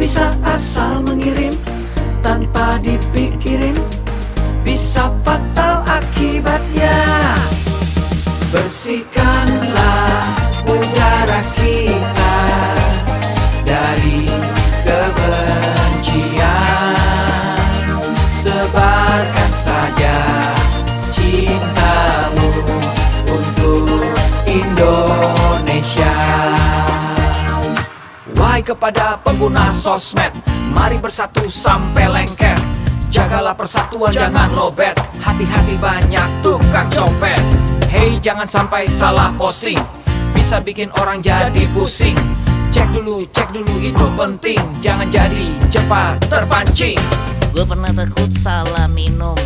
bisa asal mengirim tanpa dipikirin bisa fatal akibatnya. Bersihkanlah udara kita dari kebenaran Hai kepada pengguna sosmed. Mari bersatu sampai lengket. Jagalah persatuan jangan lobet. Hati-hati banyak tukang copet. Hey jangan sampai salah posting. Bisa bikin orang jadi pusing. Cek dulu, cek dulu itu penting. Jangan jadi cepat terpancing. Gue pernah takut salah minum.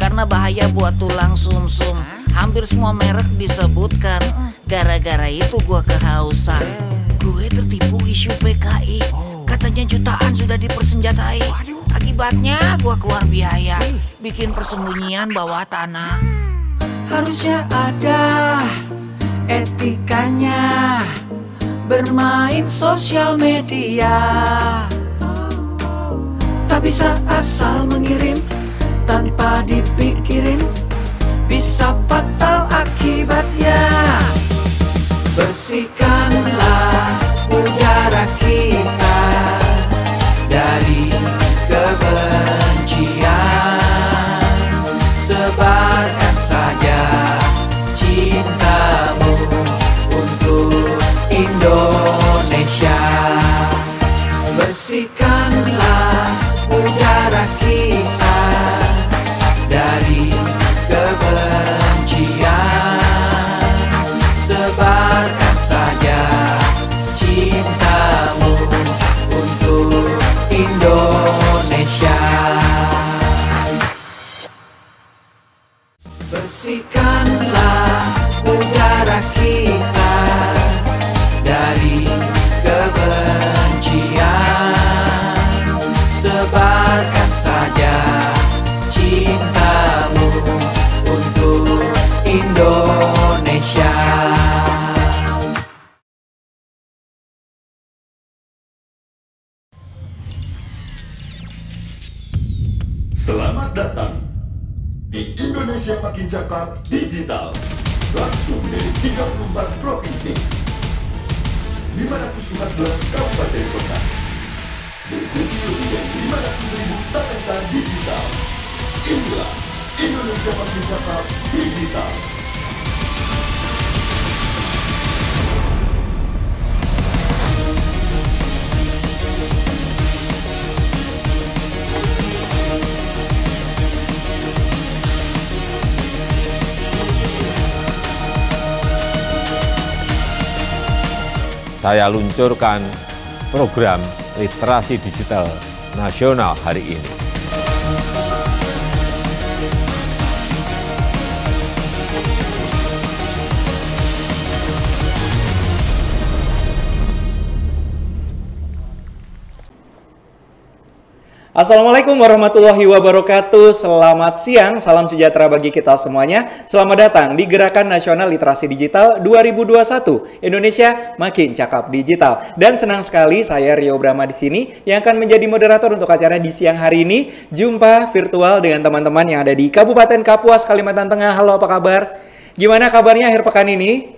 Karena bahaya buat tulang sumsum. -sum. Hampir semua merek disebutkan. Gara-gara itu gue kehausan isu PKI oh. Katanya jutaan sudah dipersenjatai. Akibatnya gua keluar biaya. Bikin persembunyian bawah tanah. Harusnya ada etikanya. Bermain sosial media. Tak bisa asal mengirim tanpa dipikirin Bisa fatal akibatnya. Bersihkanlah kita dari kebencian. Sebarkan saja cintamu untuk Indonesia. Bersihkan Datang di Indonesia Makin Cakap Digital. Langsung dari 34 provinsi. 514 kabupaten kota. Mengikuti lebih dari 500 ribu talenta digital. Inilah Indonesia Makin Cakap Digital. Saya luncurkan program literasi digital nasional hari ini. Assalamualaikum warahmatullahi wabarakatuh. Selamat siang, salam sejahtera bagi kita semuanya. Selamat datang di Gerakan Nasional Literasi Digital 2021. Indonesia makin cakap digital. Dan senang sekali saya Rio Brahma di sini yang akan menjadi moderator untuk acara di siang hari ini. Jumpa virtual dengan teman-teman yang ada di Kabupaten Kapuas, Kalimantan Tengah. Halo, apa kabar? Gimana kabarnya akhir pekan ini?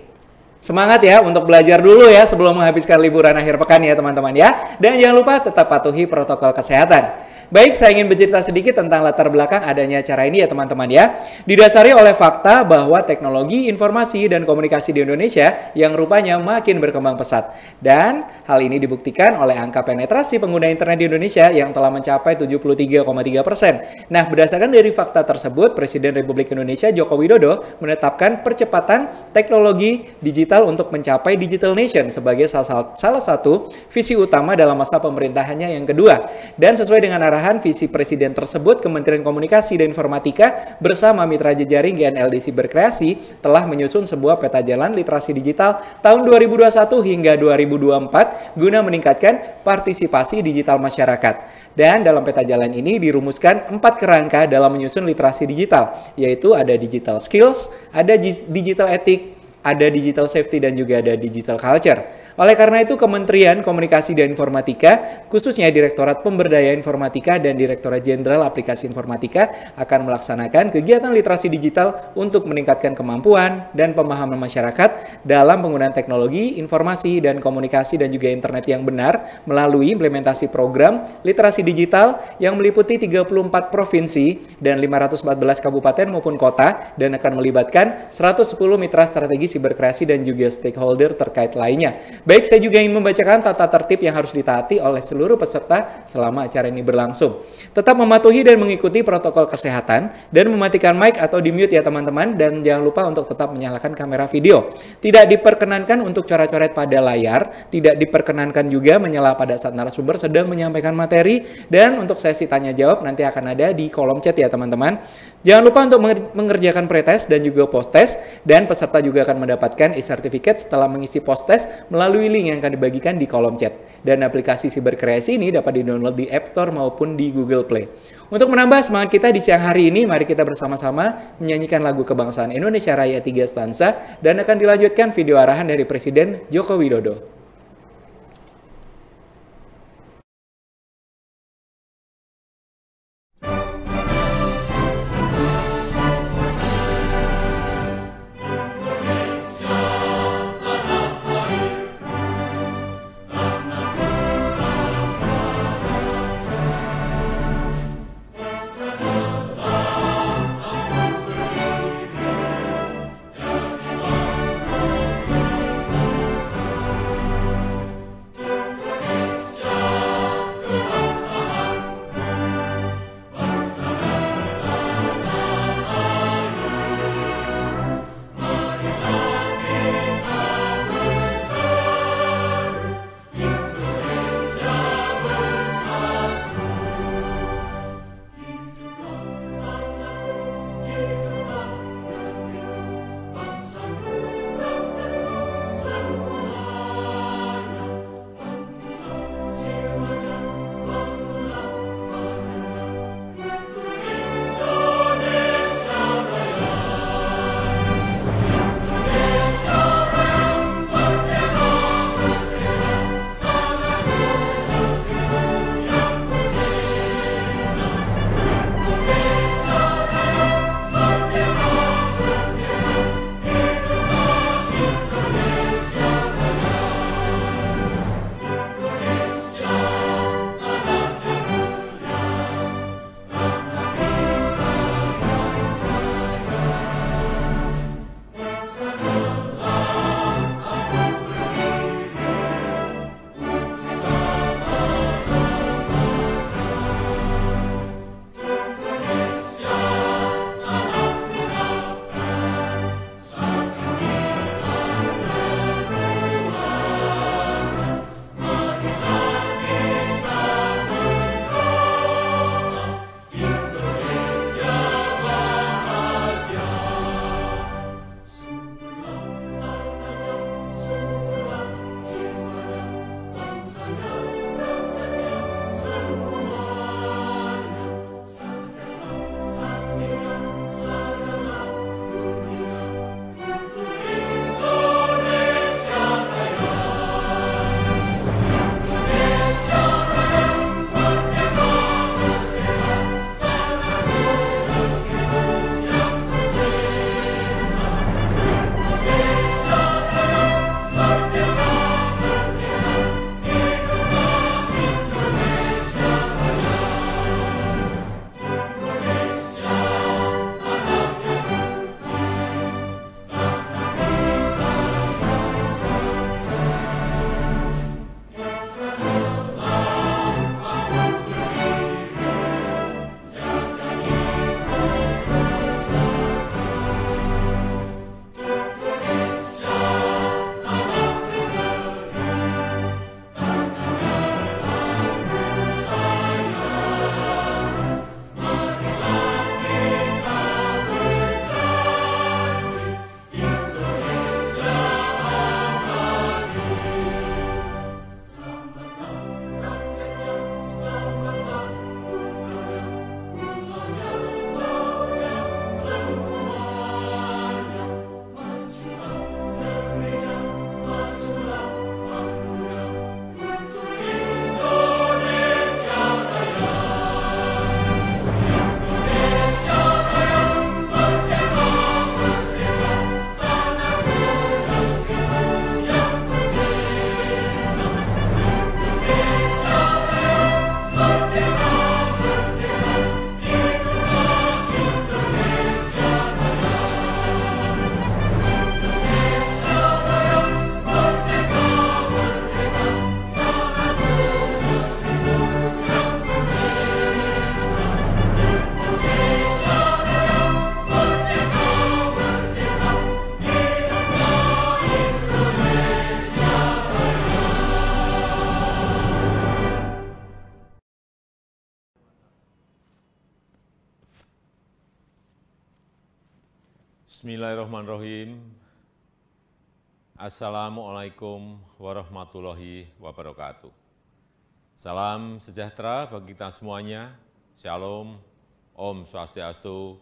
Semangat ya untuk belajar dulu ya sebelum menghabiskan liburan akhir pekan ya teman-teman ya. Dan jangan lupa tetap patuhi protokol kesehatan. Baik, saya ingin bercerita sedikit tentang latar belakang adanya acara ini ya teman-teman ya. Didasari oleh fakta bahwa teknologi informasi dan komunikasi di Indonesia yang rupanya makin berkembang pesat. Dan hal ini dibuktikan oleh angka penetrasi pengguna internet di Indonesia yang telah mencapai 73,3 persen. Nah, berdasarkan dari fakta tersebut, Presiden Republik Indonesia Joko Widodo menetapkan percepatan teknologi digital untuk mencapai digital nation sebagai salah, satu visi utama dalam masa pemerintahannya yang kedua. Dan sesuai dengan arah arahan visi Presiden tersebut, Kementerian Komunikasi dan Informatika bersama mitra jejaring GNLD Berkreasi telah menyusun sebuah peta jalan literasi digital tahun 2021 hingga 2024 guna meningkatkan partisipasi digital masyarakat. Dan dalam peta jalan ini dirumuskan empat kerangka dalam menyusun literasi digital, yaitu ada digital skills, ada digital etik, ada digital safety dan juga ada digital culture. Oleh karena itu, Kementerian Komunikasi dan Informatika, khususnya Direktorat Pemberdayaan Informatika dan Direktorat Jenderal Aplikasi Informatika akan melaksanakan kegiatan literasi digital untuk meningkatkan kemampuan dan pemahaman masyarakat dalam penggunaan teknologi, informasi, dan komunikasi dan juga internet yang benar melalui implementasi program literasi digital yang meliputi 34 provinsi dan 514 kabupaten maupun kota dan akan melibatkan 110 mitra strategi siberkreasi dan juga stakeholder terkait lainnya. Baik, saya juga ingin membacakan tata tertib yang harus ditaati oleh seluruh peserta selama acara ini berlangsung. Tetap mematuhi dan mengikuti protokol kesehatan dan mematikan mic atau di mute ya teman-teman dan jangan lupa untuk tetap menyalakan kamera video. Tidak diperkenankan untuk coret-coret pada layar, tidak diperkenankan juga menyala pada saat narasumber sedang menyampaikan materi dan untuk sesi tanya jawab nanti akan ada di kolom chat ya teman-teman. Jangan lupa untuk mengerjakan pretest dan juga post test dan peserta juga akan mendapatkan e-certificate setelah mengisi post test melalui melalui link yang akan dibagikan di kolom chat. Dan aplikasi Siberkreasi ini dapat di-download di App Store maupun di Google Play. Untuk menambah semangat kita di siang hari ini, mari kita bersama-sama menyanyikan lagu kebangsaan Indonesia Raya 3 stansa dan akan dilanjutkan video arahan dari Presiden Joko Widodo. Bismillahirrahmanirrahim. Assalamualaikum warahmatullahi wabarakatuh. Salam sejahtera bagi kita semuanya. Shalom, Om Swastiastu,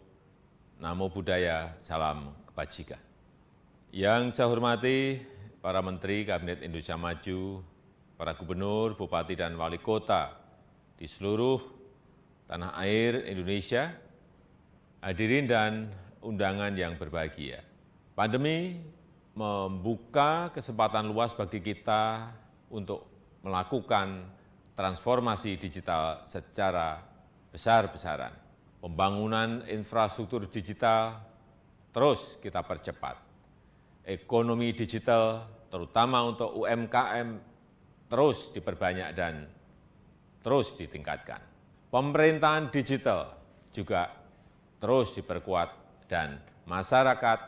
Namo Buddhaya, Salam Kebajikan. Yang saya hormati para Menteri Kabinet Indonesia Maju, para Gubernur, Bupati, dan Wali Kota di seluruh tanah air Indonesia, hadirin dan undangan yang berbahagia. Pandemi membuka kesempatan luas bagi kita untuk melakukan transformasi digital secara besar-besaran. Pembangunan infrastruktur digital terus kita percepat. Ekonomi digital terutama untuk UMKM terus diperbanyak dan terus ditingkatkan. Pemerintahan digital juga terus diperkuat dan masyarakat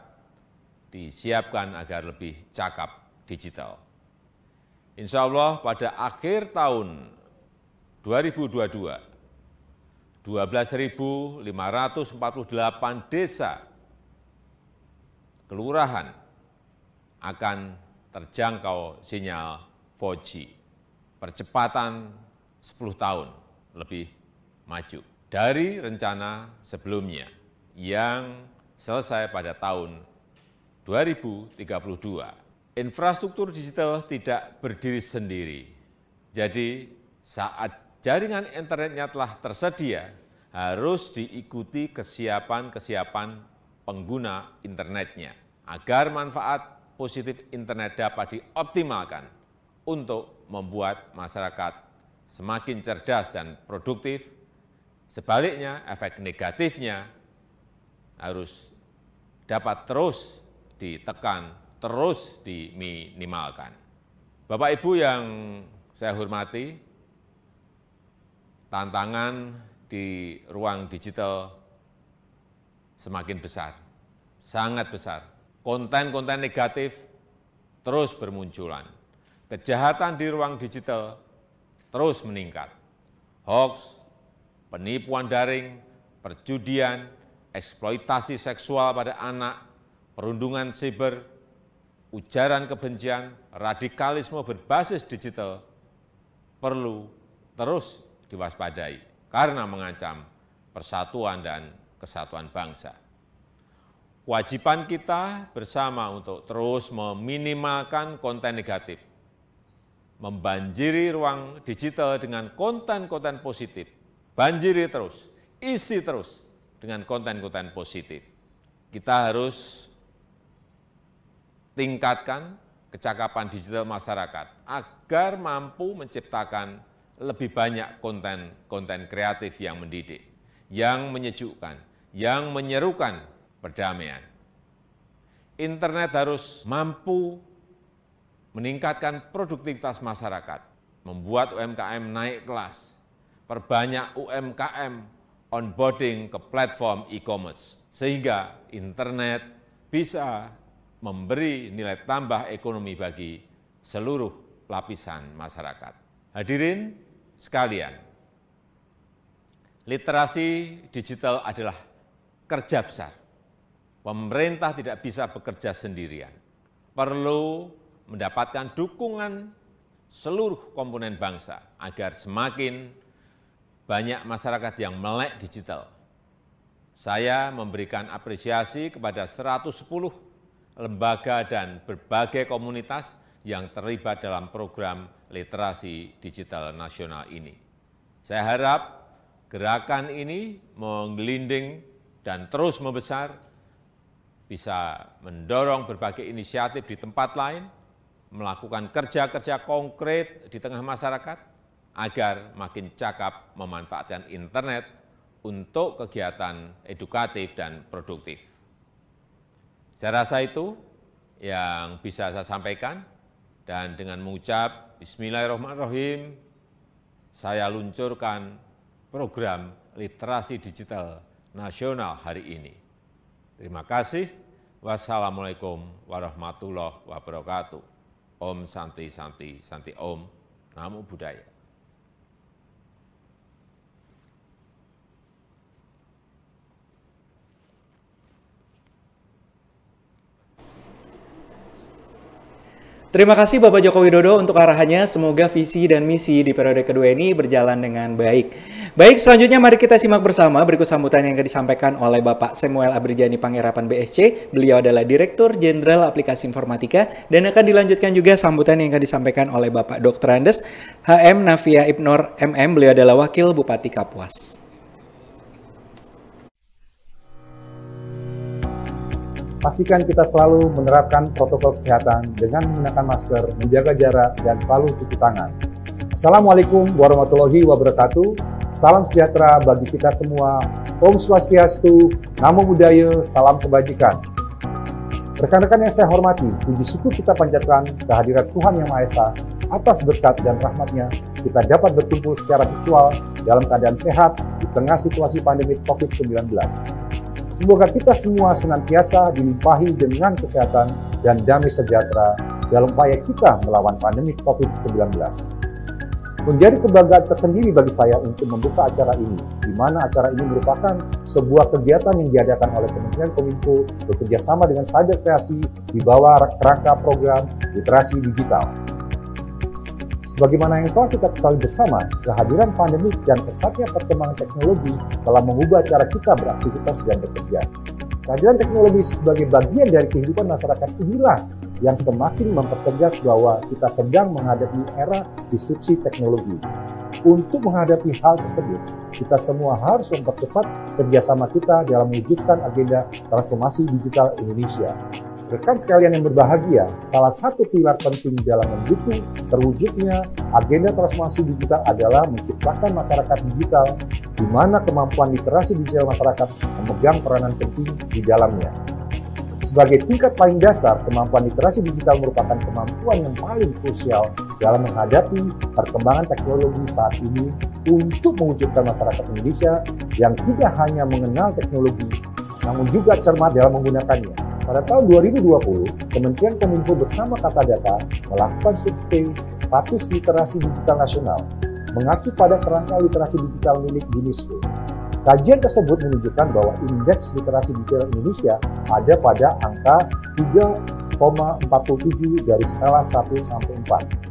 disiapkan agar lebih cakap digital. Insya Allah pada akhir tahun 2022, 12.548 desa kelurahan akan terjangkau sinyal 4G. Percepatan 10 tahun lebih maju dari rencana sebelumnya yang selesai pada tahun 2032. Infrastruktur digital tidak berdiri sendiri. Jadi saat jaringan internetnya telah tersedia, harus diikuti kesiapan-kesiapan pengguna internetnya agar manfaat positif internet dapat dioptimalkan untuk membuat masyarakat semakin cerdas dan produktif. Sebaliknya, efek negatifnya harus dapat terus ditekan, terus diminimalkan. Bapak Ibu yang saya hormati, tantangan di ruang digital semakin besar, sangat besar. Konten-konten negatif terus bermunculan. Kejahatan di ruang digital terus meningkat. Hoax, penipuan daring, perjudian, eksploitasi seksual pada anak, perundungan siber, ujaran kebencian, radikalisme berbasis digital perlu terus diwaspadai karena mengancam persatuan dan kesatuan bangsa. Kewajiban kita bersama untuk terus meminimalkan konten negatif, membanjiri ruang digital dengan konten-konten positif, banjiri terus, isi terus, dengan konten-konten positif. Kita harus tingkatkan kecakapan digital masyarakat agar mampu menciptakan lebih banyak konten-konten kreatif yang mendidik, yang menyejukkan, yang menyerukan perdamaian. Internet harus mampu meningkatkan produktivitas masyarakat, membuat UMKM naik kelas, perbanyak UMKM onboarding ke platform e-commerce, sehingga internet bisa memberi nilai tambah ekonomi bagi seluruh lapisan masyarakat. Hadirin sekalian, literasi digital adalah kerja besar. Pemerintah tidak bisa bekerja sendirian. Perlu mendapatkan dukungan seluruh komponen bangsa agar semakin banyak masyarakat yang melek digital. Saya memberikan apresiasi kepada 110 lembaga dan berbagai komunitas yang terlibat dalam program literasi digital nasional ini. Saya harap gerakan ini menggelinding dan terus membesar, bisa mendorong berbagai inisiatif di tempat lain, melakukan kerja-kerja konkret di tengah masyarakat agar makin cakap memanfaatkan internet untuk kegiatan edukatif dan produktif. Saya rasa itu yang bisa saya sampaikan dan dengan mengucap Bismillahirrahmanirrahim, saya luncurkan program literasi digital nasional hari ini. Terima kasih. Wassalamualaikum warahmatullahi wabarakatuh. Om Santi Santi Santi Om, Namo Buddhaya. Terima kasih Bapak Joko Widodo untuk arahannya. Semoga visi dan misi di periode kedua ini berjalan dengan baik. Baik, selanjutnya mari kita simak bersama berikut sambutan yang akan disampaikan oleh Bapak Samuel Abrijani Pangerapan BSC. Beliau adalah Direktur Jenderal Aplikasi Informatika dan akan dilanjutkan juga sambutan yang akan disampaikan oleh Bapak Dr. Andes HM Navia Ibnor MM. Beliau adalah Wakil Bupati Kapuas. Pastikan kita selalu menerapkan protokol kesehatan dengan menggunakan masker, menjaga jarak, dan selalu cuci tangan. Assalamualaikum warahmatullahi wabarakatuh. Salam sejahtera bagi kita semua. Om Swastiastu, Namo Buddhaya, salam kebajikan. Rekan-rekan yang saya hormati, puji syukur kita panjatkan kehadiran Tuhan Yang Maha Esa atas berkat dan rahmatnya kita dapat berkumpul secara virtual dalam keadaan sehat di tengah situasi pandemi COVID-19. Semoga kita semua senantiasa dilimpahi dengan kesehatan dan damai sejahtera dalam upaya kita melawan pandemi COVID-19. Menjadi kebanggaan tersendiri bagi saya untuk membuka acara ini, di mana acara ini merupakan sebuah kegiatan yang diadakan oleh Kementerian Kominfo bekerja sama dengan Cyber Kreasi di bawah kerangka program literasi digital. Sebagaimana yang telah kita ketahui bersama, kehadiran pandemi dan pesatnya perkembangan teknologi telah mengubah cara kita beraktivitas dan bekerja. Kehadiran teknologi sebagai bagian dari kehidupan masyarakat inilah yang semakin mempertegas bahwa kita sedang menghadapi era disrupsi teknologi. Untuk menghadapi hal tersebut, kita semua harus mempercepat kerjasama kita dalam mewujudkan agenda transformasi digital Indonesia. Rekan sekalian yang berbahagia, salah satu pilar penting dalam mendukung terwujudnya agenda transformasi digital adalah menciptakan masyarakat digital di mana kemampuan literasi digital masyarakat memegang peranan penting di dalamnya. Sebagai tingkat paling dasar, kemampuan literasi digital merupakan kemampuan yang paling krusial dalam menghadapi perkembangan teknologi saat ini untuk mewujudkan masyarakat Indonesia yang tidak hanya mengenal teknologi, namun juga cermat dalam menggunakannya pada tahun 2020, Kementerian Kominfo bersama Kata Data melakukan survei status literasi digital nasional mengacu pada kerangka literasi digital milik UNESCO. Kajian tersebut menunjukkan bahwa indeks literasi digital Indonesia ada pada angka 3,47 dari skala 1 sampai 4.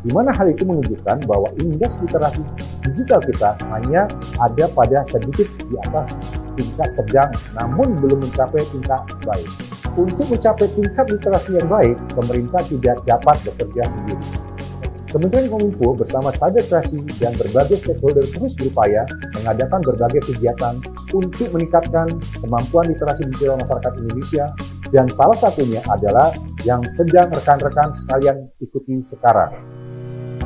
Di mana hal itu menunjukkan bahwa indeks literasi digital kita hanya ada pada sedikit di atas tingkat sedang namun belum mencapai tingkat baik. Untuk mencapai tingkat literasi yang baik, pemerintah tidak dapat bekerja sendiri. Kementerian Kominfo bersama Sadar Kreasi dan berbagai stakeholder terus berupaya mengadakan berbagai kegiatan untuk meningkatkan kemampuan literasi digital masyarakat Indonesia dan salah satunya adalah yang sedang rekan-rekan sekalian ikuti sekarang.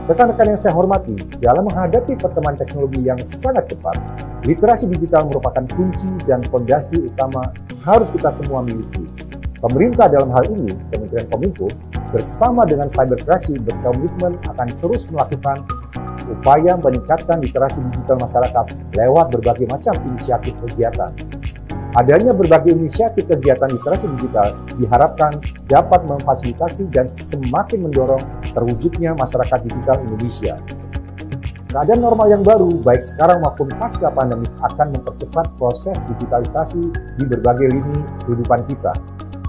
Rekan-rekan yang saya hormati, dalam menghadapi perkembangan teknologi yang sangat cepat, literasi digital merupakan kunci dan fondasi utama harus kita semua miliki. Pemerintah dalam hal ini, Kementerian Kominfo, bersama dengan Cyber Kreasi berkomitmen akan terus melakukan upaya meningkatkan literasi digital masyarakat lewat berbagai macam inisiatif kegiatan. Adanya berbagai inisiatif kegiatan literasi digital diharapkan dapat memfasilitasi dan semakin mendorong terwujudnya masyarakat digital Indonesia. Keadaan normal yang baru, baik sekarang maupun pasca pandemi, akan mempercepat proses digitalisasi di berbagai lini kehidupan kita.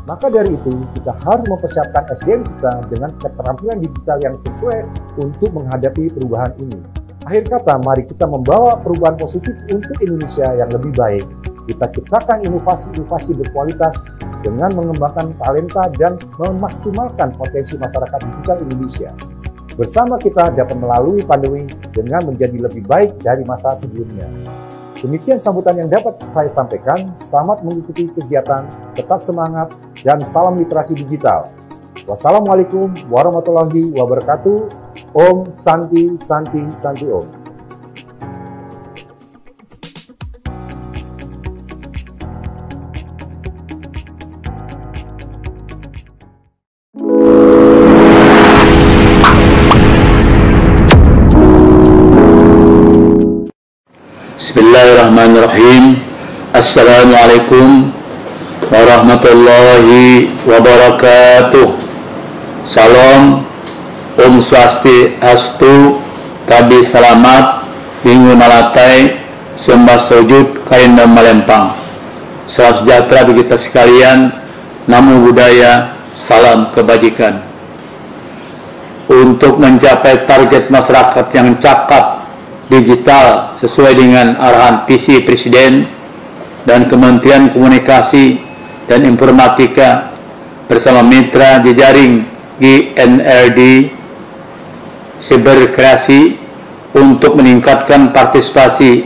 Maka dari itu, kita harus mempersiapkan SDM kita dengan keterampilan digital yang sesuai untuk menghadapi perubahan ini. Akhir kata, mari kita membawa perubahan positif untuk Indonesia yang lebih baik kita ciptakan inovasi-inovasi berkualitas dengan mengembangkan talenta dan memaksimalkan potensi masyarakat digital Indonesia. Bersama kita dapat melalui pandemi dengan menjadi lebih baik dari masa sebelumnya. Demikian sambutan yang dapat saya sampaikan. Selamat mengikuti kegiatan, tetap semangat, dan salam literasi digital. Wassalamualaikum warahmatullahi wabarakatuh. Om Santi Santi Santi Om. Assalamualaikum warahmatullahi wabarakatuh. Salam Om Swasti Astu. Tabi Selamat Minggu Malatai Sembah Sujud Kainda Malempang Salam sejahtera bagi kita sekalian Namo Budaya Salam Kebajikan. Untuk mencapai target masyarakat yang cakap digital sesuai dengan arahan visi Presiden dan Kementerian Komunikasi dan Informatika bersama mitra jejaring GNRD Kreasi untuk meningkatkan partisipasi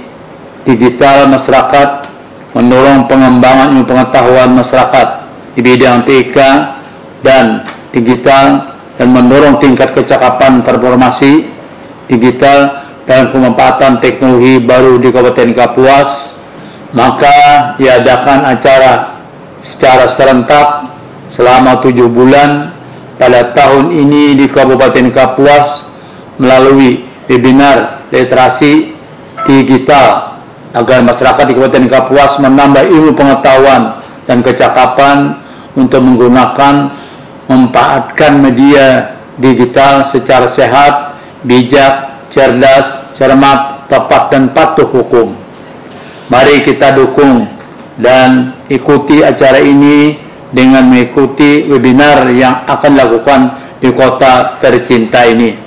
digital masyarakat, mendorong pengembangan ilmu pengetahuan masyarakat di bidang TIK dan digital dan mendorong tingkat kecakapan transformasi digital dan pemanfaatan teknologi baru di Kabupaten Kapuas, maka diadakan acara secara serentak selama tujuh bulan pada tahun ini di Kabupaten Kapuas melalui webinar literasi digital agar masyarakat di Kabupaten Kapuas menambah ilmu pengetahuan dan kecakapan untuk menggunakan memanfaatkan media digital secara sehat, bijak, cerdas, cermat, tepat dan patuh hukum. Mari kita dukung dan ikuti acara ini dengan mengikuti webinar yang akan dilakukan di kota tercinta ini.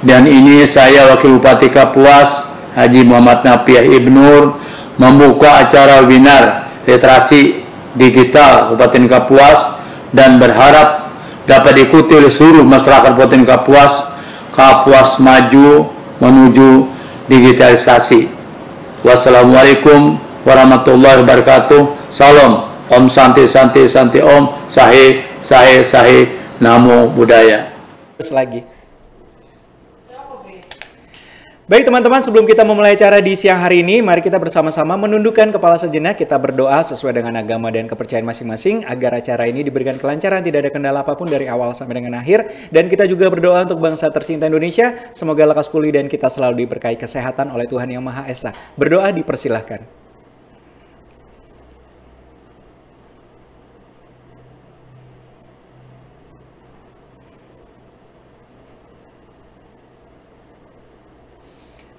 Dan ini saya Wakil Bupati Kapuas Haji Muhammad Nafiah Ibnur membuka acara webinar literasi digital Kabupaten Kapuas dan berharap dapat diikuti oleh seluruh masyarakat Kabupaten Kapuas Kapuas maju menuju digitalisasi. Wassalamualaikum warahmatullahi wabarakatuh. Salam. Om Santi Santi Santi Om. Sahih Sahih Sahih. Namo Buddhaya. Terus lagi. Baik teman-teman, sebelum kita memulai acara di siang hari ini, mari kita bersama-sama menundukkan kepala sejenak, kita berdoa sesuai dengan agama dan kepercayaan masing-masing agar acara ini diberikan kelancaran, tidak ada kendala apa pun dari awal sampai dengan akhir. Dan kita juga berdoa untuk bangsa tercinta Indonesia, semoga lekas pulih dan kita selalu diberkahi kesehatan oleh Tuhan Yang Maha Esa. Berdoa dipersilahkan.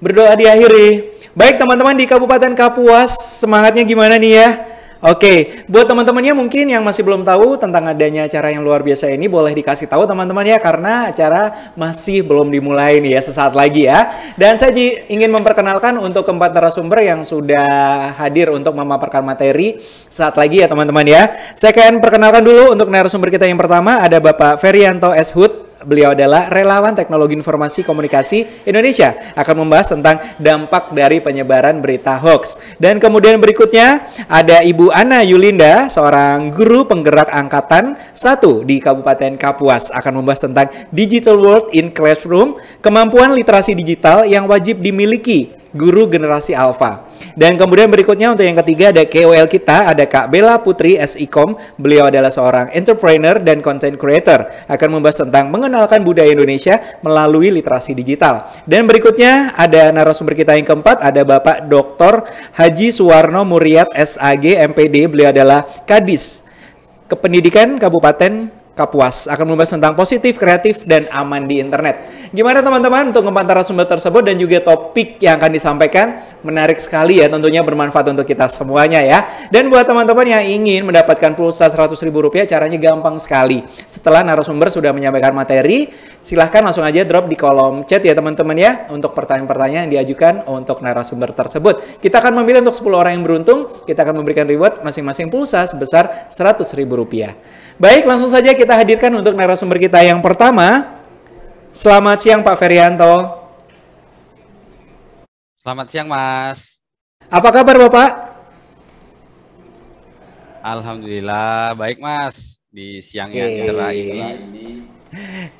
Berdoa diakhiri. Baik teman-teman di Kabupaten Kapuas, semangatnya gimana nih ya? Oke, buat teman-temannya mungkin yang masih belum tahu tentang adanya acara yang luar biasa ini boleh dikasih tahu teman-teman ya karena acara masih belum dimulai nih ya sesaat lagi ya. Dan saya ingin memperkenalkan untuk keempat narasumber yang sudah hadir untuk memaparkan materi saat lagi ya teman-teman ya. Saya akan perkenalkan dulu untuk narasumber kita yang pertama ada Bapak Ferianto S. Hood Beliau adalah relawan teknologi informasi komunikasi Indonesia akan membahas tentang dampak dari penyebaran berita hoax. Dan kemudian berikutnya ada Ibu Ana Yulinda, seorang guru penggerak angkatan satu di Kabupaten Kapuas akan membahas tentang Digital World in Classroom, kemampuan literasi digital yang wajib dimiliki guru generasi alpha. Dan kemudian berikutnya untuk yang ketiga ada KOL kita, ada Kak Bella Putri SIKOM. Beliau adalah seorang entrepreneur dan content creator. Akan membahas tentang mengenalkan budaya Indonesia melalui literasi digital. Dan berikutnya ada narasumber kita yang keempat, ada Bapak Dr. Haji Suwarno Muriat SAG MPD. Beliau adalah Kadis Kependidikan Kabupaten Kapuas akan membahas tentang positif, kreatif, dan aman di internet. Gimana teman-teman untuk ngebantara sumber tersebut dan juga topik yang akan disampaikan menarik sekali ya tentunya bermanfaat untuk kita semuanya ya. Dan buat teman-teman yang ingin mendapatkan pulsa Rp100.000 caranya gampang sekali. Setelah narasumber sudah menyampaikan materi, silahkan langsung aja drop di kolom chat ya teman-teman ya untuk pertanyaan-pertanyaan yang diajukan untuk narasumber tersebut. Kita akan memilih untuk 10 orang yang beruntung, kita akan memberikan reward masing-masing pulsa sebesar Rp100.000. Baik, langsung saja kita hadirkan untuk narasumber kita yang pertama. Selamat siang Pak Ferianto. Selamat siang Mas. Apa kabar Bapak? Alhamdulillah baik Mas. Di siang yang cerah ini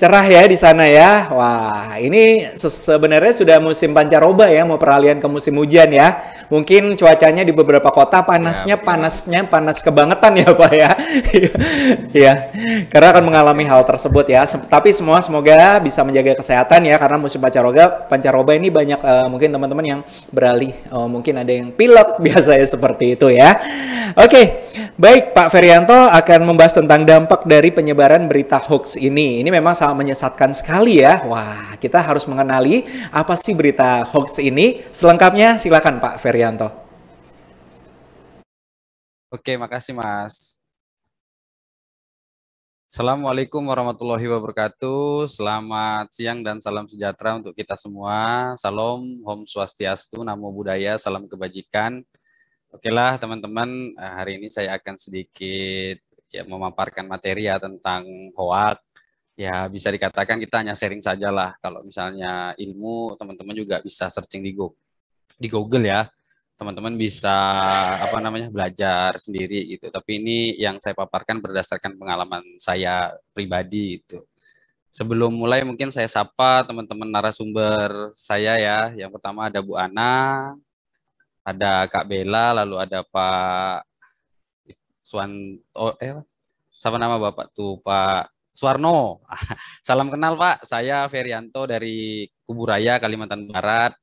cerah ya di sana ya. Wah, ini sebenarnya sudah musim pancaroba ya, mau peralihan ke musim hujan ya. Mungkin cuacanya di beberapa kota panasnya ya, panasnya panas kebangetan ya, Pak ya. ya. Karena akan mengalami hal tersebut ya. Tapi semua semoga bisa menjaga kesehatan ya karena musim pancaroba pancaroba ini banyak uh, mungkin teman-teman yang beralih uh, mungkin ada yang pilek biasanya seperti itu ya. Oke, baik Pak Ferianto akan membahas tentang dampak dari penyebaran berita hoax ini. Ini memang sangat menyesatkan sekali ya. Wah, kita harus mengenali apa sih berita hoax ini. Selengkapnya silakan Pak Ferianto. Oke, makasih Mas. Assalamualaikum warahmatullahi wabarakatuh. Selamat siang dan salam sejahtera untuk kita semua. Salam, Om Swastiastu, Namo Buddhaya, salam kebajikan. Oke lah teman-teman, eh, hari ini saya akan sedikit ya memaparkan materi ya tentang hoak. Ya bisa dikatakan kita hanya sharing saja lah. Kalau misalnya ilmu teman-teman juga bisa searching di Google, di Google ya. Teman-teman bisa apa namanya belajar sendiri gitu. Tapi ini yang saya paparkan berdasarkan pengalaman saya pribadi itu. Sebelum mulai mungkin saya sapa teman-teman narasumber saya ya. Yang pertama ada Bu Ana, ada Kak Bella, lalu ada Pak Swan, oh, eh, sama nama Bapak tuh Pak Suwarno. Salam kenal Pak, saya Ferianto dari Kuburaya, Kalimantan Barat.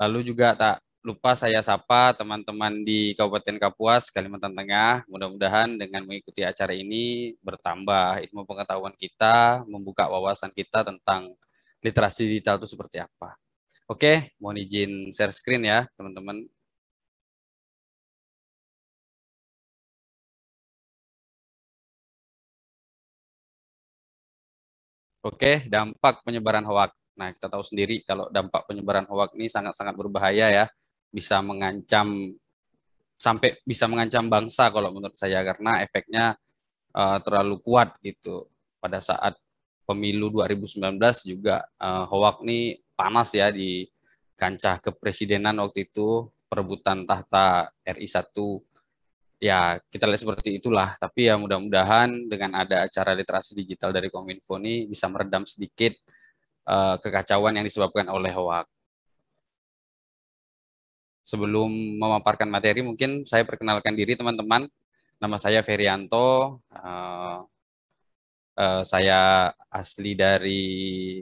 Lalu juga tak lupa saya sapa teman-teman di Kabupaten Kapuas, Kalimantan Tengah. Mudah-mudahan dengan mengikuti acara ini bertambah ilmu pengetahuan kita, membuka wawasan kita tentang literasi digital itu seperti apa. Oke, mohon izin share screen ya, teman-teman. Oke, dampak penyebaran hoak. Nah, kita tahu sendiri kalau dampak penyebaran hoak ini sangat-sangat berbahaya ya. Bisa mengancam sampai bisa mengancam bangsa kalau menurut saya karena efeknya uh, terlalu kuat gitu. Pada saat pemilu 2019 juga uh, ini panas ya di kancah kepresidenan waktu itu perebutan tahta RI 1 ya kita lihat seperti itulah. Tapi ya mudah-mudahan dengan ada acara literasi digital dari Kominfo ini bisa meredam sedikit uh, kekacauan yang disebabkan oleh hoak sebelum memaparkan materi mungkin saya perkenalkan diri teman-teman. Nama saya Ferianto. Uh, Uh, saya asli dari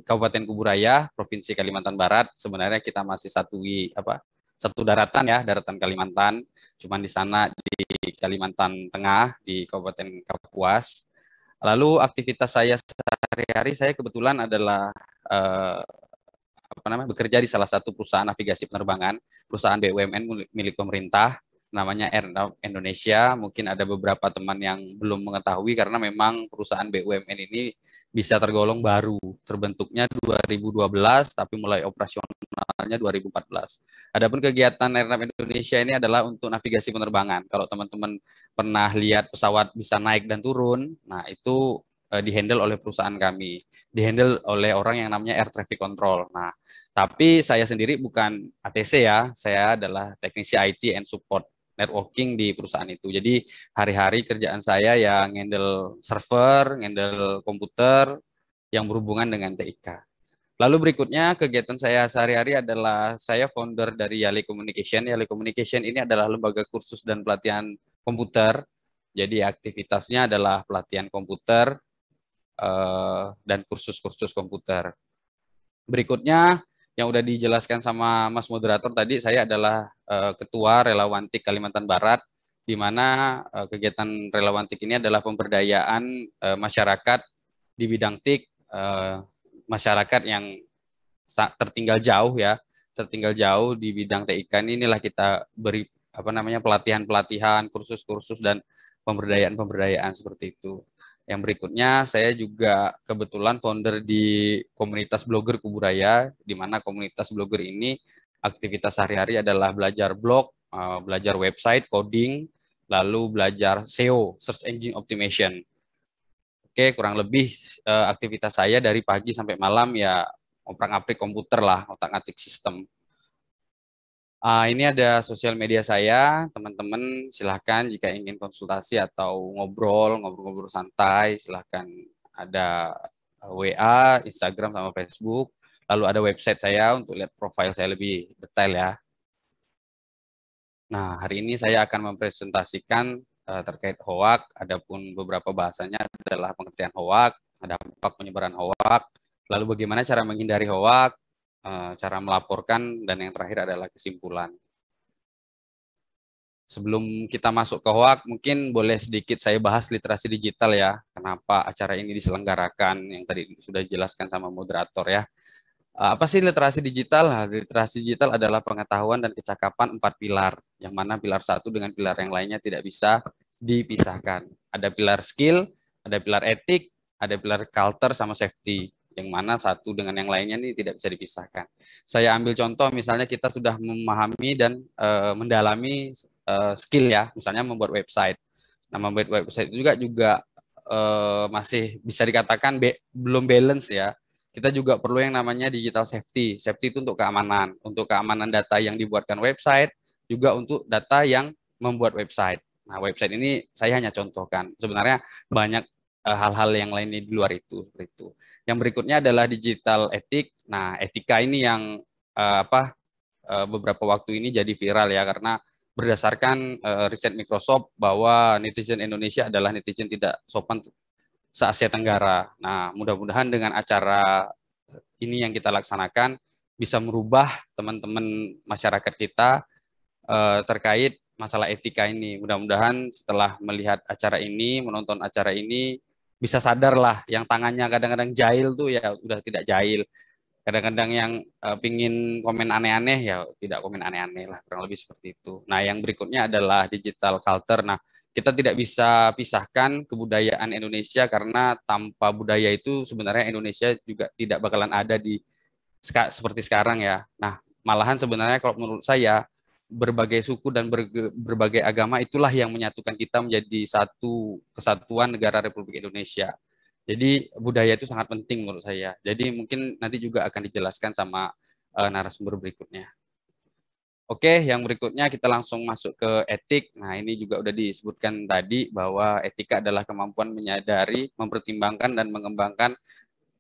Kabupaten Kuburaya, Provinsi Kalimantan Barat. Sebenarnya kita masih satu apa satu daratan ya, daratan Kalimantan. Cuman di sana di Kalimantan Tengah di Kabupaten Kapuas. Lalu aktivitas saya sehari-hari saya kebetulan adalah uh, apa namanya bekerja di salah satu perusahaan navigasi penerbangan, perusahaan BUMN milik pemerintah namanya Air Indonesia. Mungkin ada beberapa teman yang belum mengetahui karena memang perusahaan BUMN ini bisa tergolong baru. Terbentuknya 2012 tapi mulai operasionalnya 2014. Adapun kegiatan Air Indonesia ini adalah untuk navigasi penerbangan. Kalau teman-teman pernah lihat pesawat bisa naik dan turun, nah itu uh, dihandle oleh perusahaan kami. Dihandle oleh orang yang namanya Air Traffic Control. Nah, tapi saya sendiri bukan ATC ya, saya adalah teknisi IT and support networking di perusahaan itu. Jadi hari-hari kerjaan saya yang handle server, handle komputer yang berhubungan dengan TIK. Lalu berikutnya kegiatan saya sehari-hari adalah saya founder dari Yali Communication. Yali Communication ini adalah lembaga kursus dan pelatihan komputer. Jadi aktivitasnya adalah pelatihan komputer uh, dan kursus-kursus komputer. Berikutnya yang udah dijelaskan sama Mas moderator tadi, saya adalah uh, ketua Relawantik Kalimantan Barat, di mana uh, kegiatan Relawantik ini adalah pemberdayaan uh, masyarakat di bidang TIK, uh, masyarakat yang tertinggal jauh ya, tertinggal jauh di bidang TIK ini inilah kita beri apa namanya pelatihan-pelatihan, kursus-kursus dan pemberdayaan-pemberdayaan seperti itu. Yang berikutnya saya juga kebetulan founder di komunitas blogger Kuburaya di mana komunitas blogger ini aktivitas sehari-hari adalah belajar blog, eh, belajar website, coding, lalu belajar SEO, search engine optimization. Oke, kurang lebih uh, aktivitas saya dari pagi sampai malam ya oprek-aprik komputer lah, otak-atik sistem. Uh, ini ada sosial media saya, teman-teman silahkan jika ingin konsultasi atau ngobrol, ngobrol-ngobrol santai, silahkan ada WA, Instagram, sama Facebook. Lalu ada website saya untuk lihat profil saya lebih detail ya. Nah, hari ini saya akan mempresentasikan uh, terkait hoak, adapun beberapa bahasanya adalah pengertian hoak, dampak penyebaran hoak, lalu bagaimana cara menghindari hoak, cara melaporkan, dan yang terakhir adalah kesimpulan. Sebelum kita masuk ke hoak, mungkin boleh sedikit saya bahas literasi digital ya. Kenapa acara ini diselenggarakan, yang tadi sudah dijelaskan sama moderator ya. Eh, apa sih literasi digital? Nah, literasi digital adalah pengetahuan dan kecakapan empat pilar, yang mana pilar satu dengan pilar yang lainnya tidak bisa dipisahkan. Ada pilar skill, ada pilar etik, ada pilar culture sama safety, yang mana satu dengan yang lainnya ini tidak bisa dipisahkan. Saya ambil contoh, misalnya kita sudah memahami dan uh, mendalami uh, skill ya, misalnya membuat website. Nah, membuat website itu juga juga uh, masih bisa dikatakan be belum balance ya kita juga perlu yang namanya digital safety. Safety itu untuk keamanan, untuk keamanan data yang dibuatkan website, juga untuk data yang membuat website. Nah, website ini saya hanya contohkan. Sebenarnya banyak hal-hal uh, yang lainnya di luar itu seperti itu. Yang berikutnya adalah digital etik. Nah, etika ini yang uh, apa uh, beberapa waktu ini jadi viral ya karena berdasarkan uh, riset Microsoft bahwa netizen Indonesia adalah netizen tidak sopan se-Asia Tenggara. Nah, mudah-mudahan dengan acara ini yang kita laksanakan bisa merubah teman-teman masyarakat kita eh, terkait masalah etika ini. Mudah-mudahan setelah melihat acara ini, menonton acara ini, bisa sadar lah yang tangannya kadang-kadang jahil tuh ya udah tidak jahil. Kadang-kadang yang uh, pingin komen aneh-aneh ya tidak komen aneh-aneh lah, kurang lebih seperti itu. Nah, yang berikutnya adalah digital culture. Nah, kita tidak bisa pisahkan kebudayaan Indonesia karena tanpa budaya itu sebenarnya Indonesia juga tidak bakalan ada di seperti sekarang ya. Nah, malahan sebenarnya kalau menurut saya berbagai suku dan berbagai agama itulah yang menyatukan kita menjadi satu kesatuan negara Republik Indonesia. Jadi budaya itu sangat penting menurut saya. Jadi mungkin nanti juga akan dijelaskan sama uh, narasumber berikutnya. Oke, yang berikutnya kita langsung masuk ke etik. Nah, ini juga udah disebutkan tadi bahwa etika adalah kemampuan menyadari, mempertimbangkan dan mengembangkan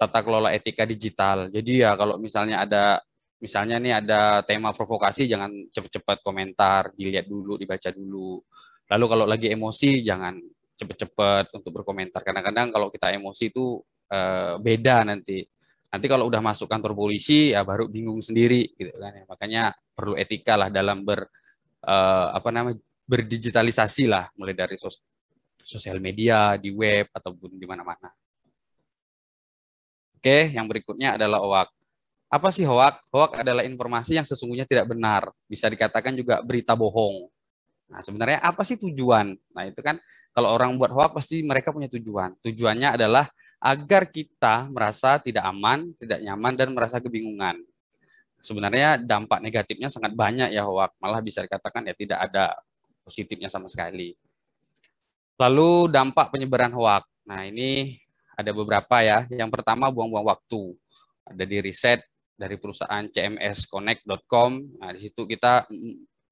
tata kelola etika digital. Jadi ya kalau misalnya ada misalnya nih ada tema provokasi jangan cepat-cepat komentar, dilihat dulu, dibaca dulu. Lalu kalau lagi emosi jangan cepat-cepat untuk berkomentar. Kadang-kadang kalau kita emosi itu uh, beda nanti Nanti kalau udah masuk kantor polisi ya baru bingung sendiri gitu kan ya. Makanya perlu etika lah dalam ber uh, apa namanya berdigitalisasi lah mulai dari sos sosial media, di web ataupun di mana-mana. Oke, yang berikutnya adalah hoak. Apa sih hoak? Hoak adalah informasi yang sesungguhnya tidak benar. Bisa dikatakan juga berita bohong. Nah, sebenarnya apa sih tujuan? Nah, itu kan kalau orang buat hoak pasti mereka punya tujuan. Tujuannya adalah agar kita merasa tidak aman, tidak nyaman, dan merasa kebingungan. Sebenarnya dampak negatifnya sangat banyak ya hoak, malah bisa dikatakan ya tidak ada positifnya sama sekali. Lalu dampak penyebaran hoak. Nah ini ada beberapa ya. Yang pertama buang-buang waktu. Ada di riset dari perusahaan cmsconnect.com. Nah di situ kita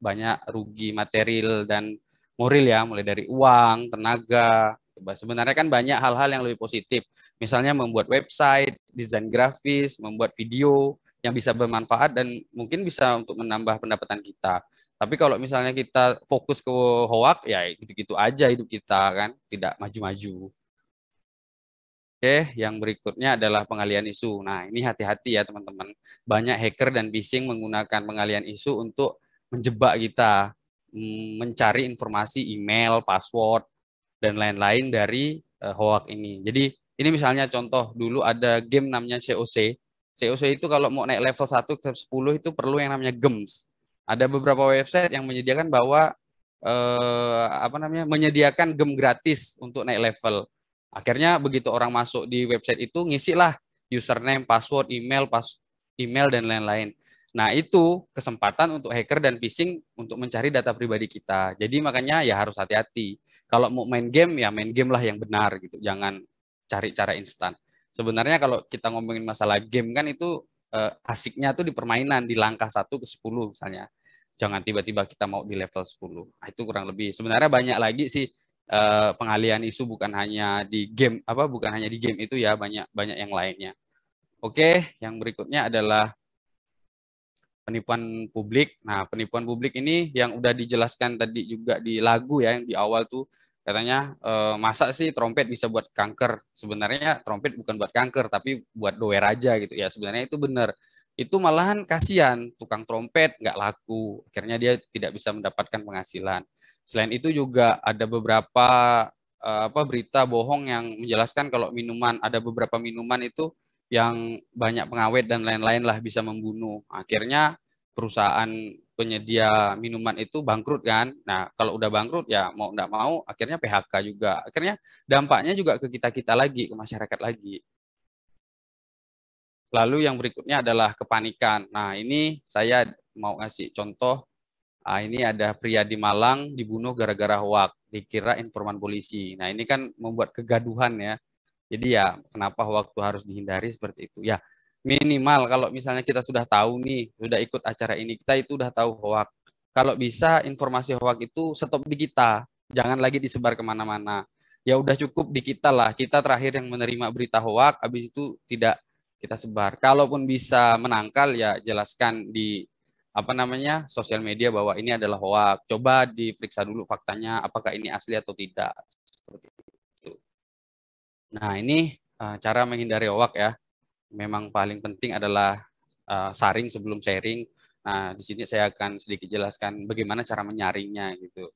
banyak rugi material dan moral ya, mulai dari uang, tenaga, sebenarnya kan banyak hal-hal yang lebih positif. Misalnya membuat website, desain grafis, membuat video yang bisa bermanfaat dan mungkin bisa untuk menambah pendapatan kita. Tapi kalau misalnya kita fokus ke hoak, ya gitu-gitu aja hidup kita kan, tidak maju-maju. Oke, yang berikutnya adalah pengalian isu. Nah, ini hati-hati ya teman-teman. Banyak hacker dan phishing menggunakan pengalian isu untuk menjebak kita, mm, mencari informasi email, password, dan lain-lain dari uh, hoax ini. Jadi, ini misalnya contoh, dulu ada game namanya COC. COC itu kalau mau naik level 1 ke 10 itu perlu yang namanya GEMS. Ada beberapa website yang menyediakan bahwa eh, apa namanya menyediakan gem gratis untuk naik level. Akhirnya begitu orang masuk di website itu ngisilah username, password, email, pas email dan lain-lain. Nah, itu kesempatan untuk hacker dan phishing untuk mencari data pribadi kita. Jadi makanya ya harus hati-hati. Kalau mau main game ya main game lah yang benar gitu. Jangan cari cara instan. Sebenarnya kalau kita ngomongin masalah game kan itu eh, asiknya tuh di permainan di langkah 1 ke 10 misalnya. Jangan tiba-tiba kita mau di level 10. Nah, itu kurang lebih. Sebenarnya banyak lagi sih uh, pengalian isu bukan hanya di game apa bukan hanya di game itu ya banyak banyak yang lainnya. Oke, yang berikutnya adalah penipuan publik. Nah, penipuan publik ini yang udah dijelaskan tadi juga di lagu ya yang di awal tuh katanya e, masa sih trompet bisa buat kanker? Sebenarnya trompet bukan buat kanker tapi buat doer aja gitu ya. Sebenarnya itu benar. Itu malahan kasihan tukang trompet nggak laku. Akhirnya dia tidak bisa mendapatkan penghasilan. Selain itu juga ada beberapa uh, apa berita bohong yang menjelaskan kalau minuman ada beberapa minuman itu yang banyak pengawet dan lain-lain lah bisa membunuh. Akhirnya perusahaan penyedia minuman itu bangkrut kan. Nah, kalau udah bangkrut ya mau tidak mau akhirnya PHK juga. Akhirnya dampaknya juga ke kita-kita lagi, ke masyarakat lagi. Lalu yang berikutnya adalah kepanikan. Nah, ini saya mau ngasih contoh Ah, ini ada pria di Malang dibunuh gara-gara hoak, dikira informan polisi. Nah, ini kan membuat kegaduhan ya. Jadi ya, kenapa waktu harus dihindari seperti itu? Ya, minimal kalau misalnya kita sudah tahu nih, sudah ikut acara ini, kita itu sudah tahu hoak. Kalau bisa informasi hoak itu stop di kita, jangan lagi disebar ke mana-mana. Ya udah cukup di kita lah. Kita terakhir yang menerima berita hoak, habis itu tidak kita sebar. Kalaupun bisa menangkal ya jelaskan di apa namanya sosial media bahwa ini adalah hoax. Coba diperiksa dulu faktanya apakah ini asli atau tidak. Seperti itu. Nah ini uh, cara menghindari hoax ya. Memang paling penting adalah uh, saring sebelum sharing. Nah di sini saya akan sedikit jelaskan bagaimana cara menyaringnya gitu.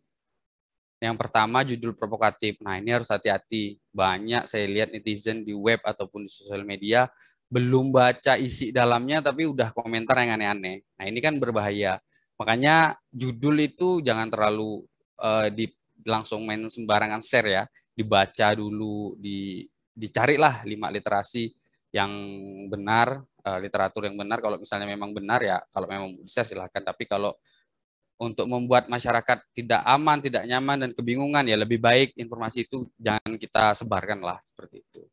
Yang pertama judul provokatif. Nah ini harus hati-hati. Banyak saya lihat netizen di web ataupun di sosial media belum baca isi dalamnya tapi udah komentar yang aneh-aneh. Nah, ini kan berbahaya. Makanya judul itu jangan terlalu uh, di langsung main sembarangan share ya. Dibaca dulu, di dicarilah lima literasi yang benar, uh, literatur yang benar kalau misalnya memang benar ya, kalau memang bisa silahkan. Tapi kalau untuk membuat masyarakat tidak aman, tidak nyaman dan kebingungan ya lebih baik informasi itu jangan kita sebarkan lah seperti itu.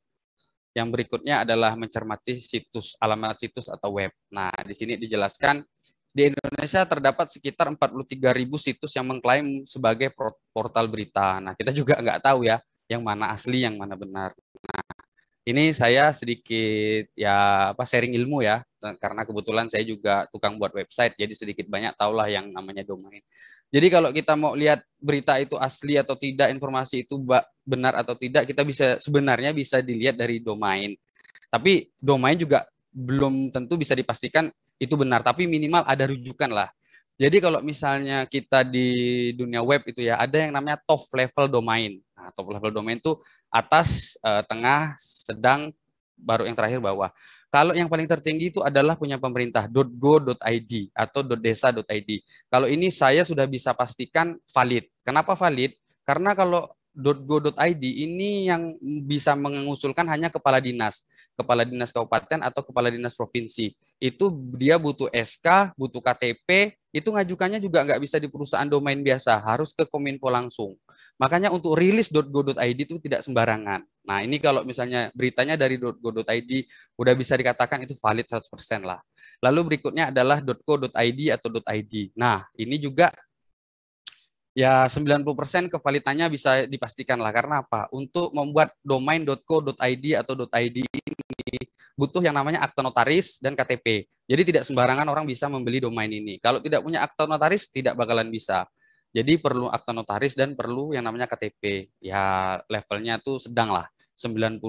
Yang berikutnya adalah mencermati situs alamat situs atau web. Nah, di sini dijelaskan di Indonesia terdapat sekitar 43.000 situs yang mengklaim sebagai portal berita. Nah, kita juga nggak tahu ya yang mana asli, yang mana benar. Ini saya sedikit ya apa sharing ilmu ya, karena kebetulan saya juga tukang buat website, jadi sedikit banyak tahulah yang namanya domain. Jadi kalau kita mau lihat berita itu asli atau tidak, informasi itu benar atau tidak, kita bisa sebenarnya bisa dilihat dari domain. Tapi domain juga belum tentu bisa dipastikan itu benar, tapi minimal ada rujukan lah. Jadi kalau misalnya kita di dunia web itu ya ada yang namanya top level domain. Nah, top level domain itu atas, eh, tengah, sedang, baru yang terakhir bawah. Kalau yang paling tertinggi itu adalah punya pemerintah .go.id atau .desa.id. Kalau ini saya sudah bisa pastikan valid. Kenapa valid? Karena kalau .go.id ini yang bisa mengusulkan hanya kepala dinas, kepala dinas kabupaten atau kepala dinas provinsi. Itu dia butuh SK, butuh KTP, itu ngajukannya juga nggak bisa di perusahaan domain biasa, harus ke Kominfo langsung. Makanya untuk rilis .go.id itu tidak sembarangan. Nah, ini kalau misalnya beritanya dari .go.id udah bisa dikatakan itu valid 100% lah. Lalu berikutnya adalah .co.id atau .id. Nah, ini juga Ya 90% kevalitannya bisa dipastikan lah karena apa? Untuk membuat domain.co.id atau .id ini butuh yang namanya akta notaris dan KTP. Jadi tidak sembarangan orang bisa membeli domain ini. Kalau tidak punya akta notaris tidak bakalan bisa. Jadi perlu akta notaris dan perlu yang namanya KTP. Ya levelnya tuh sedang lah. 90%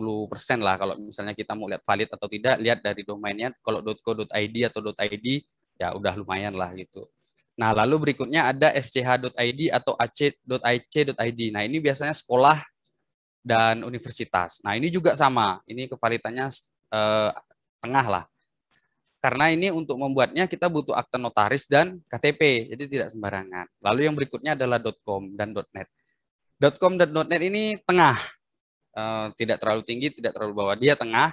lah kalau misalnya kita mau lihat valid atau tidak, lihat dari domainnya. Kalau .co.id atau .id ya udah lumayan lah gitu. Nah, lalu berikutnya ada sch.id atau ac.ic.id. Nah, ini biasanya sekolah dan universitas. Nah, ini juga sama. Ini kevalitannya eh, tengah lah. Karena ini untuk membuatnya kita butuh akta notaris dan KTP, jadi tidak sembarangan. Lalu yang berikutnya adalah .com dan .net. .com dan .net ini tengah, eh, tidak terlalu tinggi, tidak terlalu bawah. Dia tengah.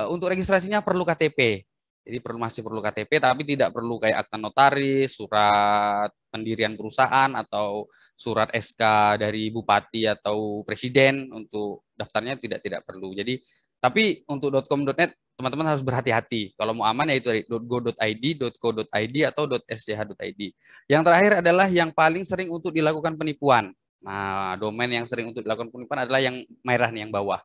Eh, untuk registrasinya perlu KTP. Jadi perlu masih perlu KTP tapi tidak perlu kayak akta notaris, surat pendirian perusahaan atau surat SK dari bupati atau presiden untuk daftarnya tidak tidak perlu. Jadi tapi untuk .com.net teman-teman harus berhati-hati. Kalau mau aman yaitu .go.id, .co.id atau .sch.id. Yang terakhir adalah yang paling sering untuk dilakukan penipuan. Nah, domain yang sering untuk dilakukan penipuan adalah yang merah nih yang bawah.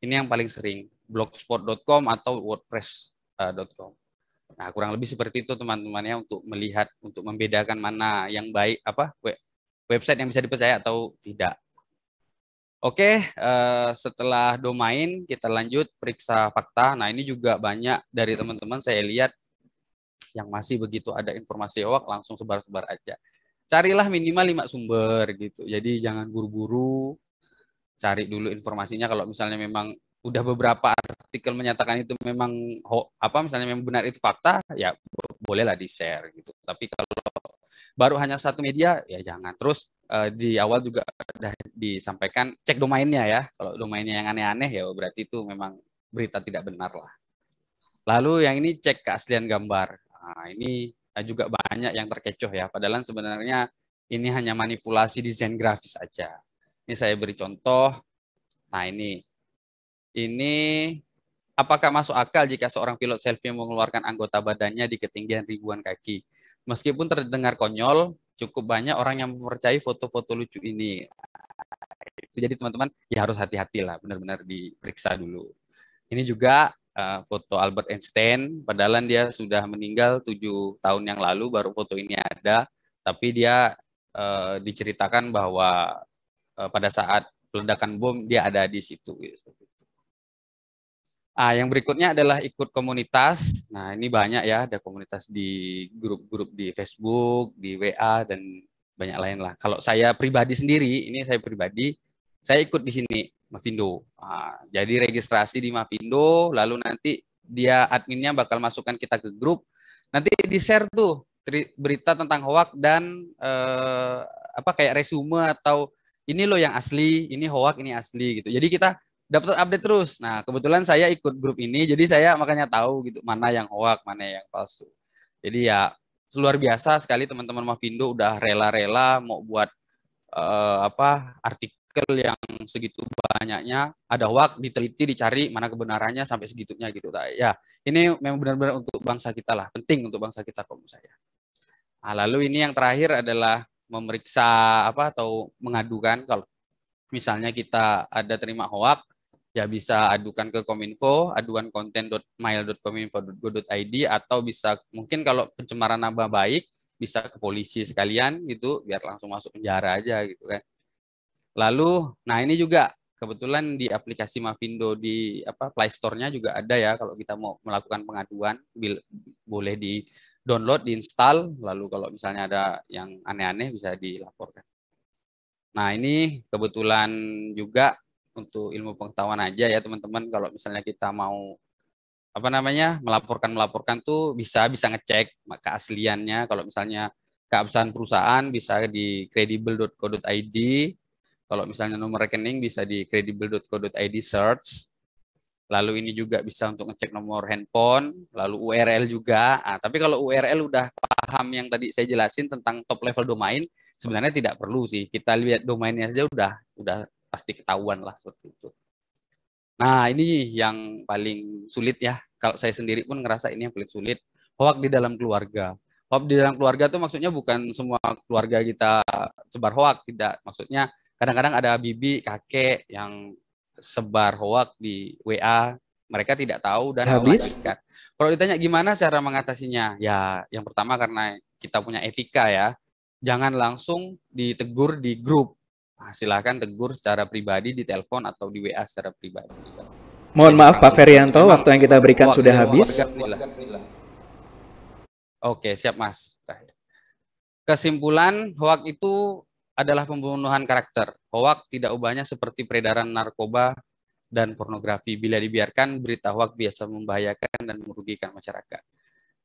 Ini yang paling sering blogspot.com atau wordpress com. Nah, kurang lebih seperti itu teman-temannya untuk melihat untuk membedakan mana yang baik apa website yang bisa dipercaya atau tidak. Oke, uh, setelah domain kita lanjut periksa fakta. Nah, ini juga banyak dari teman-teman saya lihat yang masih begitu ada informasi hoax langsung sebar-sebar aja. Carilah minimal lima sumber gitu. Jadi jangan buru-buru cari dulu informasinya kalau misalnya memang udah beberapa artikel menyatakan itu memang apa misalnya memang benar itu fakta ya bolehlah di share gitu tapi kalau baru hanya satu media ya jangan. Terus uh, di awal juga sudah disampaikan cek domainnya ya. Kalau domainnya yang aneh-aneh ya berarti itu memang berita tidak benar lah. Lalu yang ini cek keaslian gambar. Nah, ini juga banyak yang terkecoh ya. Padahal sebenarnya ini hanya manipulasi desain grafis aja. Ini saya beri contoh. Nah ini. Ini apakah masuk akal jika seorang pilot selfie mengeluarkan anggota badannya di ketinggian ribuan kaki? Meskipun terdengar konyol, cukup banyak orang yang mempercayai foto-foto lucu ini. Jadi teman-teman ya harus hati-hati lah, benar-benar diperiksa dulu. Ini juga uh, foto Albert Einstein, padahal dia sudah meninggal tujuh tahun yang lalu, baru foto ini ada. Tapi dia uh, diceritakan bahwa uh, pada saat ledakan bom dia ada di situ. Gitu. Ah, yang berikutnya adalah ikut komunitas. Nah, ini banyak ya, ada komunitas di grup-grup di Facebook, di WA dan banyak lain lah. Kalau saya pribadi sendiri, ini saya pribadi, saya ikut di sini Mavindo. Nah, jadi registrasi di Mavindo, lalu nanti dia adminnya bakal masukkan kita ke grup. Nanti di share tuh berita tentang hoak dan eh, apa kayak resume atau ini loh yang asli, ini hoak, ini asli gitu. Jadi kita dapat update terus. Nah, kebetulan saya ikut grup ini, jadi saya makanya tahu gitu mana yang hoax, mana yang palsu. Jadi ya luar biasa sekali teman-teman Mavindo udah rela-rela mau buat uh, apa artikel yang segitu banyaknya ada hoax diteliti dicari mana kebenarannya sampai segitunya gitu ya ini memang benar-benar untuk bangsa kita lah penting untuk bangsa kita kaum saya nah, lalu ini yang terakhir adalah memeriksa apa atau mengadukan kalau misalnya kita ada terima hoax ya bisa adukan ke Kominfo, aduan konten.mail.kominfo.go.id atau bisa mungkin kalau pencemaran nama baik bisa ke polisi sekalian gitu biar langsung masuk penjara aja gitu kan. Lalu nah ini juga kebetulan di aplikasi Mavindo di apa Play Store-nya juga ada ya kalau kita mau melakukan pengaduan boleh di download, diinstal lalu kalau misalnya ada yang aneh-aneh bisa dilaporkan. Nah, ini kebetulan juga untuk ilmu pengetahuan aja ya teman-teman. Kalau misalnya kita mau apa namanya melaporkan melaporkan tuh bisa bisa ngecek keasliannya kalau misalnya keabsahan perusahaan bisa di credible.co.id kalau misalnya nomor rekening bisa di credible.co.id search. Lalu ini juga bisa untuk ngecek nomor handphone lalu URL juga. Nah, tapi kalau URL udah paham yang tadi saya jelasin tentang top level domain sebenarnya tidak perlu sih. Kita lihat domainnya saja udah udah pasti ketahuan lah seperti itu. Nah ini yang paling sulit ya. Kalau saya sendiri pun ngerasa ini yang paling sulit. Hoak di dalam keluarga. Hoax di dalam keluarga tuh maksudnya bukan semua keluarga kita sebar hoax, tidak. Maksudnya kadang-kadang ada bibi, kakek yang sebar hoax di WA, mereka tidak tahu dan Habis? Kalau ditanya gimana cara mengatasinya? Ya, yang pertama karena kita punya etika ya. Jangan langsung ditegur di grup. Nah, silakan tegur secara pribadi di telepon atau di WA secara pribadi. Mohon Jadi maaf Pak Ferianto, waktu yang kita berikan hoax sudah habis. Oke, siap Mas. Kesimpulan, hoax itu adalah pembunuhan karakter. Hoax tidak ubahnya seperti peredaran narkoba dan pornografi. Bila dibiarkan, berita hoax biasa membahayakan dan merugikan masyarakat.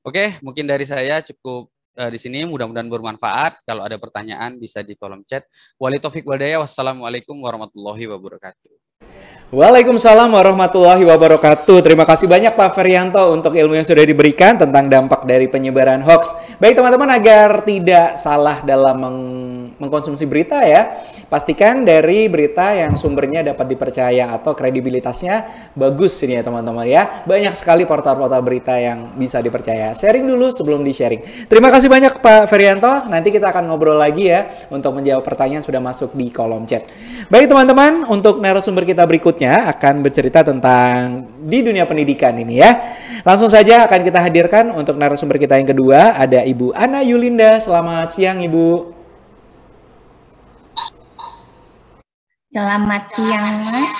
Oke, mungkin dari saya cukup di sini. Mudah-mudahan bermanfaat. Kalau ada pertanyaan bisa di kolom chat. Wali Taufik Wadaya. Wassalamualaikum warahmatullahi wabarakatuh. Waalaikumsalam warahmatullahi wabarakatuh. Terima kasih banyak Pak Ferianto untuk ilmu yang sudah diberikan tentang dampak dari penyebaran hoax. Baik teman-teman agar tidak salah dalam meng- mengkonsumsi berita ya, pastikan dari berita yang sumbernya dapat dipercaya atau kredibilitasnya bagus ini ya teman-teman ya. Banyak sekali portal-portal berita yang bisa dipercaya. Sharing dulu sebelum di-sharing. Terima kasih banyak Pak Ferianto. Nanti kita akan ngobrol lagi ya untuk menjawab pertanyaan sudah masuk di kolom chat. Baik teman-teman, untuk narasumber kita berikutnya akan bercerita tentang di dunia pendidikan ini ya. Langsung saja akan kita hadirkan untuk narasumber kita yang kedua ada Ibu Ana Yulinda. Selamat siang Ibu. Selamat siang, Mas.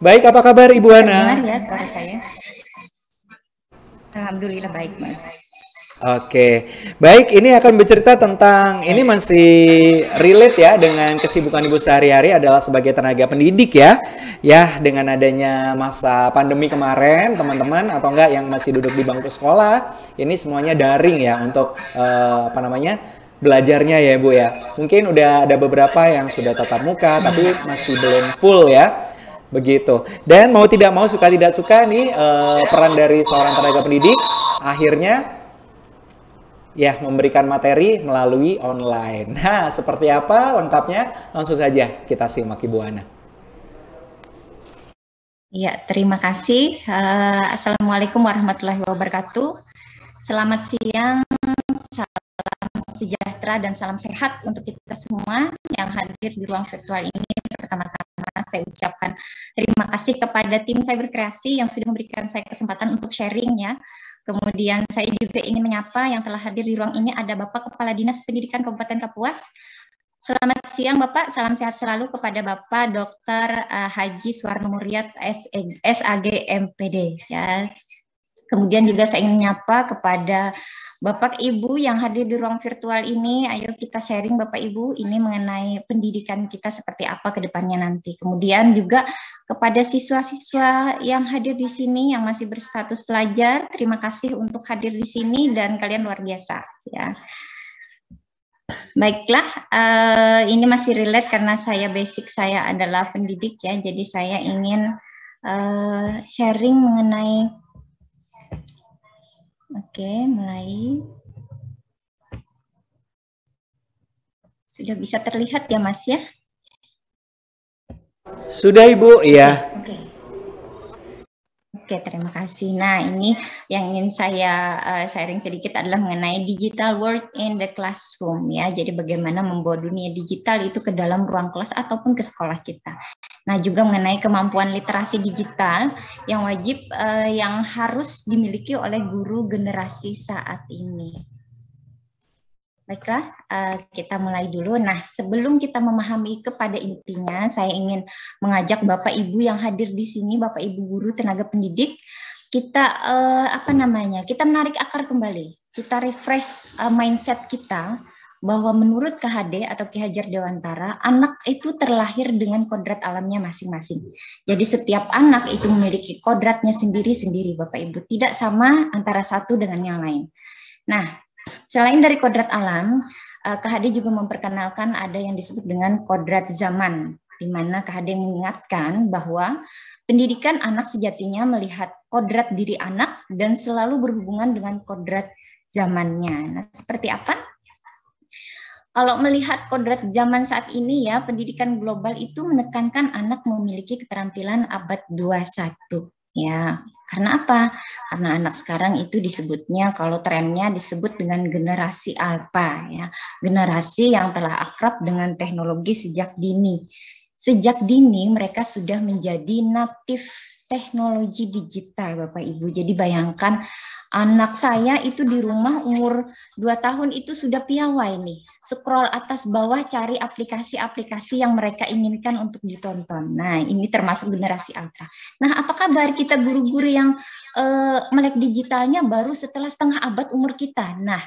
Baik, apa kabar Ibu Dengar Ana? ya suara saya? Alhamdulillah baik, Mas. Oke, baik. Ini akan bercerita tentang ini masih relate ya dengan kesibukan ibu sehari-hari adalah sebagai tenaga pendidik ya. Ya, dengan adanya masa pandemi kemarin, teman-teman atau enggak yang masih duduk di bangku sekolah, ini semuanya daring ya untuk eh, apa namanya belajarnya ya ibu ya. Mungkin udah ada beberapa yang sudah tatap muka, tapi masih belum full ya begitu. Dan mau tidak mau suka tidak suka nih eh, peran dari seorang tenaga pendidik akhirnya ya memberikan materi melalui online. Nah, seperti apa lengkapnya? Langsung saja kita simak Ibu Ana. Ya, terima kasih. Eh, Assalamualaikum warahmatullahi wabarakatuh. Selamat siang, salam sejahtera dan salam sehat untuk kita semua yang hadir di ruang virtual ini. Pertama-tama saya ucapkan terima kasih kepada tim Cyber Kreasi yang sudah memberikan saya kesempatan untuk sharing ya. Kemudian saya juga ingin menyapa yang telah hadir di ruang ini ada Bapak Kepala Dinas Pendidikan Kabupaten Kapuas. Selamat siang Bapak, salam sehat selalu kepada Bapak Dr. eh, Haji Suwarno Muryat SAG MPD ya. Kemudian juga saya ingin menyapa kepada Bapak Ibu yang hadir di ruang virtual ini, ayo kita sharing Bapak Ibu ini mengenai pendidikan kita seperti apa ke depannya nanti. Kemudian juga kepada siswa-siswa yang hadir di sini yang masih berstatus pelajar, terima kasih untuk hadir di sini dan kalian luar biasa ya. Baiklah, eh, ini masih relate karena saya basic saya adalah pendidik ya, jadi saya ingin eh, sharing mengenai Oke, mulai. Sudah bisa terlihat ya, Mas ya? Sudah Ibu, iya. Oke. Oke, terima kasih. Nah, ini yang ingin saya eh, sharing sedikit adalah mengenai digital world in the classroom ya. Jadi bagaimana membawa dunia digital itu ke dalam ruang kelas ataupun ke sekolah kita. Nah, juga mengenai kemampuan literasi digital yang wajib eh, yang harus dimiliki oleh guru generasi saat ini. Baiklah, eh, kita mulai dulu. Nah, sebelum kita memahami kepada intinya, saya ingin mengajak Bapak Ibu yang hadir di sini, Bapak Ibu guru tenaga pendidik, kita eh, apa namanya? Kita menarik akar kembali. Kita refresh eh, mindset kita bahwa menurut KHD atau Ki Hajar Dewantara, anak itu terlahir dengan kodrat alamnya masing-masing. Jadi setiap anak itu memiliki kodratnya sendiri-sendiri, Bapak Ibu. Tidak sama antara satu dengan yang lain. Nah, Selain dari kodrat alam, eh, KHD juga memperkenalkan ada yang disebut dengan kodrat zaman, di mana KHD mengingatkan bahwa pendidikan anak sejatinya melihat kodrat diri anak dan selalu berhubungan dengan kodrat zamannya. Nah, seperti apa? Kalau melihat kodrat zaman saat ini ya, pendidikan global itu menekankan anak memiliki keterampilan abad 21 Ya, karena apa? Karena anak sekarang itu disebutnya kalau trennya disebut dengan generasi alfa ya. Generasi yang telah akrab dengan teknologi sejak dini. Sejak dini mereka sudah menjadi natif teknologi digital Bapak Ibu. Jadi bayangkan anak saya itu di rumah umur 2 tahun itu sudah piawai nih. Scroll atas bawah cari aplikasi-aplikasi yang mereka inginkan untuk ditonton. Nah, ini termasuk generasi alpha. Nah, apa kabar kita guru-guru yang uh, melek digitalnya baru setelah setengah abad umur kita? Nah,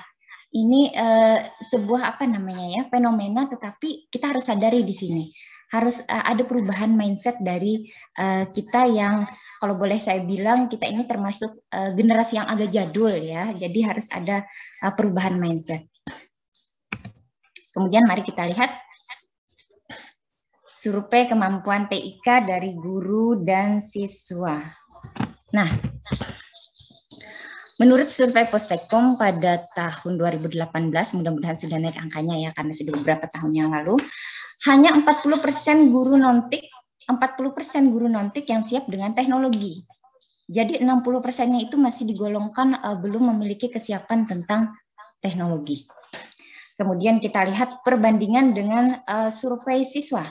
ini uh, sebuah apa namanya ya fenomena tetapi kita harus sadari di sini harus uh, ada perubahan mindset dari uh, kita yang kalau boleh saya bilang kita ini termasuk uh, generasi yang agak jadul ya. Jadi harus ada uh, perubahan mindset. Kemudian mari kita lihat survei kemampuan TIK dari guru dan siswa. Nah, menurut survei Postekom pada tahun 2018, mudah-mudahan sudah naik angkanya ya karena sudah beberapa tahun yang lalu, hanya 40% guru nontik 40% guru nontik yang siap dengan teknologi. Jadi 60 persennya itu masih digolongkan uh, belum memiliki kesiapan tentang teknologi. Kemudian kita lihat perbandingan dengan uh, survei siswa.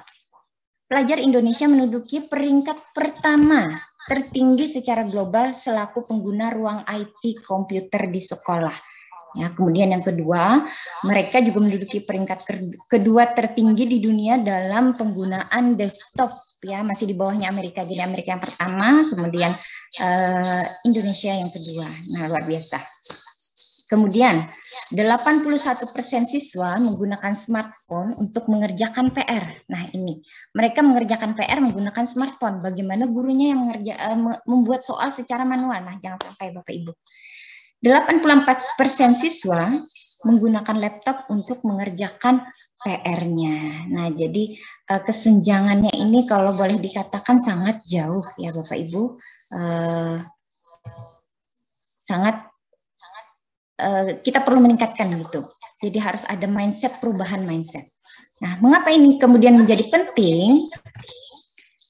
Pelajar Indonesia menduduki peringkat pertama tertinggi secara global selaku pengguna ruang IT komputer di sekolah Ya, kemudian yang kedua, mereka juga menduduki peringkat kedua tertinggi di dunia dalam penggunaan desktop ya, masih di bawahnya Amerika. Jadi Amerika yang pertama, kemudian uh, Indonesia yang kedua. Nah, luar biasa. Kemudian 81% siswa menggunakan smartphone untuk mengerjakan PR. Nah, ini mereka mengerjakan PR menggunakan smartphone. Bagaimana gurunya yang mengerja, uh, membuat soal secara manual? Nah, jangan sampai Bapak Ibu. 84% siswa menggunakan laptop untuk mengerjakan PR-nya. Nah, jadi uh, kesenjangannya ini kalau boleh dikatakan sangat jauh ya Bapak Ibu. Uh, sangat uh, kita perlu meningkatkan gitu. Jadi harus ada mindset perubahan mindset. Nah, mengapa ini kemudian menjadi penting?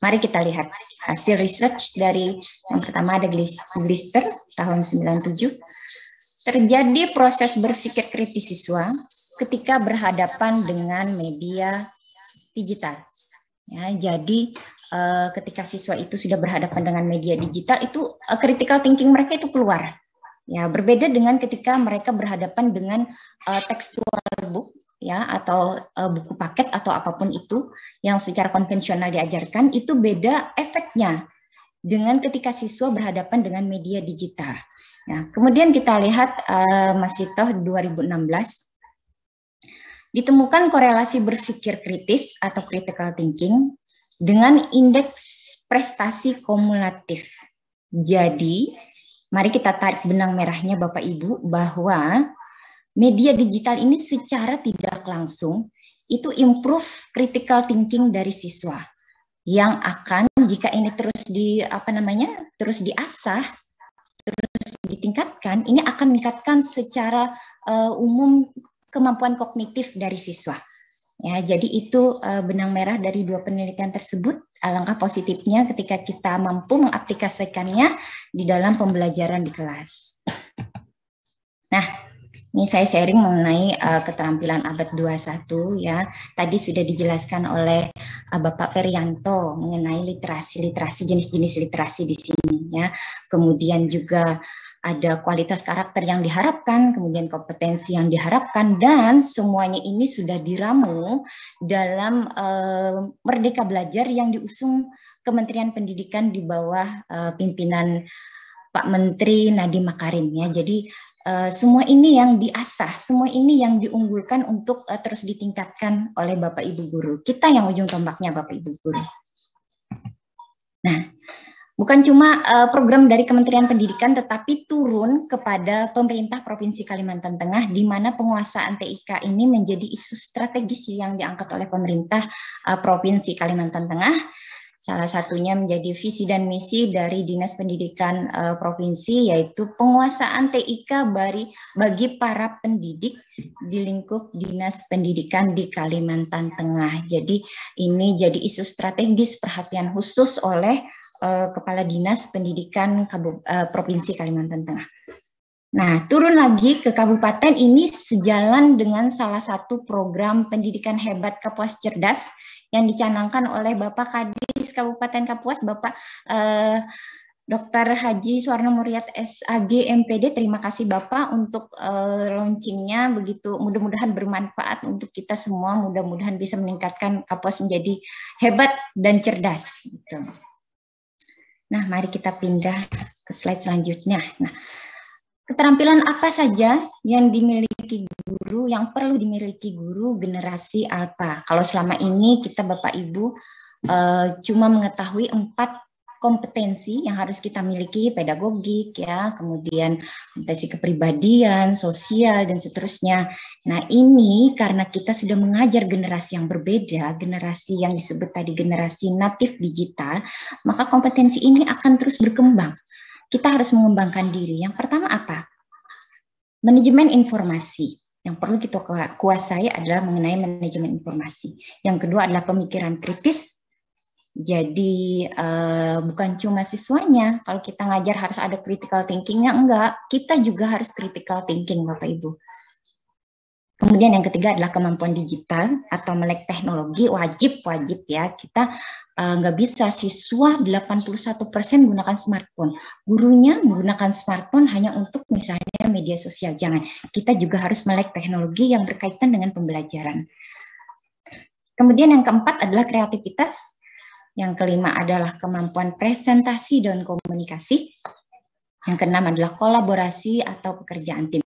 Mari kita lihat hasil research dari yang pertama ada Glister tahun 97 Terjadi proses berpikir kritis siswa ketika berhadapan dengan media digital. Ya, jadi uh, ketika siswa itu sudah berhadapan dengan media digital itu uh, critical thinking mereka itu keluar. Ya, berbeda dengan ketika mereka berhadapan dengan uh, textual book ya atau uh, buku paket atau apa pun itu yang secara konvensional diajarkan itu beda efeknya dengan ketika siswa berhadapan dengan media digital. Nah, kemudian kita lihat uh, masih toh 2016 ditemukan korelasi berpikir kritis atau critical thinking dengan indeks prestasi kumulatif. Jadi, mari kita tarik benang merahnya Bapak Ibu bahwa media digital ini secara tidak langsung itu improve critical thinking dari siswa yang akan jika ini terus di apa namanya terus diasah terus ditingkatkan, ini akan meningkatkan secara uh, umum kemampuan kognitif dari siswa. Ya, jadi itu uh, benang merah dari dua penelitian tersebut. Alangkah positifnya ketika kita mampu mengaplikasikannya di dalam pembelajaran di kelas. Nah, ini saya sharing mengenai uh, keterampilan abad 21 ya. Tadi sudah dijelaskan oleh uh, Bapak Ferianto mengenai literasi-literasi jenis-jenis literasi di sini ya. Kemudian juga ada kualitas karakter yang diharapkan, kemudian kompetensi yang diharapkan, dan semuanya ini sudah diramu dalam uh, Merdeka Belajar yang diusung Kementerian Pendidikan di bawah uh, pimpinan Pak Menteri Nadiem Makarim ya. Jadi Uh, semua ini yang diasah, semua ini yang diunggulkan untuk uh, terus ditingkatkan oleh Bapak Ibu guru. Kita yang ujung tombaknya Bapak Ibu guru. Nah, bukan cuma uh, program dari Kementerian Pendidikan tetapi turun kepada pemerintah Provinsi Kalimantan Tengah di mana penguasaan TIK ini menjadi isu strategis yang diangkat oleh pemerintah uh, Provinsi Kalimantan Tengah Salah satunya menjadi visi dan misi dari Dinas Pendidikan uh, Provinsi yaitu penguasaan TIK bagi, bagi para pendidik di lingkup Dinas Pendidikan di Kalimantan Tengah. Jadi ini jadi isu strategis perhatian khusus oleh uh, Kepala Dinas Pendidikan Kabup uh, Provinsi Kalimantan Tengah. Nah, turun lagi ke kabupaten ini sejalan dengan salah satu program pendidikan hebat Kapuas Cerdas yang dicanangkan oleh Bapak Kadis Kabupaten Kapuas, Bapak uh, Dr. Haji Suwarno Muriat SAG MPD, terima kasih Bapak untuk uh, launchingnya begitu mudah-mudahan bermanfaat untuk kita semua, mudah-mudahan bisa meningkatkan Kapos menjadi hebat dan cerdas. Gitu. Nah, mari kita pindah ke slide selanjutnya. Nah, keterampilan apa saja yang dimiliki guru, yang perlu dimiliki guru generasi alpha? Kalau selama ini kita Bapak Ibu uh, cuma mengetahui empat kompetensi yang harus kita miliki pedagogik ya kemudian kompetensi kepribadian sosial dan seterusnya nah ini karena kita sudah mengajar generasi yang berbeda generasi yang disebut tadi generasi natif digital maka kompetensi ini akan terus berkembang kita harus mengembangkan diri. Yang pertama apa? Manajemen informasi. Yang perlu kita kuasai adalah mengenai manajemen informasi. Yang kedua adalah pemikiran kritis. Jadi uh, bukan cuma siswanya, kalau kita ngajar harus ada critical thinkingnya, enggak. Kita juga harus critical thinking, Bapak Ibu. Kemudian yang ketiga adalah kemampuan digital atau melek teknologi. Wajib wajib ya. Kita uh, nggak bisa. Siswa 81% gunakan smartphone. Gurunya menggunakan smartphone hanya untuk misalnya media sosial. Jangan. Kita juga harus melek teknologi yang berkaitan dengan pembelajaran. Kemudian yang keempat adalah kreativitas. Yang kelima adalah kemampuan presentasi dan komunikasi. Yang keenam adalah kolaborasi atau pekerjaan tim.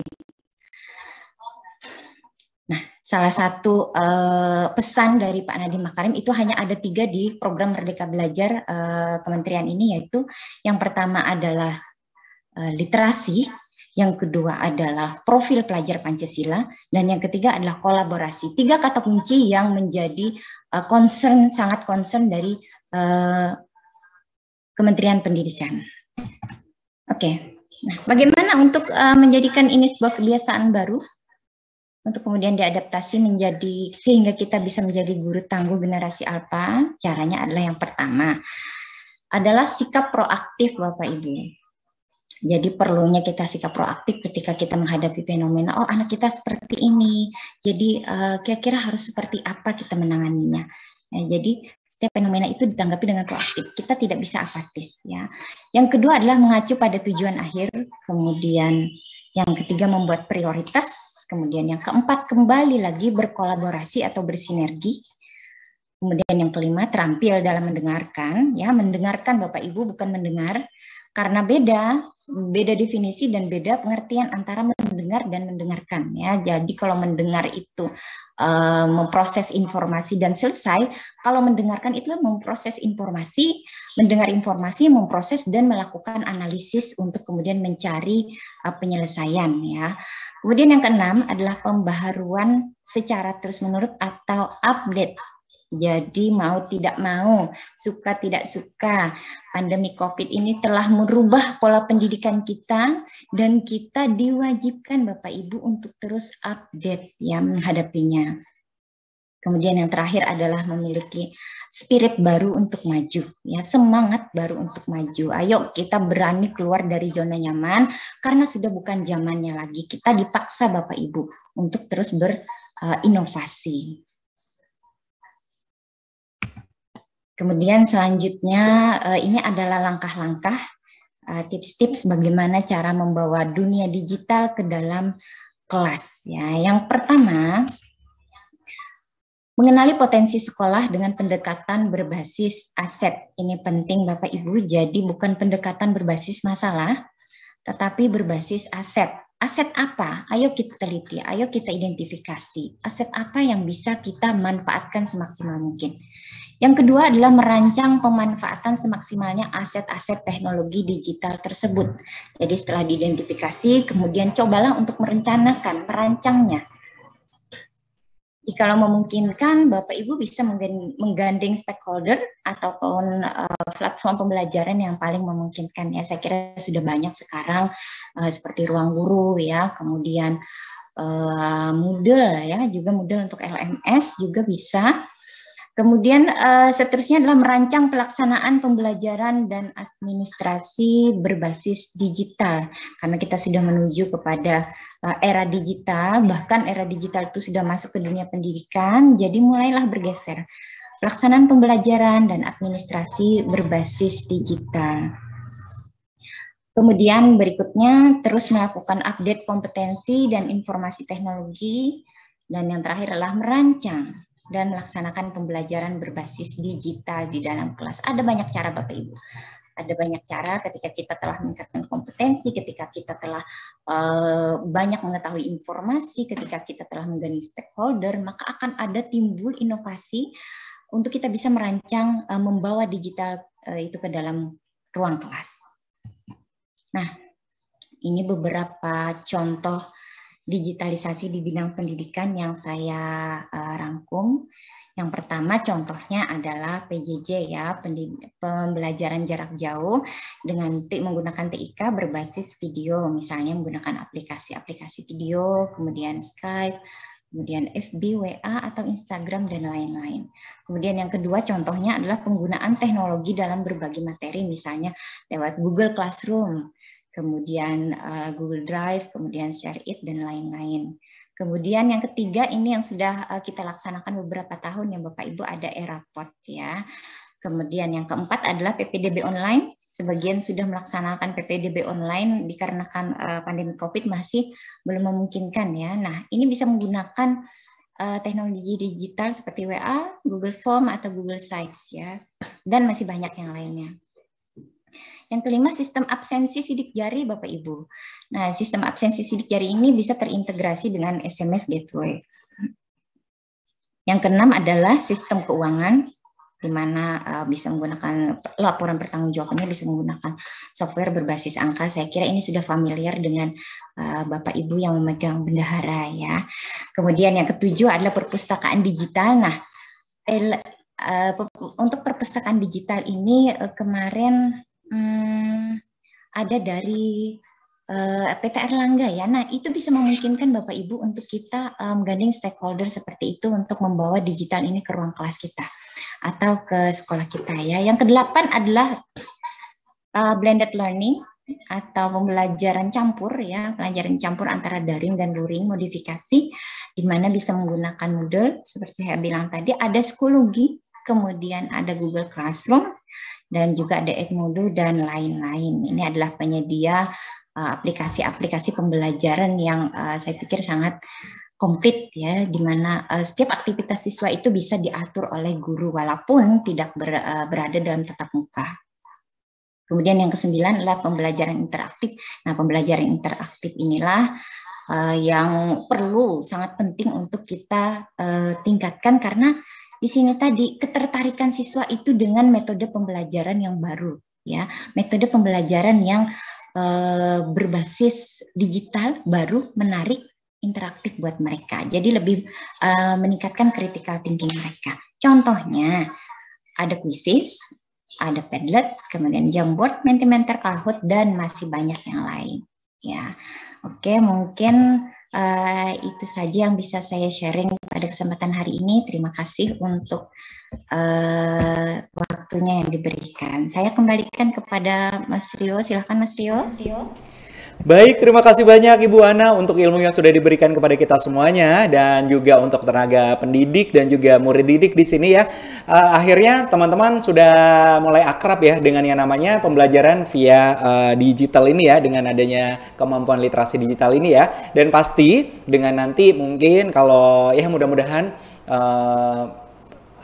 Nah, salah satu uh, pesan dari Pak Nadiem Makarim itu hanya ada tiga di program Merdeka Belajar uh, Kementerian ini, yaitu yang pertama adalah uh, literasi, yang kedua adalah profil pelajar Pancasila, dan yang ketiga adalah kolaborasi. Tiga kata kunci yang menjadi uh, concern, sangat concern dari Eh, Kementerian Pendidikan. Oke, okay. nah, bagaimana untuk uh, menjadikan ini sebuah kebiasaan baru? Untuk kemudian diadaptasi menjadi sehingga kita bisa menjadi guru tangguh generasi alpha. Caranya adalah yang pertama adalah sikap proaktif Bapak Ibu. Jadi perlunya kita sikap proaktif ketika kita menghadapi fenomena, oh anak kita seperti ini, jadi eh, kira-kira harus seperti apa kita menanganinya. Ya, jadi setiap fenomena itu ditanggapi dengan proaktif. Kita tidak bisa apatis ya. Yang kedua adalah mengacu pada tujuan akhir, kemudian yang ketiga membuat prioritas, kemudian yang keempat kembali lagi berkolaborasi atau bersinergi. Kemudian yang kelima terampil dalam mendengarkan, ya mendengarkan Bapak Ibu bukan mendengar karena beda beda definisi dan beda pengertian antara mendengar dan mendengarkan ya. Jadi kalau mendengar itu uh, memproses informasi dan selesai, kalau mendengarkan itu memproses informasi, mendengar informasi, memproses dan melakukan analisis untuk kemudian mencari uh, penyelesaian ya. Kemudian yang keenam adalah pembaharuan secara terus-menerus atau update jadi mau tidak mau, suka tidak suka, pandemi COVID ini telah merubah pola pendidikan kita dan kita diwajibkan Bapak Ibu untuk terus update ya menghadapinya. Kemudian yang terakhir adalah memiliki spirit baru untuk maju, ya semangat baru untuk maju. Ayo kita berani keluar dari zona nyaman karena sudah bukan zamannya lagi. Kita dipaksa Bapak Ibu untuk terus berinovasi. Kemudian selanjutnya uh, ini adalah langkah-langkah uh, tips-tips bagaimana cara membawa dunia digital ke dalam kelas. Ya, yang pertama mengenali potensi sekolah dengan pendekatan berbasis aset. Ini penting Bapak Ibu. Jadi bukan pendekatan berbasis masalah, tetapi berbasis aset. Aset apa? Ayo kita teliti, ayo kita identifikasi. Aset apa yang bisa kita manfaatkan semaksimal mungkin. Yang kedua adalah merancang pemanfaatan semaksimalnya aset-aset teknologi digital tersebut. Jadi setelah diidentifikasi, kemudian cobalah untuk merencanakan, merancangnya. Jika memungkinkan, Bapak Ibu bisa menggandeng stakeholder ataupun uh, platform pembelajaran yang paling memungkinkan. Ya, saya kira sudah banyak sekarang uh, seperti ruang guru, ya, kemudian uh, Moodle, ya, juga Moodle untuk LMS juga bisa Kemudian uh, seterusnya adalah merancang pelaksanaan pembelajaran dan administrasi berbasis digital. Karena kita sudah menuju kepada uh, era digital, bahkan era digital itu sudah masuk ke dunia pendidikan, jadi mulailah bergeser. Pelaksanaan pembelajaran dan administrasi berbasis digital. Kemudian berikutnya terus melakukan update kompetensi dan informasi teknologi. Dan yang terakhir adalah merancang dan melaksanakan pembelajaran berbasis digital di dalam kelas. Ada banyak cara Bapak Ibu. Ada banyak cara ketika kita telah meningkatkan kompetensi, ketika kita telah uh, banyak mengetahui informasi, ketika kita telah menggani stakeholder, maka akan ada timbul inovasi untuk kita bisa merancang uh, membawa digital uh, itu ke dalam ruang kelas. Nah, ini beberapa contoh digitalisasi di bidang pendidikan yang saya uh, rangkum. Yang pertama contohnya adalah PJJ ya, pembelajaran jarak jauh dengan menggunakan TIK berbasis video, misalnya menggunakan aplikasi-aplikasi video, kemudian Skype, kemudian FB, WA, atau Instagram, dan lain-lain. Kemudian yang kedua contohnya adalah penggunaan teknologi dalam berbagai materi, misalnya lewat Google Classroom, kemudian uh, Google Drive, kemudian Share It, dan lain-lain. Kemudian yang ketiga ini yang sudah uh, kita laksanakan beberapa tahun ya Bapak Ibu ada Eraport ya. Kemudian yang keempat adalah PPDB online. Sebagian sudah melaksanakan PPDB online dikarenakan uh, pandemi COVID masih belum memungkinkan ya. Nah ini bisa menggunakan uh, teknologi digital seperti WA, Google Form atau Google Sites ya. Dan masih banyak yang lainnya. Yang kelima, sistem absensi sidik jari Bapak Ibu. Nah, sistem absensi sidik jari ini bisa terintegrasi dengan SMS Gateway. Yang keenam adalah sistem keuangan, di mana uh, bisa menggunakan laporan pertanggungjawabannya bisa menggunakan software berbasis angka. Saya kira ini sudah familiar dengan uh, Bapak Ibu yang memegang bendahara ya. Kemudian yang ketujuh adalah perpustakaan digital. Nah, el, uh, untuk perpustakaan digital ini kemarin hmm, ada dari uh, eh, PT Erlangga ya. Nah, itu bisa memungkinkan Bapak Ibu untuk kita um, gandeng stakeholder seperti itu untuk membawa digital ini ke ruang kelas kita atau ke sekolah kita ya. Yang kedelapan adalah uh, blended learning atau pembelajaran campur ya, pelajaran campur antara daring dan luring modifikasi di mana bisa menggunakan Moodle seperti saya bilang tadi ada Schoology, kemudian ada Google Classroom, dan juga Edmodo dan lain-lain. Ini adalah penyedia eh, aplikasi-aplikasi pembelajaran yang uh, saya pikir sangat komplit ya, di mana uh, setiap aktivitas siswa itu bisa diatur oleh guru walaupun tidak ber, uh, berada dalam tatap muka. Kemudian yang kesembilan adalah pembelajaran interaktif. Nah, pembelajaran interaktif inilah uh, yang perlu sangat penting untuk kita uh, tingkatkan karena di sini tadi ketertarikan siswa itu dengan metode pembelajaran yang baru ya. Metode pembelajaran yang e, berbasis digital baru menarik interaktif buat mereka. Jadi lebih e, meningkatkan critical thinking mereka. Contohnya ada quizzes ada Padlet, kemudian Jamboard, Mentimeter, Kahoot, dan masih banyak yang lain. Ya, oke, mungkin uh, itu saja yang bisa saya sharing pada kesempatan hari ini. Terima kasih untuk uh, waktunya yang diberikan. Saya kembalikan kepada Mas Rio. Silahkan Mas Rio. Mas Rio. Baik, terima kasih banyak Ibu Ana untuk ilmu yang sudah diberikan kepada kita semuanya dan juga untuk tenaga pendidik dan juga murid didik di sini ya. Uh, akhirnya teman-teman sudah mulai akrab ya dengan yang namanya pembelajaran via uh, digital ini ya dengan adanya kemampuan literasi digital ini ya. Dan pasti dengan nanti mungkin kalau ya mudah-mudahan uh,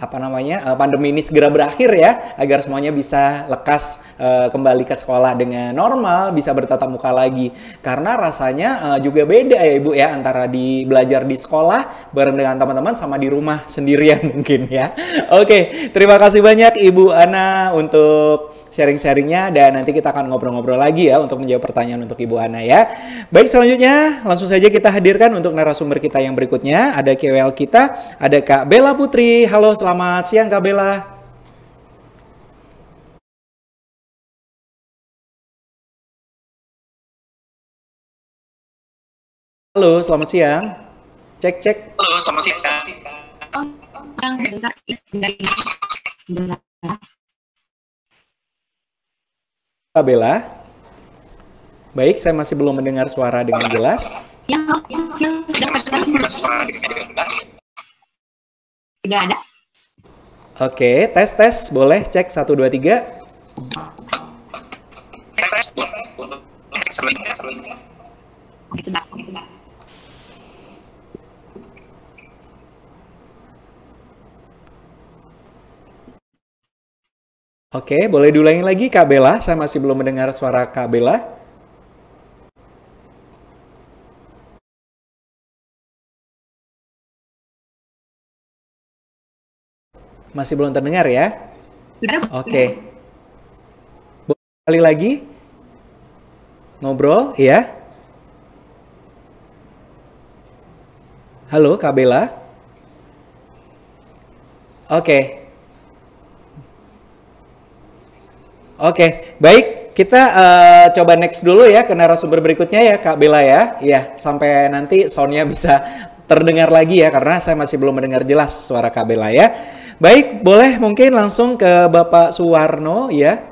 apa namanya uh, pandemi ini segera berakhir ya agar semuanya bisa lekas uh, kembali ke sekolah dengan normal bisa bertatap muka lagi. Karena rasanya uh, juga beda ya ibu ya antara di belajar di sekolah bareng dengan teman-teman sama di rumah sendirian mungkin ya. Oke terima kasih banyak ibu Ana untuk sharing-sharingnya dan nanti kita akan ngobrol-ngobrol lagi ya untuk menjawab pertanyaan untuk Ibu Ana ya. Baik selanjutnya langsung saja kita hadirkan untuk narasumber kita yang berikutnya ada KWL kita ada Kak Bella Putri. Halo selamat siang Kak Bella. Halo, selamat siang. Cek cek. Halo, selamat siang. Kak Bella. Baik, saya masih belum mendengar suara dengan jelas. Sudah ada. Oke, tes tes boleh cek 1 2 3. Oke, sudah. Oke, boleh diulangi lagi Kak Bella. Saya masih belum mendengar suara Kak Bella. Masih belum terdengar ya? Sudah. Oke. Boleh Sekali lagi. Ngobrol, ya? Halo, Kak Bella. Oke. Oke, baik. Kita eh, coba next dulu ya ke narasumber berikutnya ya, Kak Bella ya. Iya, sampai nanti soundnya bisa terdengar lagi ya, karena saya masih belum mendengar jelas suara Kak Bella ya. Baik, boleh mungkin langsung ke Bapak Suwarno ya.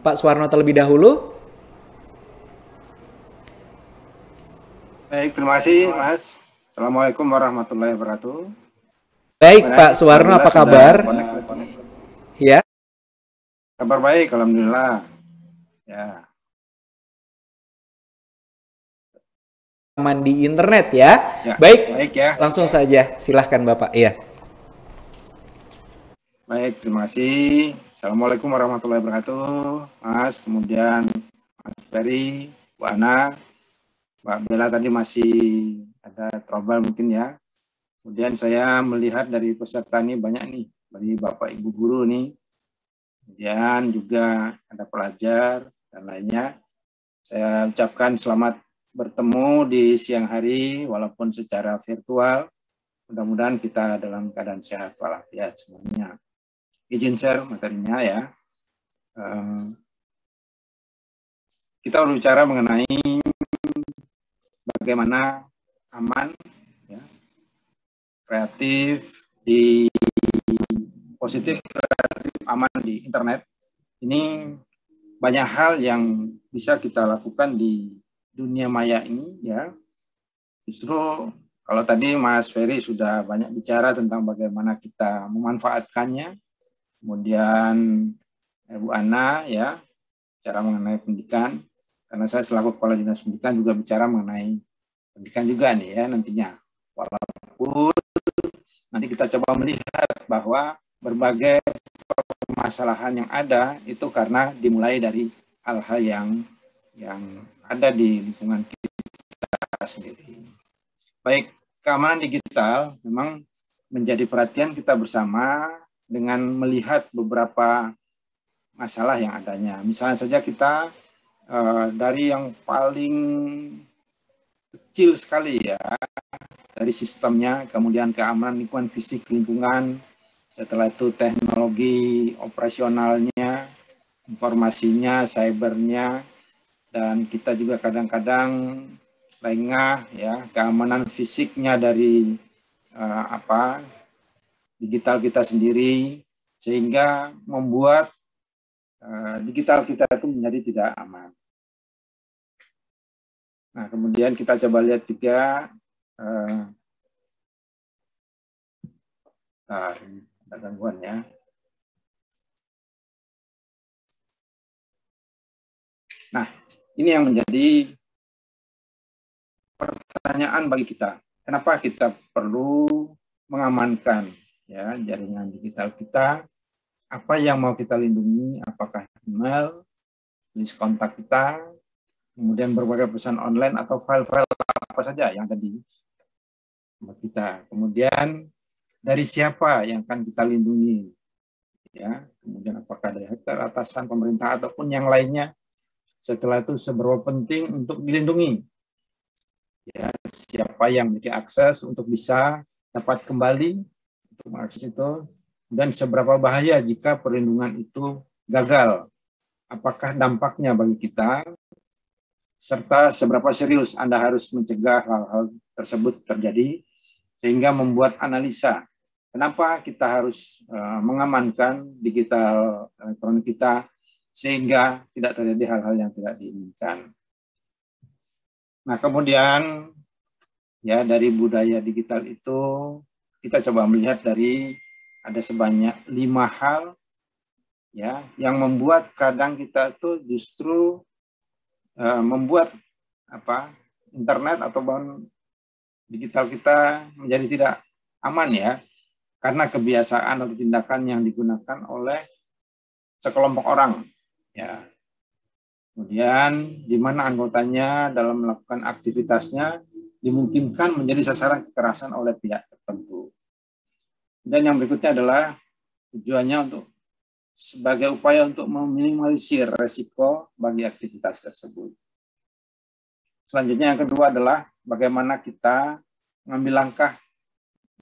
Pak Suwarno terlebih dahulu. Baik, terima kasih Mas. Assalamualaikum warahmatullahi wabarakatuh. Baik, Pak Suwarno apa kabar? connect. Kabar baik, Alhamdulillah. Ya, Aman di internet ya. ya. Baik, Baik ya. langsung saja. Silahkan Bapak. Iya. Baik, terima kasih. Assalamualaikum warahmatullahi wabarakatuh. Mas, kemudian Mas Ferry, Bu Ana, Mbak Bella tadi masih ada trouble mungkin ya. Kemudian saya melihat dari peserta ini banyak nih, dari Bapak Ibu guru nih. Kemudian juga ada pelajar dan lainnya. Saya ucapkan selamat bertemu di siang hari walaupun secara virtual. Mudah-mudahan kita dalam keadaan sehat walafiat semuanya. Izin share materinya ya. Eh, kita berbicara mengenai bagaimana aman, ya, kreatif di positif kreatif aman di internet. Ini banyak hal yang bisa kita lakukan di dunia maya ini ya. Justru kalau tadi Mas Ferry sudah banyak bicara tentang bagaimana kita memanfaatkannya, kemudian Ibu Ana ya bicara mengenai pendidikan, karena saya selaku kepala dinas pendidikan juga bicara mengenai pendidikan juga nih ya nantinya. Walaupun nanti kita coba melihat bahwa berbagai permasalahan yang ada itu karena dimulai dari hal-hal yang yang ada di lingkungan kita sendiri. Baik, keamanan digital memang menjadi perhatian kita bersama dengan melihat beberapa masalah yang adanya. Misalnya saja kita uh, dari yang paling kecil sekali ya, dari sistemnya, kemudian keamanan lingkungan fisik lingkungan, setelah itu teknologi operasionalnya, informasinya, cybernya, dan kita juga kadang-kadang lengah ya keamanan fisiknya dari uh, apa digital kita sendiri sehingga membuat uh, digital kita itu menjadi tidak aman. Nah kemudian kita coba lihat juga uh, ada gangguan ya. Nah, ini yang menjadi pertanyaan bagi kita. Kenapa kita perlu mengamankan ya jaringan digital kita? Apa yang mau kita lindungi? Apakah email, list kontak kita, kemudian berbagai pesan online atau file-file apa saja yang tadi kita. Kemudian dari siapa yang akan kita lindungi? Ya, kemudian apakah dari atasan pemerintah ataupun yang lainnya? Setelah itu seberapa penting untuk dilindungi? ya, siapa yang memiliki akses untuk bisa dapat kembali untuk mengakses itu dan seberapa bahaya jika perlindungan itu gagal. Apakah dampaknya bagi kita serta seberapa serius Anda harus mencegah hal-hal tersebut terjadi sehingga membuat analisa kenapa kita harus uh, mengamankan digital elektronik kita sehingga tidak terjadi hal-hal yang tidak diinginkan. Nah, kemudian ya dari budaya digital itu kita coba melihat dari ada sebanyak lima hal ya yang membuat kadang kita tuh justru uh, membuat apa internet atau bahkan digital kita menjadi tidak aman ya karena kebiasaan atau tindakan yang digunakan oleh sekelompok orang ya kemudian di mana anggotanya dalam melakukan aktivitasnya dimungkinkan menjadi sasaran kekerasan oleh pihak tertentu dan yang berikutnya adalah tujuannya untuk sebagai upaya untuk meminimalisir resiko bagi aktivitas tersebut. Selanjutnya yang kedua adalah bagaimana kita mengambil langkah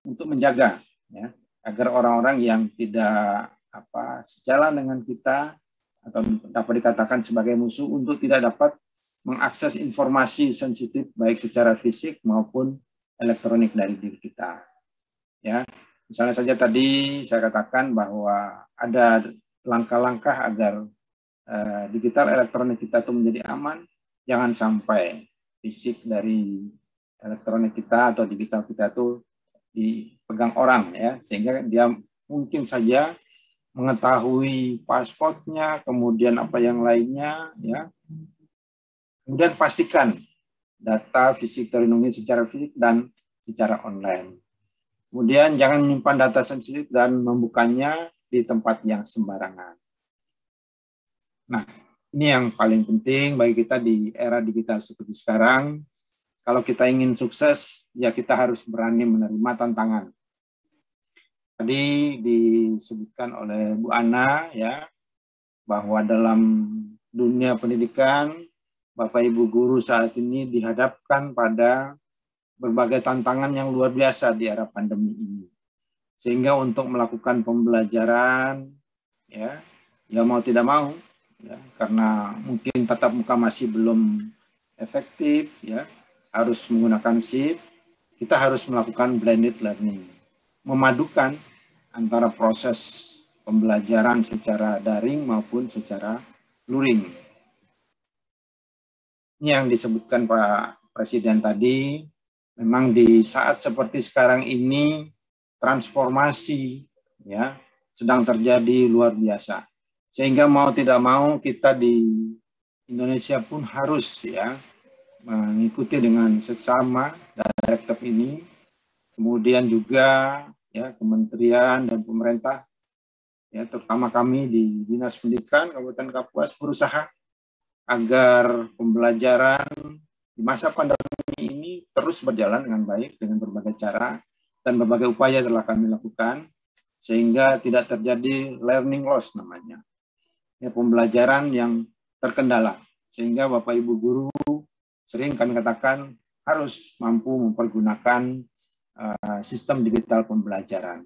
untuk menjaga ya agar orang-orang yang tidak apa sejalan dengan kita atau dapat dikatakan sebagai musuh untuk tidak dapat mengakses informasi sensitif baik secara fisik maupun elektronik dari diri kita. Ya, Misalnya saja tadi saya katakan bahwa ada langkah-langkah agar uh, digital elektronik kita itu menjadi aman, jangan sampai fisik dari elektronik kita atau digital kita itu dipegang orang ya, sehingga dia mungkin saja mengetahui passwordnya, kemudian apa yang lainnya ya. Kemudian pastikan data fisik terlindungi secara fisik dan secara online. Kemudian jangan menyimpan data sensitif dan membukanya di tempat yang sembarangan. Nah, ini yang paling penting bagi kita di era digital seperti sekarang. Kalau kita ingin sukses, ya kita harus berani menerima tantangan. Tadi disebutkan oleh Bu Ana ya bahwa dalam dunia pendidikan Bapak Ibu guru saat ini dihadapkan pada berbagai tantangan yang luar biasa di era pandemi ini. Sehingga untuk melakukan pembelajaran, ya, ya mau tidak mau, ya, karena mungkin tatap muka masih belum efektif, ya, harus menggunakan shift, kita harus melakukan blended learning, memadukan antara proses pembelajaran secara daring maupun secara luring. Ini yang disebutkan Pak Presiden tadi, memang di saat seperti sekarang ini transformasi ya sedang terjadi luar biasa. Sehingga mau tidak mau kita di Indonesia pun harus ya mengikuti dengan seksama direktif ini. Kemudian juga ya kementerian dan pemerintah ya terutama kami di Dinas Pendidikan Kabupaten Kapuas berusaha agar pembelajaran di masa pandemi ini terus berjalan dengan baik dengan berbagai cara dan berbagai upaya telah kami lakukan sehingga tidak terjadi learning loss namanya. Ya, pembelajaran yang terkendala sehingga Bapak Ibu guru sering kami katakan harus mampu mempergunakan uh, sistem digital pembelajaran.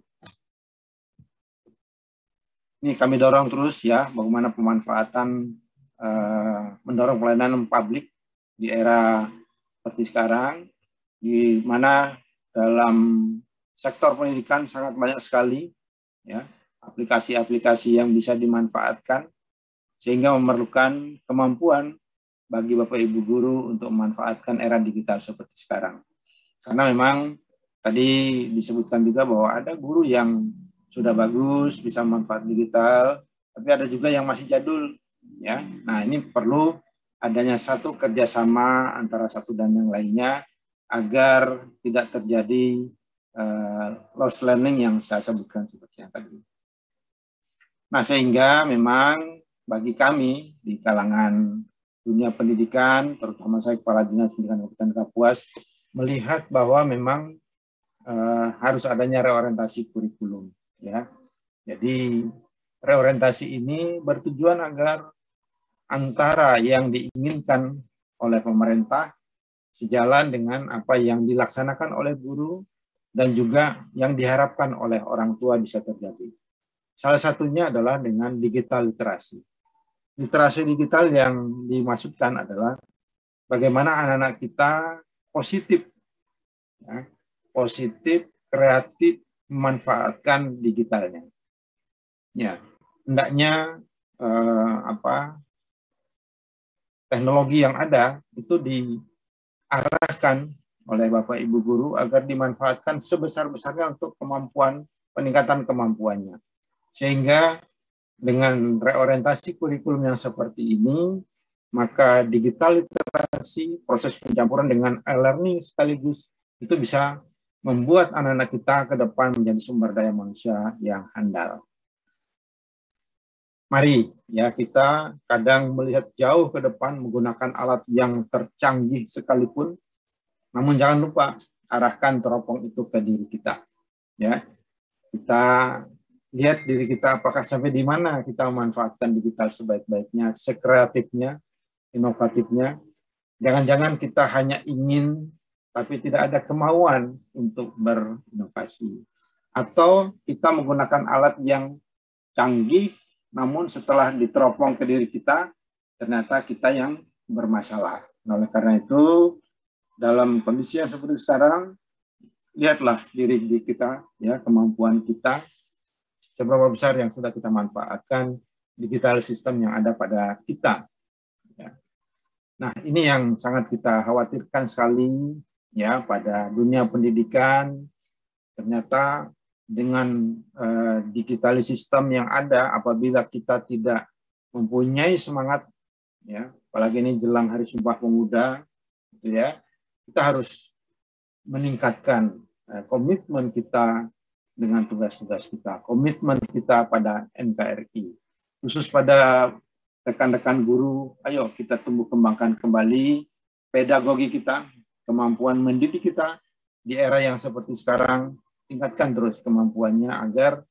Ini kami dorong terus ya bagaimana pemanfaatan uh, mendorong pelayanan publik di era seperti sekarang, di mana dalam sektor pendidikan sangat banyak sekali ya aplikasi-aplikasi yang bisa dimanfaatkan sehingga memerlukan kemampuan bagi Bapak Ibu guru untuk memanfaatkan era digital seperti sekarang. Karena memang tadi disebutkan juga bahwa ada guru yang sudah bagus bisa manfaat digital, tapi ada juga yang masih jadul ya. Nah, ini perlu adanya satu kerjasama antara satu dan yang lainnya agar tidak terjadi uh, loss learning yang saya sebutkan seperti yang tadi. Nah, sehingga memang bagi kami di kalangan dunia pendidikan, terutama saya Kepala Dinas Pendidikan Kabupaten Kapuas, melihat bahwa memang uh, harus adanya reorientasi kurikulum. Ya, Jadi reorientasi ini bertujuan agar antara yang diinginkan oleh pemerintah sejalan dengan apa yang dilaksanakan oleh guru dan juga yang diharapkan oleh orang tua bisa terjadi. Salah satunya adalah dengan digital literasi. Literasi digital yang dimaksudkan adalah bagaimana anak-anak kita positif, ya, positif, kreatif, memanfaatkan digitalnya. Ya, hendaknya eh, apa teknologi yang ada itu diarahkan oleh Bapak Ibu guru agar dimanfaatkan sebesar-besarnya untuk kemampuan peningkatan kemampuannya. Sehingga dengan reorientasi kurikulum yang seperti ini, maka digital literasi, proses pencampuran dengan e-learning sekaligus itu bisa membuat anak-anak kita ke depan menjadi sumber daya manusia yang handal. Mari ya kita kadang melihat jauh ke depan menggunakan alat yang tercanggih sekalipun, namun jangan lupa arahkan teropong itu ke diri kita. Ya, kita lihat diri kita apakah sampai di mana kita memanfaatkan digital sebaik-baiknya, sekreatifnya, inovatifnya. Jangan-jangan kita hanya ingin tapi tidak ada kemauan untuk berinovasi. Atau kita menggunakan alat yang canggih namun setelah diteropong ke diri kita, ternyata kita yang bermasalah. Nah, oleh karena itu, dalam kondisi yang seperti sekarang, lihatlah diri diri kita, ya kemampuan kita, seberapa besar yang sudah kita manfaatkan digital sistem yang ada pada kita. Ya. Nah, ini yang sangat kita khawatirkan sekali ya pada dunia pendidikan. Ternyata dengan uh, digital sistem yang ada apabila kita tidak mempunyai semangat ya apalagi ini jelang hari Sumpah Pemuda gitu ya kita harus meningkatkan uh, komitmen kita dengan tugas-tugas kita komitmen kita pada NKRI khusus pada rekan-rekan guru ayo kita tumbuh kembangkan kembali pedagogi kita kemampuan mendidik kita di era yang seperti sekarang tingkatkan terus kemampuannya agar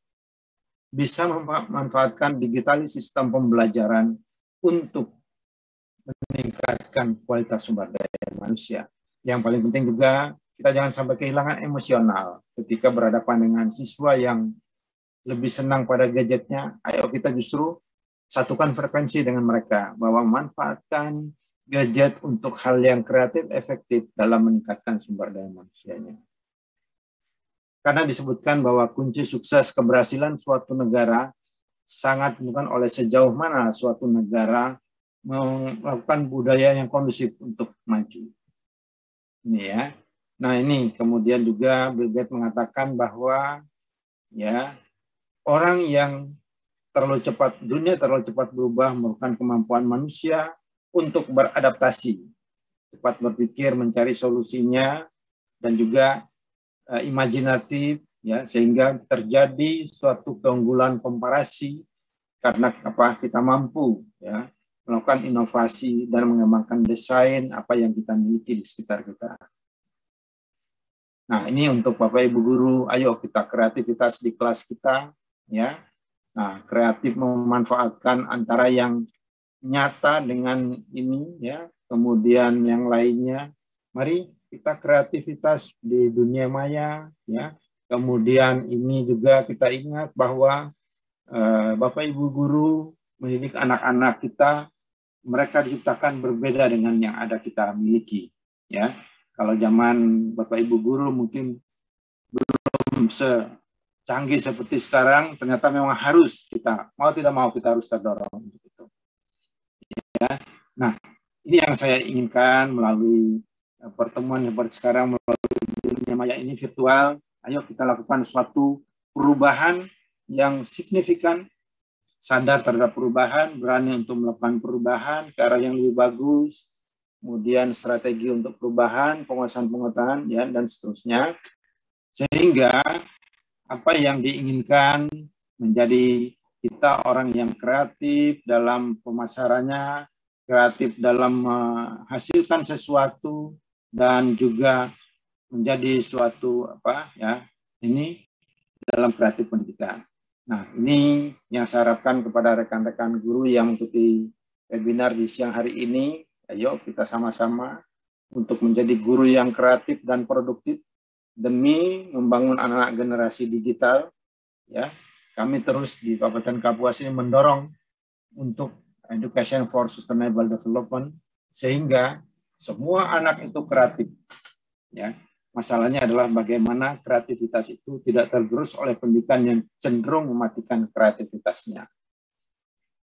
bisa memanfaatkan digital sistem pembelajaran untuk meningkatkan kualitas sumber daya manusia. Yang paling penting juga kita jangan sampai kehilangan emosional ketika berhadapan dengan siswa yang lebih senang pada gadgetnya. Ayo kita justru satukan frekuensi dengan mereka bahwa memanfaatkan gadget untuk hal yang kreatif efektif dalam meningkatkan sumber daya manusianya karena disebutkan bahwa kunci sukses keberhasilan suatu negara sangat bukan oleh sejauh mana suatu negara melakukan budaya yang kondusif untuk maju. Ini ya. Nah, ini kemudian juga Bill Gates mengatakan bahwa ya orang yang terlalu cepat dunia terlalu cepat berubah merupakan kemampuan manusia untuk beradaptasi, cepat berpikir, mencari solusinya dan juga uh, imajinatif ya sehingga terjadi suatu keunggulan komparasi karena apa kita mampu ya melakukan inovasi dan mengembangkan desain apa yang kita miliki di sekitar kita. Nah, ini untuk Bapak Ibu guru, ayo kita kreativitas di kelas kita ya. Nah, kreatif memanfaatkan antara yang nyata dengan ini ya, kemudian yang lainnya. Mari kita kreativitas di dunia maya ya kemudian ini juga kita ingat bahwa uh, Bapak Ibu guru mendidik anak-anak kita mereka diciptakan berbeda dengan yang ada kita miliki ya kalau zaman Bapak Ibu guru mungkin belum secanggih seperti sekarang ternyata memang harus kita mau tidak mau kita harus terdorong untuk itu ya. Nah ini yang saya inginkan melalui pertemuan seperti sekarang melalui dunia maya ini virtual, ayo kita lakukan suatu perubahan yang signifikan, sadar terhadap perubahan, berani untuk melakukan perubahan ke arah yang lebih bagus, kemudian strategi untuk perubahan, penguasaan pengetahuan, ya, dan seterusnya. Sehingga apa yang diinginkan menjadi kita orang yang kreatif dalam pemasarannya, kreatif dalam menghasilkan sesuatu, dan juga menjadi suatu apa ya ini dalam kreatif pendidikan. Nah ini yang saya harapkan kepada rekan-rekan guru yang mengikuti webinar di siang hari ini. Ayo kita sama-sama untuk menjadi guru yang kreatif dan produktif demi membangun anak-anak generasi digital. Ya, kami terus di Kabupaten Kapuas ini mendorong untuk education for sustainable development sehingga semua anak itu kreatif. Ya. Masalahnya adalah bagaimana kreativitas itu tidak tergerus oleh pendidikan yang cenderung mematikan kreativitasnya.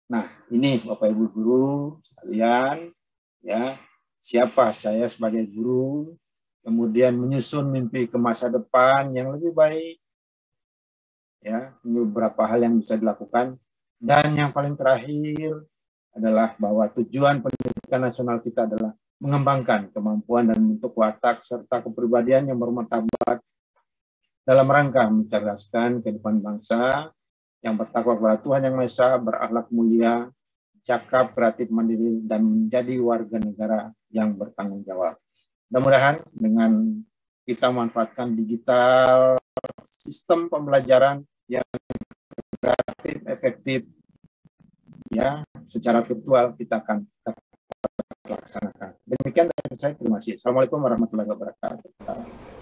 Nah, ini Bapak Ibu guru sekalian, ya, siapa saya sebagai guru, kemudian menyusun mimpi ke masa depan yang lebih baik, ya, beberapa hal yang bisa dilakukan. Dan yang paling terakhir adalah bahwa tujuan pendidikan nasional kita adalah mengembangkan kemampuan dan bentuk watak serta kepribadian yang bermartabat dalam rangka mencerdaskan kehidupan bangsa yang bertakwa kepada Tuhan Yang Maha Esa, berakhlak mulia, cakap, kreatif, mandiri, dan menjadi warga negara yang bertanggung jawab. Mudah-mudahan dengan kita memanfaatkan digital sistem pembelajaran yang kreatif, efektif, ya secara virtual kita akan laksanakan. Demikian dari saya, terima kasih. Assalamualaikum warahmatullahi wabarakatuh.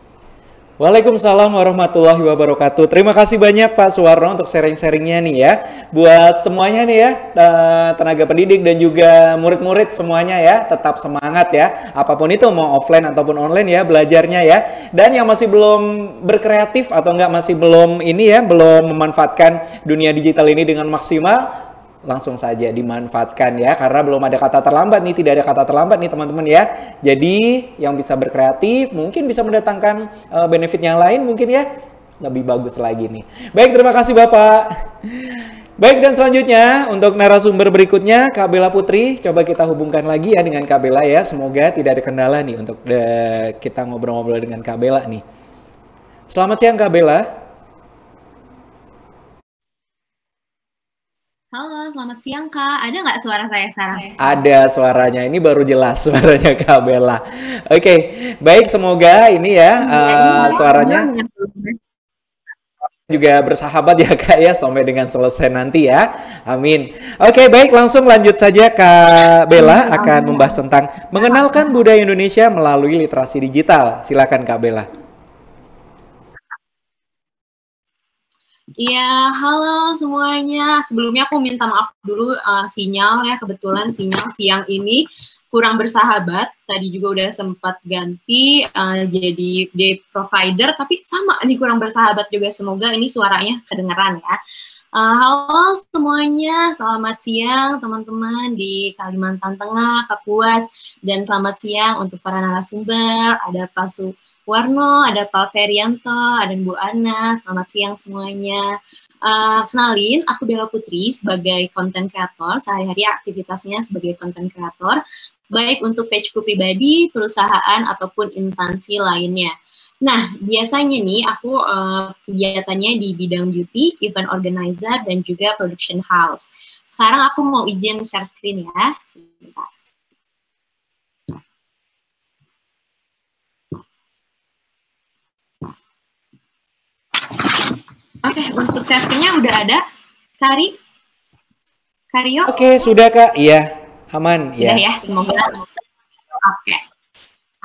Waalaikumsalam warahmatullahi wabarakatuh. Terima kasih banyak Pak Suwarno untuk sharing-sharingnya nih ya. Buat semuanya nih ya, eh, tenaga pendidik dan juga murid-murid semuanya ya, tetap semangat ya. Apa pun itu mau offline ataupun online ya belajarnya ya. Dan yang masih belum berkreatif atau enggak masih belum ini ya, belum memanfaatkan dunia digital ini dengan maksimal, langsung saja dimanfaatkan ya karena belum ada kata terlambat nih tidak ada kata terlambat nih teman-teman ya. Jadi yang bisa berkreatif mungkin bisa mendatangkan uh, benefit yang lain mungkin ya lebih bagus lagi nih. Baik terima kasih bapak. Baik dan selanjutnya untuk narasumber berikutnya Kak Bella Putri coba kita hubungkan lagi ya dengan Kak Bella ya. Semoga tidak ada kendala nih untuk de, kita ngobrol-ngobrol dengan Kak Bella nih. Selamat siang Kak Bella Halo, selamat siang Kak. Ada nggak suara saya sekarang? Ada suaranya. Ini baru jelas suaranya Kak Bella. Oke, baik. Semoga ini ya uh, suaranya juga bersahabat ya Kak ya sampai dengan selesai nanti ya. Amin. Oke, baik. Langsung lanjut saja Kak Bella akan membahas tentang mengenalkan budaya Indonesia melalui literasi digital. Silakan Kak Bella. Iya, halo semuanya. Sebelumnya aku minta maaf dulu uh, sinyal ya, kebetulan sinyal siang ini kurang bersahabat. Tadi juga udah sempat ganti uh, jadi day provider, tapi sama nih kurang bersahabat juga. Semoga ini suaranya kedengeran ya. Uh, halo semuanya, selamat siang teman-teman di Kalimantan Tengah, Kapuas, dan selamat siang untuk para narasumber. Ada Pak Su Warno, ada Pak Ferianto, ada Bu Ana. Selamat siang semuanya. Uh, kenalin, aku Bella Putri sebagai content creator. Sehari-hari aktivitasnya sebagai content creator, baik untuk pageku pribadi, perusahaan, ataupun instansi lainnya. Nah, biasanya nih aku uh, kegiatannya di bidang beauty, event organizer, dan juga production house. Sekarang aku mau izin share screen ya. Sebentar. Oke, okay, untuk sesinya udah ada. Kari? Kario? Oke, okay, sudah Kak. Iya, aman. Sudah ya, ya semoga. Oke, okay.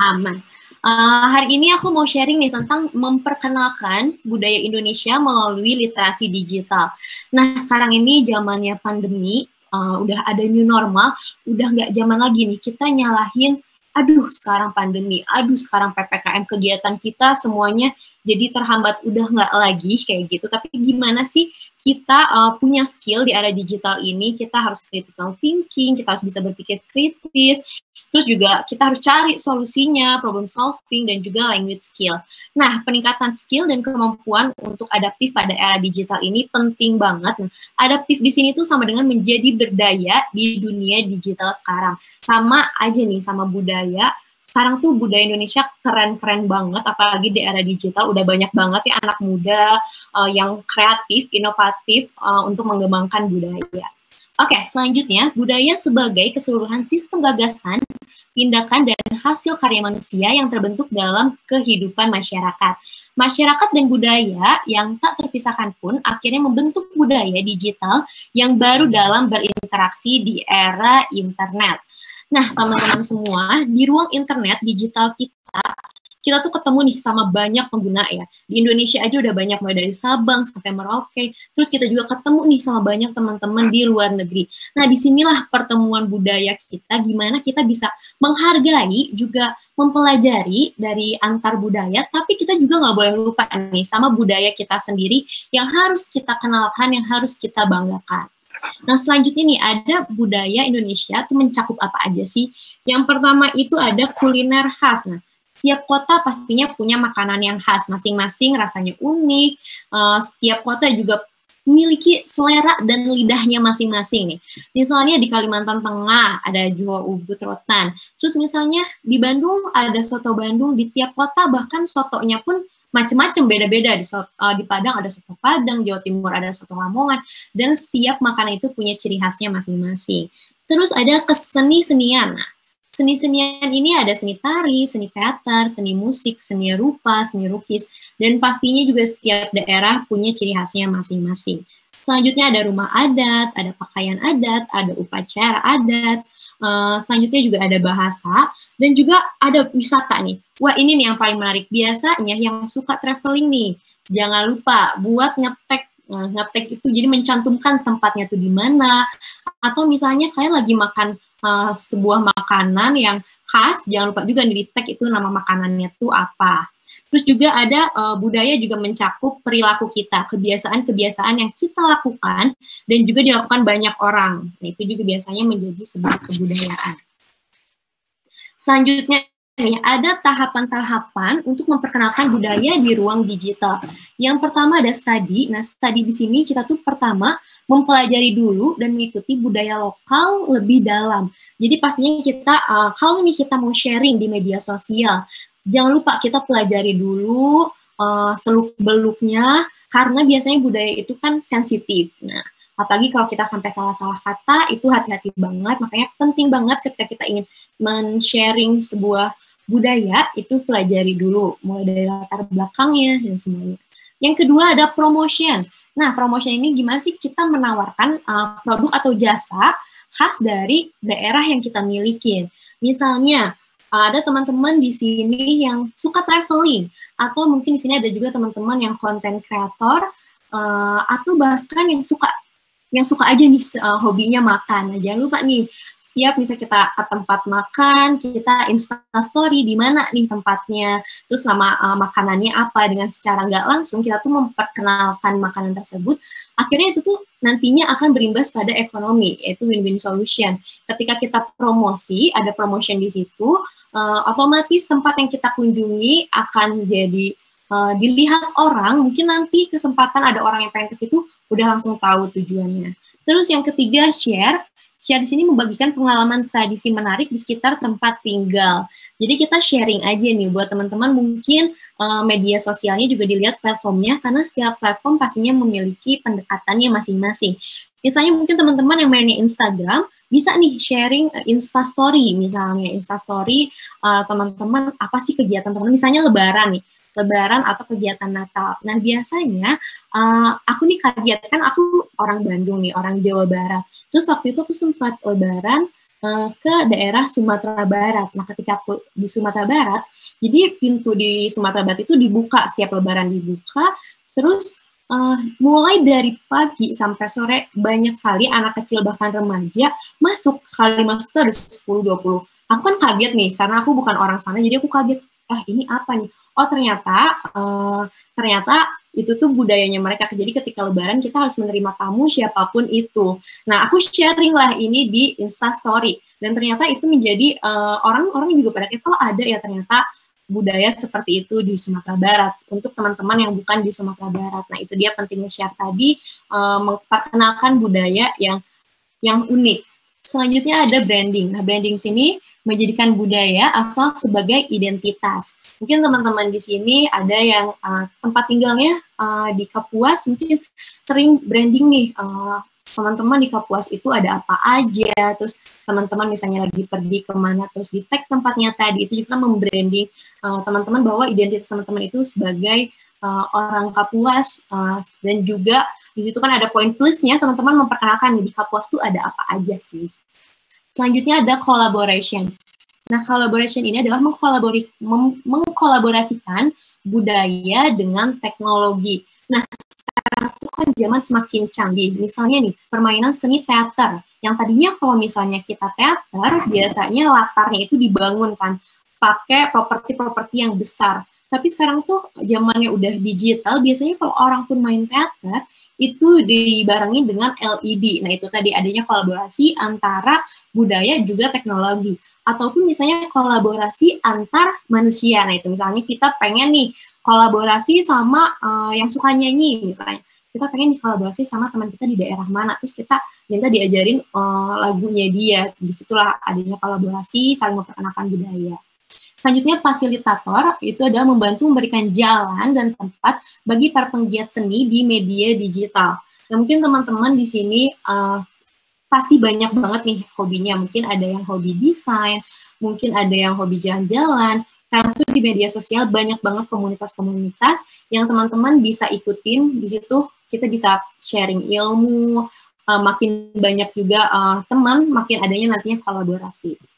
aman. Uh, hari ini aku mau sharing nih tentang memperkenalkan budaya Indonesia melalui literasi digital. Nah, sekarang ini zamannya pandemi, uh, udah ada new normal, udah nggak zaman lagi nih kita nyalahin aduh sekarang pandemi, aduh sekarang PPKM kegiatan kita semuanya jadi terhambat udah nggak lagi kayak gitu. Tapi gimana sih kita uh, punya skill di area digital ini? Kita harus critical thinking, kita harus bisa berpikir kritis, terus juga kita harus cari solusinya, problem solving dan juga language skill. Nah, peningkatan skill dan kemampuan untuk adaptif pada era digital ini penting banget. Nah, adaptif di sini tuh sama dengan menjadi berdaya di dunia digital sekarang. Sama aja nih sama budaya sekarang tuh budaya Indonesia keren-keren banget, apalagi di era digital udah banyak banget ya anak muda uh, yang kreatif, inovatif uh, untuk mengembangkan budaya. Oke, selanjutnya budaya sebagai keseluruhan sistem gagasan, tindakan dan hasil karya manusia yang terbentuk dalam kehidupan masyarakat. Masyarakat dan budaya yang tak terpisahkan pun akhirnya membentuk budaya digital yang baru dalam berinteraksi di era internet. Nah, teman-teman semua, di ruang internet digital kita kita tuh ketemu nih sama banyak pengguna ya. Di Indonesia aja udah banyak mulai dari Sabang sampai Merauke. Terus kita juga ketemu nih sama banyak teman-teman di luar negeri. Nah, di sinilah pertemuan budaya kita, gimana kita bisa menghargai juga mempelajari dari antar budaya, tapi kita juga nggak boleh lupa nih sama budaya kita sendiri yang harus kita kenalkan, yang harus kita banggakan. Nah, selanjutnya nih ada budaya Indonesia itu mencakup apa aja sih? Yang pertama itu ada kuliner khas. Nah, setiap kota pastinya punya makanan yang khas masing-masing, rasanya unik. Uh, setiap kota juga memiliki selera dan lidahnya masing-masing nih. Misalnya di Kalimantan Tengah ada Jawa Ubud Rotan. Terus misalnya di Bandung ada soto Bandung, di tiap kota bahkan sotonya pun macam-macam beda-beda di, uh, di Padang ada soto Padang, Jawa Timur ada soto Lamongan dan setiap makanan itu punya ciri khasnya masing-masing. Terus ada keseni senian. Nah, seni-senian ini ada seni tari, seni teater, seni musik, seni rupa, seni lukis dan pastinya juga setiap daerah punya ciri khasnya masing-masing. Selanjutnya ada rumah adat, ada pakaian adat, ada upacara adat, uh, selanjutnya juga ada bahasa dan juga ada wisata nih. Wah ini nih yang paling menarik. Biasanya yang suka traveling nih, jangan lupa buat ngetek uh, ngetek itu jadi mencantumkan tempatnya tuh di mana atau misalnya kalian lagi makan uh, sebuah makanan yang khas jangan lupa juga nih di tag itu nama makanannya tuh apa Terus juga ada uh, budaya juga mencakup perilaku kita, kebiasaan-kebiasaan yang kita lakukan dan juga dilakukan banyak orang. Nah, itu juga biasanya menjadi sebuah kebudayaan. Selanjutnya nih, ada tahapan-tahapan untuk memperkenalkan budaya di ruang digital. Yang pertama ada study. Nah, study di sini kita tuh pertama mempelajari dulu dan mengikuti budaya lokal lebih dalam. Jadi pastinya kita uh, kalau nih kita mau sharing di media sosial, jangan lupa kita pelajari dulu uh, seluk beluknya karena biasanya budaya itu kan sensitif. Nah, apalagi kalau kita sampai salah-salah kata itu hati-hati banget. Makanya penting banget ketika kita ingin men-sharing sebuah budaya itu pelajari dulu mulai dari latar belakangnya dan semuanya. Yang kedua ada promotion. Nah, promotion ini gimana sih kita menawarkan uh, produk atau jasa khas dari daerah yang kita miliki. Misalnya, ada teman-teman di sini yang suka traveling atau mungkin di sini ada juga teman-teman yang konten kreator uh, atau bahkan yang suka yang suka aja nih uh, hobinya makan. Nah, jangan lupa nih, setiap bisa kita ke tempat makan, kita insta story di mana nih tempatnya, terus sama uh, makanannya apa dengan secara nggak langsung kita tuh memperkenalkan makanan tersebut. Akhirnya itu tuh nantinya akan berimbas pada ekonomi, yaitu win-win solution. Ketika kita promosi, ada promotion di situ, uh, otomatis tempat yang kita kunjungi akan jadi uh, dilihat orang, mungkin nanti kesempatan ada orang yang pengen ke situ udah langsung tahu tujuannya. Terus yang ketiga share, share di sini membagikan pengalaman tradisi menarik di sekitar tempat tinggal. Jadi kita sharing aja nih buat teman-teman mungkin uh, media sosialnya juga dilihat platformnya karena setiap platform pastinya memiliki pendekatannya masing-masing. Misalnya mungkin teman-teman yang mainnya Instagram bisa nih sharing uh, Insta Story misalnya Insta Story uh, teman-teman apa sih kegiatan teman-teman misalnya Lebaran nih Lebaran atau kegiatan Natal. Nah biasanya uh, aku nih kaget kan aku orang Bandung nih orang Jawa Barat. Terus waktu itu aku sempat Lebaran uh, ke daerah Sumatera Barat. Nah ketika aku di Sumatera Barat, jadi pintu di Sumatera Barat itu dibuka setiap Lebaran dibuka. Terus uh, mulai dari pagi sampai sore banyak sekali anak kecil bahkan remaja masuk sekali masuk tuh ada 10 20. Aku kan kaget nih karena aku bukan orang sana jadi aku kaget. Ah ini apa nih? Oh ternyata uh, ternyata itu tuh budayanya mereka. Jadi ketika lebaran kita harus menerima tamu siapa pun itu. Nah, aku sharing lah ini di Insta Story dan ternyata itu menjadi uh, orang-orang juga pada kayak oh ada ya ternyata budaya seperti itu di Sumatera Barat untuk teman-teman yang bukan di Sumatera Barat. Nah, itu dia pentingnya share tadi uh, memperkenalkan budaya yang yang unik. Selanjutnya ada branding. Nah, branding sini menjadikan budaya asal sebagai identitas. Mungkin teman-teman di sini ada yang uh, tempat tinggalnya uh, di Kapuas, mungkin sering branding nih uh, teman-teman di Kapuas itu ada apa aja, terus teman-teman misalnya lagi pergi ke mana, terus di tag tempatnya tadi, itu juga membranding uh, teman-teman bahwa identitas teman-teman itu sebagai uh, orang Kapuas, uh, dan juga di situ kan ada poin plusnya, teman-teman memperkenalkan di Kapuas itu ada apa aja sih. Selanjutnya ada collaboration. Nah, collaboration ini adalah mengkolaborasikan budaya dengan teknologi. Nah, sekarang itu kan zaman semakin canggih. Misalnya nih, permainan seni teater. Yang tadinya kalau misalnya kita teater, biasanya latarnya itu dibangun kan pakai properti-properti yang besar. Tapi sekarang tuh zamannya udah digital, biasanya kalau orang pun main teater, itu dibarengi dengan LED. Nah, itu tadi adanya kolaborasi antara budaya juga teknologi. Ataupun misalnya kolaborasi antar manusia. Nah, itu misalnya kita pengen nih kolaborasi sama uh, yang suka nyanyi misalnya. Kita pengen kolaborasi sama teman kita di daerah mana, terus kita minta diajarin uh, lagunya dia. Di situlah adanya kolaborasi, saling memperkenalkan budaya. Selanjutnya fasilitator itu adalah membantu memberikan jalan dan tempat bagi para penggiat seni di media digital. Nah, mungkin teman-teman di sini uh, pasti banyak banget nih hobinya. Mungkin ada yang hobi desain, mungkin ada yang hobi jalan-jalan. Karena itu di media sosial banyak banget komunitas-komunitas yang teman-teman bisa ikutin. Di situ kita bisa sharing ilmu, uh, makin banyak juga uh, teman, makin adanya nantinya kolaborasi.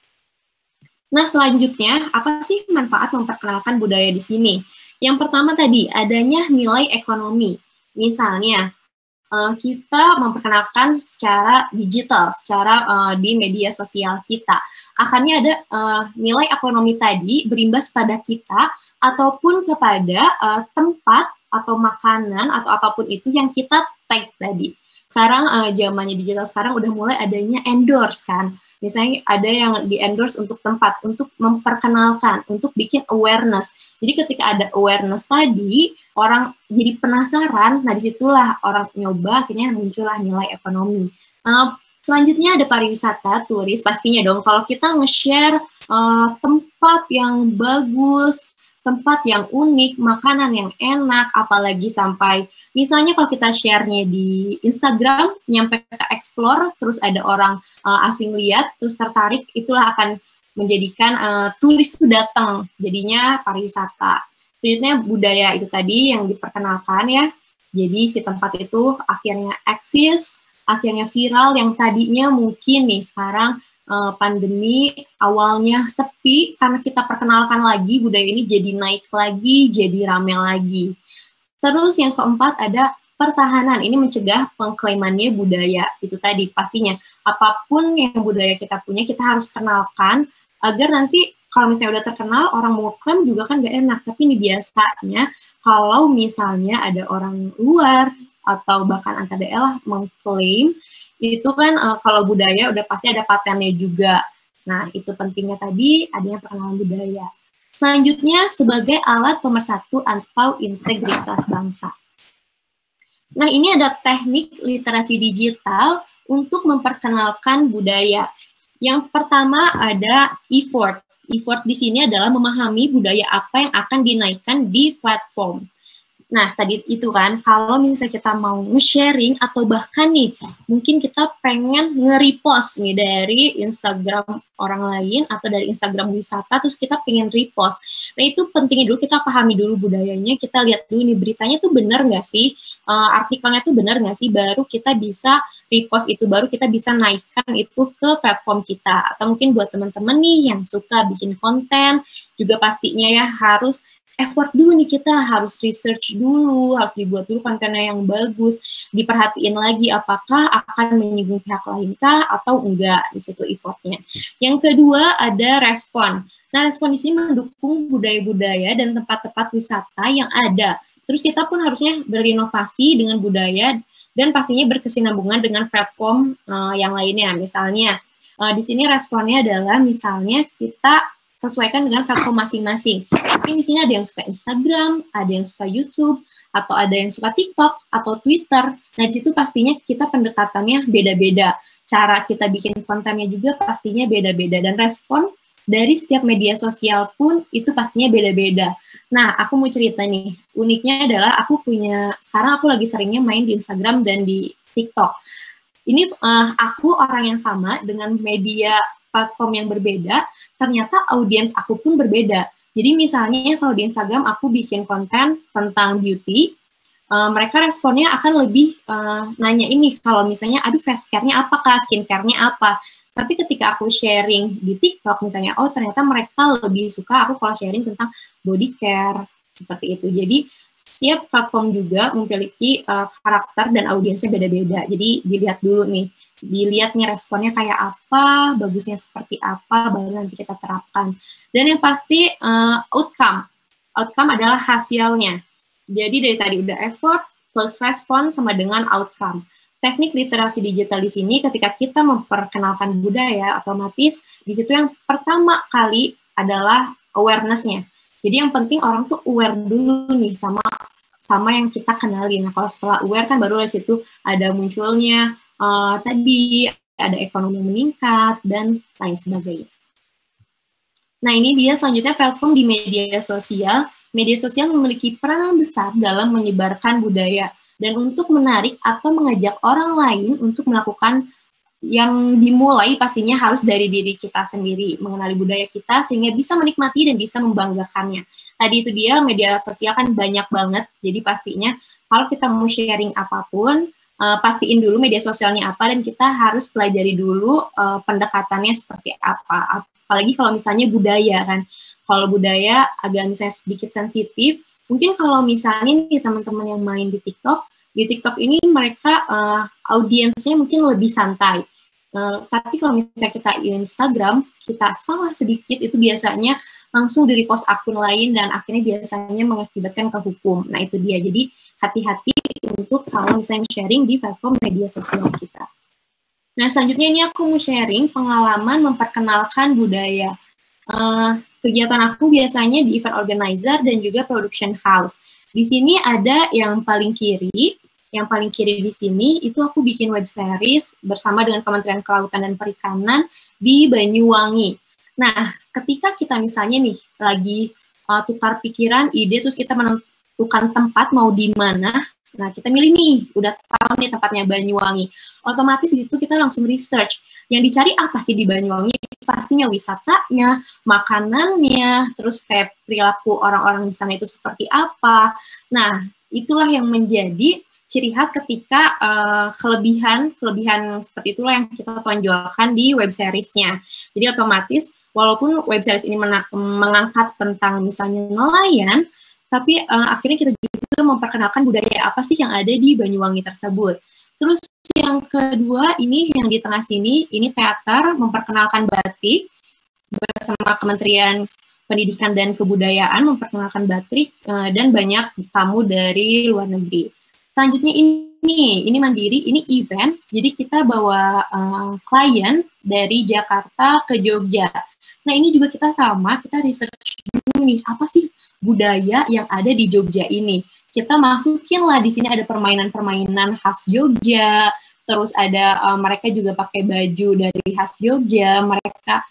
Nah, selanjutnya, apa sih manfaat memperkenalkan budaya di sini? Yang pertama tadi, adanya nilai ekonomi. Misalnya, uh, kita memperkenalkan secara digital, secara uh, di media sosial kita. Akannya ada uh, nilai ekonomi tadi berimbas pada kita ataupun kepada tempat atau makanan atau apa pun itu yang kita tag tadi. Sekarang uh, zamannya digital sekarang udah mulai adanya endorse kan misalnya ada yang di endorse untuk tempat, untuk memperkenalkan, untuk bikin awareness. Jadi ketika ada awareness tadi, orang jadi penasaran, nah di situlah orang nyoba, akhirnya muncullah nilai ekonomi. Uh, selanjutnya ada pariwisata, turis, pastinya dong. Kalau kita nge-share uh, tempat yang bagus, tempat yang unik, makanan yang enak, apalagi sampai misalnya kalau kita share-nya di Instagram, nyampe ke explore, terus ada orang uh, asing lihat, terus tertarik, itulah akan menjadikan uh, turis itu datang, jadinya pariwisata. Selanjutnya budaya itu tadi yang diperkenalkan ya, jadi si tempat itu akhirnya eksis, akhirnya viral, yang tadinya mungkin nih sekarang uh, pandemi awalnya sepi karena kita perkenalkan lagi budaya ini jadi naik lagi, jadi rame lagi. Terus yang keempat ada pertahanan. Ini mencegah pengklaimannya budaya. Itu tadi pastinya apa pun yang budaya kita punya kita harus kenalkan agar nanti kalau misalnya udah terkenal orang mau klaim juga kan gak enak. Tapi ini biasanya kalau misalnya ada orang luar atau bahkan antar daerah mengklaim itu kan uh, kalau budaya udah pasti ada patennya juga. Nah, itu pentingnya tadi adanya perkenalan budaya. Selanjutnya sebagai alat pemersatu atau integritas bangsa. Nah, ini ada teknik literasi digital untuk memperkenalkan budaya. Yang pertama ada effort. Effort di sini adalah memahami budaya apa yang akan dinaikkan di platform. Nah, tadi itu kan, kalau misalnya kita mau nge-sharing atau bahkan nih, mungkin kita pengen nge-repost nih dari Instagram orang lain atau dari Instagram wisata, terus kita pengen repost. Nah, itu pentingnya dulu kita pahami dulu budayanya, kita lihat dulu nih beritanya tuh benar nggak sih, uh, artikelnya tuh benar nggak sih, baru kita bisa repost itu, baru kita bisa naikkan itu ke platform kita. Atau mungkin buat teman-teman nih yang suka bikin konten, juga pastinya ya harus effort dulu nih kita harus research dulu, harus dibuat dulu kontennya yang bagus, diperhatiin lagi apakah akan menyinggung pihak lain kah atau enggak di situ effortnya. Yang kedua ada respon. Nah respon di sini mendukung budaya-budaya dan tempat-tempat wisata yang ada. Terus kita pun harusnya berinovasi dengan budaya dan pastinya berkesinambungan dengan platform uh, yang lainnya. Misalnya uh, di sini responnya adalah misalnya kita sesuaikan dengan platform masing-masing. Mungkin di sini ada yang suka Instagram, ada yang suka YouTube, atau ada yang suka TikTok atau Twitter. Nah, di situ pastinya kita pendekatannya beda-beda. Cara kita bikin kontennya juga pastinya beda-beda dan respon dari setiap media sosial pun itu pastinya beda-beda. Nah, aku mau cerita nih. Uniknya adalah aku punya sekarang aku lagi seringnya main di Instagram dan di TikTok. Ini uh, aku orang yang sama dengan media platform yang berbeda, ternyata audiens aku pun berbeda. Jadi misalnya kalau di Instagram aku bikin konten tentang beauty, uh, mereka responnya akan lebih uh, nanya ini kalau misalnya aduh face care-nya apa kak, skin care-nya apa. Tapi ketika aku sharing di TikTok misalnya, oh ternyata mereka lebih suka aku kalau sharing tentang body care seperti itu. Jadi setiap platform juga memiliki uh, karakter dan audiensnya beda-beda. Jadi dilihat dulu nih, dilihat nih responnya kayak apa, bagusnya seperti apa, baru nanti kita terapkan. Dan yang pasti uh, outcome, outcome adalah hasilnya. Jadi dari tadi udah effort plus respon sama dengan outcome teknik literasi digital di sini ketika kita memperkenalkan budaya otomatis di situ yang pertama kali adalah awareness-nya. Jadi yang penting orang tuh aware dulu nih sama sama yang kita kenali. Nah kalau setelah aware kan baru dari situ ada munculnya uh, tadi ada ekonomi meningkat dan lain sebagainya. Nah ini dia selanjutnya platform di media sosial. Media sosial memiliki peran besar dalam menyebarkan budaya dan untuk menarik atau mengajak orang lain untuk melakukan yang dimulai pastinya harus dari diri kita sendiri, mengenali budaya kita sehingga bisa menikmati dan bisa membanggakannya. Tadi itu dia media sosial kan banyak banget, jadi pastinya kalau kita mau sharing apa pun, uh, pastiin dulu media sosialnya apa dan kita harus pelajari dulu uh, pendekatannya seperti apa. Apalagi kalau misalnya budaya kan, kalau budaya agak misalnya sedikit sensitif, mungkin kalau misalnya nih teman-teman yang main di TikTok, di TikTok ini mereka uh, audiensnya mungkin lebih santai. Uh, tapi kalau misalnya kita Instagram, kita salah sedikit itu biasanya langsung dari post akun lain dan akhirnya biasanya mengakibatkan ke hukum. Nah itu dia. Jadi hati-hati untuk kalau misalnya sharing di platform media sosial kita. Nah selanjutnya ini aku mau sharing pengalaman memperkenalkan budaya. Uh, kegiatan aku biasanya di event organizer dan juga production house. Di sini ada yang paling kiri, yang paling kiri di sini itu aku bikin web series bersama dengan Kementerian Kelautan dan Perikanan di Banyuwangi. Nah, ketika kita misalnya nih lagi uh, tukar pikiran, ide, terus kita menentukan tempat mau di mana, nah kita milih nih, udah tahu nih tempatnya Banyuwangi. Otomatis di situ kita langsung research. Yang dicari apa sih di Banyuwangi? Pastinya wisatanya, makanannya, terus kayak perilaku orang-orang di sana itu seperti apa. Nah, itulah yang menjadi ciri khas ketika uh, kelebihan kelebihan seperti itulah yang kita tonjolkan di web seriesnya. Jadi otomatis walaupun web series ini mengangkat tentang misalnya nelayan, tapi uh, akhirnya kita juga memperkenalkan budaya apa sih yang ada di Banyuwangi tersebut. Terus yang kedua ini yang di tengah sini ini teater memperkenalkan batik bersama Kementerian Pendidikan dan Kebudayaan memperkenalkan batik uh, dan banyak tamu dari luar negeri. Selanjutnya ini, ini mandiri, ini event. Jadi kita bawa uh, klien dari Jakarta ke Jogja. Nah ini juga kita sama, kita research dulu nih, apa sih budaya yang ada di Jogja ini. Kita masukin lah di sini ada permainan-permainan khas Jogja, terus ada uh, mereka juga pakai baju dari khas Jogja, mereka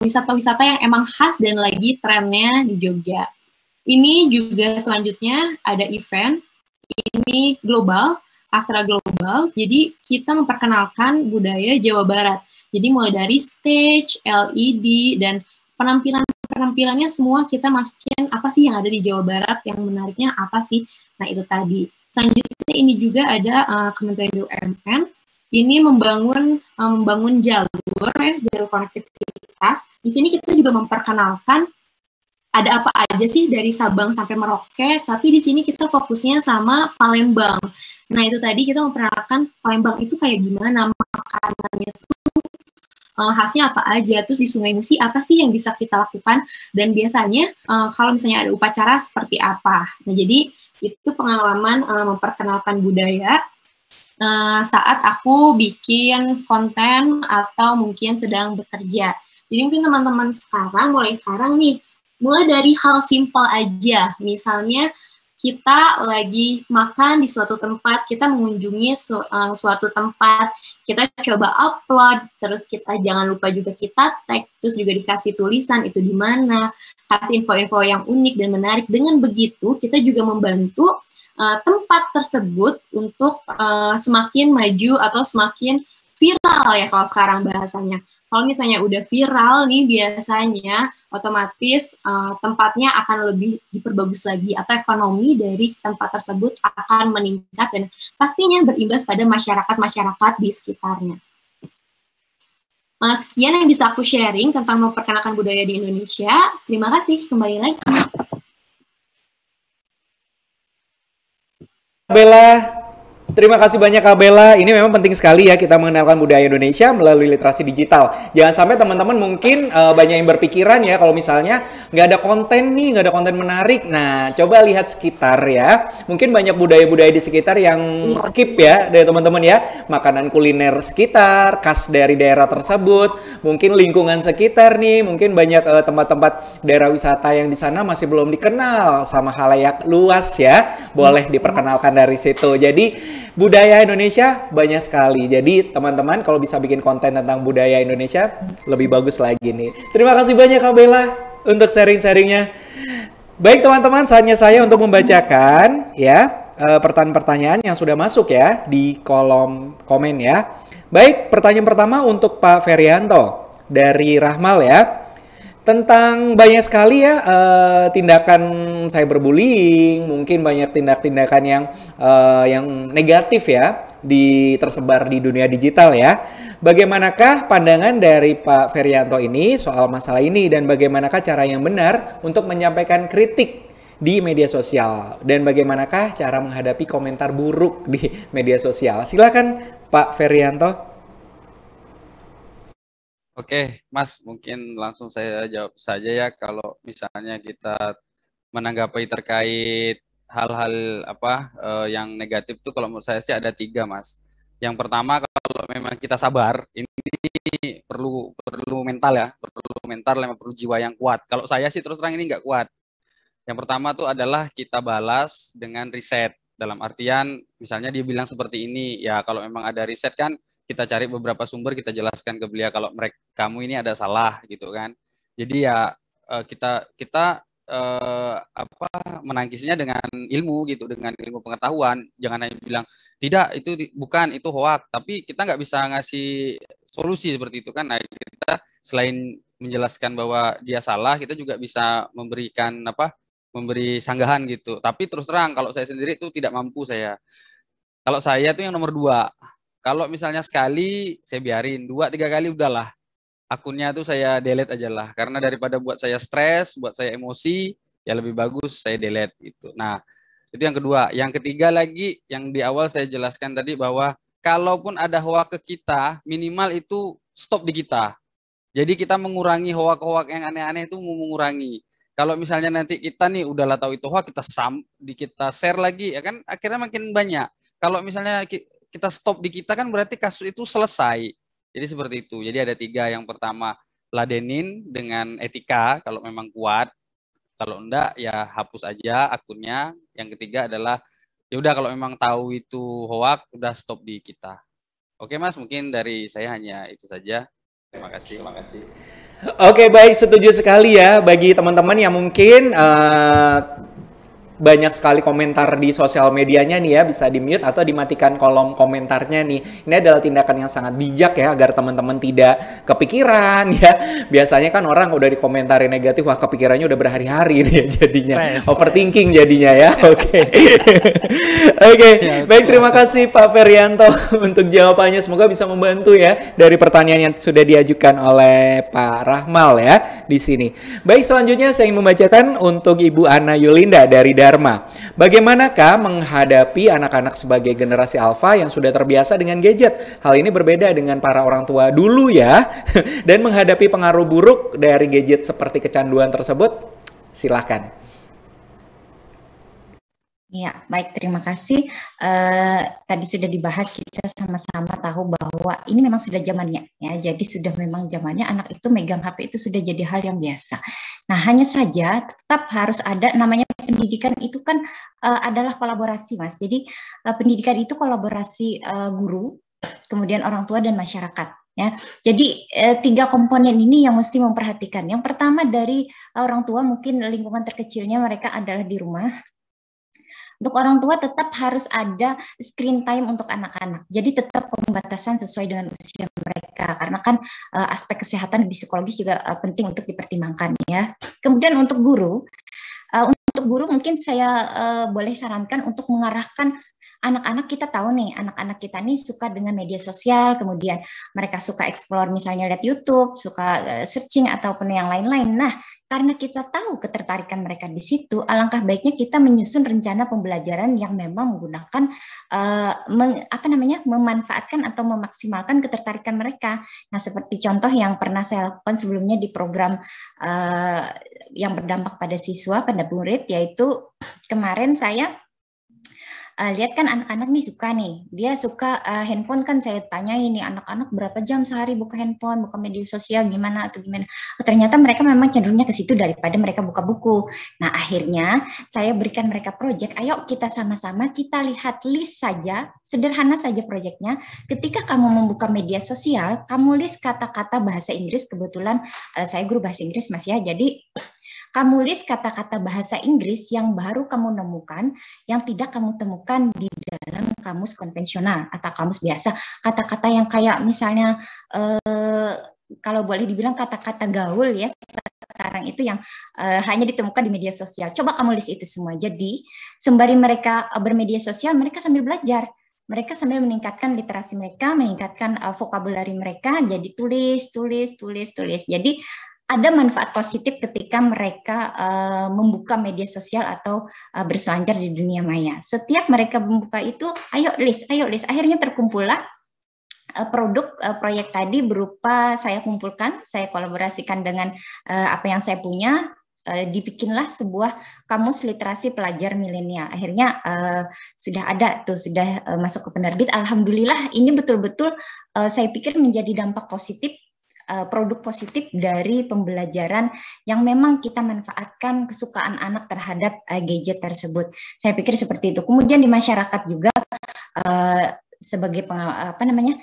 wisata-wisata yang emang khas dan lagi trennya di Jogja. Ini juga selanjutnya ada event ini global, Astra Global. Jadi kita memperkenalkan budaya Jawa Barat. Jadi mulai dari stage, LED, dan penampilan-penampilannya semua kita masukin apa sih yang ada di Jawa Barat, yang menariknya apa sih. Nah itu tadi. Selanjutnya ini juga ada uh, Kementerian BUMN. Ini membangun uh, membangun jalur ya, jalur konektivitas. Di sini kita juga memperkenalkan ada apa aja sih dari Sabang sampai Merauke, tapi di sini kita fokusnya sama Palembang. Nah, itu tadi kita memperkenalkan Palembang itu kayak gimana, makanannya itu uh, khasnya apa aja, terus di Sungai Musi apa sih yang bisa kita lakukan, dan biasanya uh, kalau misalnya ada upacara seperti apa. Nah, jadi itu pengalaman uh, memperkenalkan budaya uh, saat aku bikin konten atau mungkin sedang bekerja. Jadi mungkin teman-teman sekarang, mulai sekarang nih, mulai dari hal simpel aja, misalnya kita lagi makan di suatu tempat, kita mengunjungi su uh, suatu tempat, kita coba upload, terus kita jangan lupa juga kita tag, terus juga dikasih tulisan itu di mana, kasih info-info yang unik dan menarik. Dengan begitu, kita juga membantu uh, tempat tersebut untuk uh, semakin maju atau semakin viral ya kalau sekarang bahasanya. Kalau misalnya udah viral nih biasanya otomatis uh, tempatnya akan lebih diperbagus lagi atau ekonomi dari tempat tersebut akan meningkat dan pastinya berimbas pada masyarakat-masyarakat di sekitarnya. Uh, sekian yang bisa aku sharing tentang memperkenalkan budaya di Indonesia. Terima kasih. Kembali lagi. Bella, Terima kasih banyak Kak Bella. Ini memang penting sekali ya kita mengenalkan budaya Indonesia melalui literasi digital. Jangan sampai teman-teman mungkin uh, banyak yang berpikiran ya kalau misalnya nggak ada konten nih, nggak ada konten menarik. Nah, coba lihat sekitar ya. Mungkin banyak budaya-budaya di sekitar yang skip ya dari teman-teman ya. Makanan kuliner sekitar, khas dari daerah tersebut. Mungkin lingkungan sekitar nih, mungkin banyak tempat tempat-tempat daerah wisata yang di sana masih belum dikenal sama halayak luas ya. Boleh diperkenalkan dari situ. Jadi budaya Indonesia banyak sekali. Jadi teman-teman kalau bisa bikin konten tentang budaya Indonesia lebih bagus lagi nih. Terima kasih banyak Kak Bella untuk sharing-sharingnya. Baik teman-teman, saatnya saya untuk membacakan ya eh, pertanyaan-pertanyaan yang sudah masuk ya di kolom komen ya. Baik, pertanyaan pertama untuk Pak Ferianto dari Rahmal ya tentang banyak sekali ya uh, tindakan cyberbullying, mungkin banyak tindak-tindakan yang uh, yang negatif ya di tersebar di dunia digital ya. Bagaimanakah pandangan dari Pak Ferianto ini soal masalah ini dan bagaimanakah cara yang benar untuk menyampaikan kritik di media sosial dan bagaimanakah cara menghadapi komentar buruk di media sosial? Silakan Pak Ferianto. Oke, Mas, mungkin langsung saya jawab saja ya kalau misalnya kita menanggapi terkait hal-hal apa uh, yang negatif itu kalau menurut saya sih ada tiga, Mas. Yang pertama kalau memang kita sabar, ini perlu perlu mental ya, perlu mental, memang perlu jiwa yang kuat. Kalau saya sih terus terang ini nggak kuat. Yang pertama tuh adalah kita balas dengan riset. Dalam artian misalnya dia bilang seperti ini, ya kalau memang ada riset kan kita cari beberapa sumber kita jelaskan ke beliau kalau mereka kamu ini ada salah gitu kan. Jadi ya eh, kita kita eh, apa menangkisnya dengan ilmu gitu dengan ilmu pengetahuan. Jangan hanya bilang tidak itu bukan itu hoak tapi kita nggak bisa ngasih solusi seperti itu kan. Nah kita selain menjelaskan bahwa dia salah kita juga bisa memberikan apa memberi sanggahan gitu. Tapi terus terang kalau saya sendiri itu tidak mampu saya. Kalau saya itu yang nomor dua kalau misalnya sekali saya biarin, dua tiga kali udahlah. Akunnya tuh saya delete aja lah. Karena daripada buat saya stres, buat saya emosi, ya lebih bagus saya delete itu. Nah, itu yang kedua. Yang ketiga lagi yang di awal saya jelaskan tadi bahwa kalaupun ada hoak ke kita, minimal itu stop di kita. Jadi kita mengurangi hoak-hoak yang aneh-aneh itu mengurangi. Kalau misalnya nanti kita nih udahlah tahu itu hoak, kita sam, di kita share lagi, ya kan akhirnya makin banyak. Kalau misalnya kita stop di kita kan berarti kasus itu selesai. Jadi seperti itu. Jadi ada tiga. Yang pertama ladenin dengan etika kalau memang kuat. Kalau enggak ya hapus aja akunnya. Yang ketiga adalah ya udah kalau memang tahu itu hoak udah stop di kita. Oke Mas, mungkin dari saya hanya itu saja. Terima kasih. Terima kasih. Oke baik setuju sekali ya bagi teman-teman yang mungkin uh, banyak sekali komentar di sosial medianya nih ya bisa di mute atau dimatikan kolom komentarnya nih. Ini adalah tindakan yang sangat bijak ya agar teman-teman tidak kepikiran ya. Biasanya kan orang udah dikomentari negatif wah kepikirannya udah berhari-hari nih jadinya. Press, overthinking jadinya ya oke. Oke okay. Ya, baik terima kasih Pak Ferianto untuk jawabannya. Semoga bisa membantu ya dari pertanyaan yang sudah diajukan oleh Pak Rahmal ya di sini. Baik selanjutnya saya ingin membacakan untuk Ibu Ana Yulinda dari Dar Dharma. Bagaimanakah menghadapi anak-anak sebagai generasi alfa yang sudah terbiasa dengan gadget? Hal ini berbeda dengan para orang tua dulu ya. Dan menghadapi pengaruh buruk dari gadget seperti kecanduan tersebut, silahkan. Ya, baik. Terima kasih. Uh, tadi sudah dibahas kita sama-sama tahu bahwa ini memang sudah zamannya, ya. Jadi sudah memang zamannya anak itu megang HP itu sudah jadi hal yang biasa. Nah, hanya saja tetap harus ada namanya pendidikan itu kan uh, adalah kolaborasi, mas. Jadi uh, pendidikan itu kolaborasi uh, guru, kemudian orang tua dan masyarakat. Ya, jadi eh, tiga komponen ini yang mesti memperhatikan. Yang pertama dari orang tua mungkin lingkungan terkecilnya mereka adalah di rumah, untuk orang tua tetap harus ada screen time untuk anak-anak. Jadi tetap pembatasan sesuai dengan usia mereka karena kan uh, aspek kesehatan di psikologis juga uh, penting untuk dipertimbangkan ya. Kemudian untuk guru uh, untuk guru mungkin saya uh, boleh sarankan untuk mengarahkan anak-anak kita tahu nih, anak-anak kita nih suka dengan media sosial, kemudian mereka suka explore misalnya lihat YouTube, suka uh, searching ataupun yang lain-lain. Nah, karena kita tahu ketertarikan mereka di situ, alangkah baiknya kita menyusun rencana pembelajaran yang memang menggunakan uh, meng, apa namanya memanfaatkan atau memaksimalkan ketertarikan mereka. Nah, seperti contoh yang pernah saya lakukan sebelumnya di program uh, yang berdampak pada siswa pada murid, yaitu kemarin saya uh, lihat kan anak-anak nih suka nih, dia suka uh, handphone kan saya tanya ini anak-anak berapa jam sehari buka handphone, buka media sosial gimana atau gimana. Oh, ternyata mereka memang cenderungnya ke situ daripada mereka buka buku. Nah akhirnya saya berikan mereka project, ayo kita sama-sama kita lihat list saja, sederhana saja projectnya. Ketika kamu membuka media sosial, kamu list kata-kata bahasa Inggris, kebetulan uh, saya guru bahasa Inggris mas ya, jadi kamu list kata-kata bahasa Inggris yang baru kamu nemukan, yang tidak kamu temukan di dalam kamus konvensional atau kamus biasa. Kata-kata yang kayak misalnya, eh, kalau boleh dibilang kata-kata gaul ya, sekarang itu yang uh, hanya ditemukan di media sosial. Coba kamu list itu semua. Jadi, sembari mereka uh, bermedia sosial, mereka sambil belajar. Mereka sambil meningkatkan literasi mereka, meningkatkan uh, vokabulari mereka, jadi tulis, tulis, tulis, tulis. Jadi ada manfaat positif ketika mereka uh, membuka media sosial atau uh, berselancar di dunia maya. Setiap mereka membuka itu, ayo list, ayo list. Akhirnya terkumpullah uh, produk proyek tadi berupa saya kumpulkan, saya kolaborasikan dengan apa yang saya punya, uh, dibikinlah sebuah kamus literasi pelajar milenial. Akhirnya sudah ada tuh, sudah masuk ke penerbit. Alhamdulillah ini betul-betul saya pikir menjadi dampak positif uh, produk positif dari pembelajaran yang memang kita manfaatkan kesukaan anak terhadap uh, gadget tersebut. Saya pikir seperti itu. Kemudian di masyarakat juga uh, sebagai apa namanya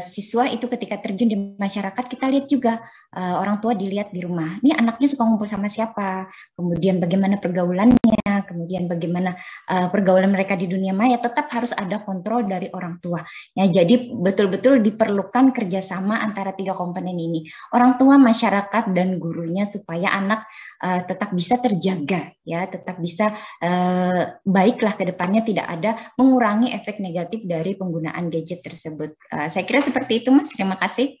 siswa itu ketika terjun di masyarakat kita lihat juga orang tua dilihat di rumah. Ini anaknya suka ngumpul sama siapa, kemudian bagaimana pergaulannya, kemudian bagaimana uh, pergaulan mereka di dunia maya, tetap harus ada kontrol dari orang tua. Ya, jadi betul-betul diperlukan kerjasama antara tiga komponen ini, orang tua, masyarakat, dan gurunya supaya anak uh, tetap bisa terjaga, ya, tetap bisa uh, baiklah ke depannya tidak ada mengurangi efek negatif dari penggunaan gadget tersebut. Uh, saya kira seperti itu, Mas. Terima kasih.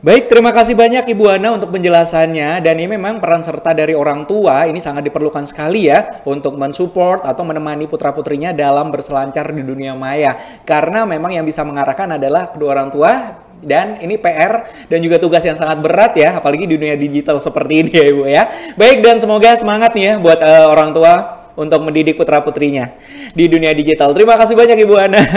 Baik, terima kasih banyak Ibu Ana untuk penjelasannya dan ini memang peran serta dari orang tua ini sangat diperlukan sekali ya untuk mensupport atau menemani putra-putrinya dalam berselancar di dunia maya karena memang yang bisa mengarahkan adalah kedua orang tua dan ini PR dan juga tugas yang sangat berat ya apalagi di dunia digital seperti ini ya Ibu ya. Baik dan semoga semangat nih ya buat uh, orang tua untuk mendidik putra-putrinya di dunia digital. Terima kasih banyak Ibu Ana.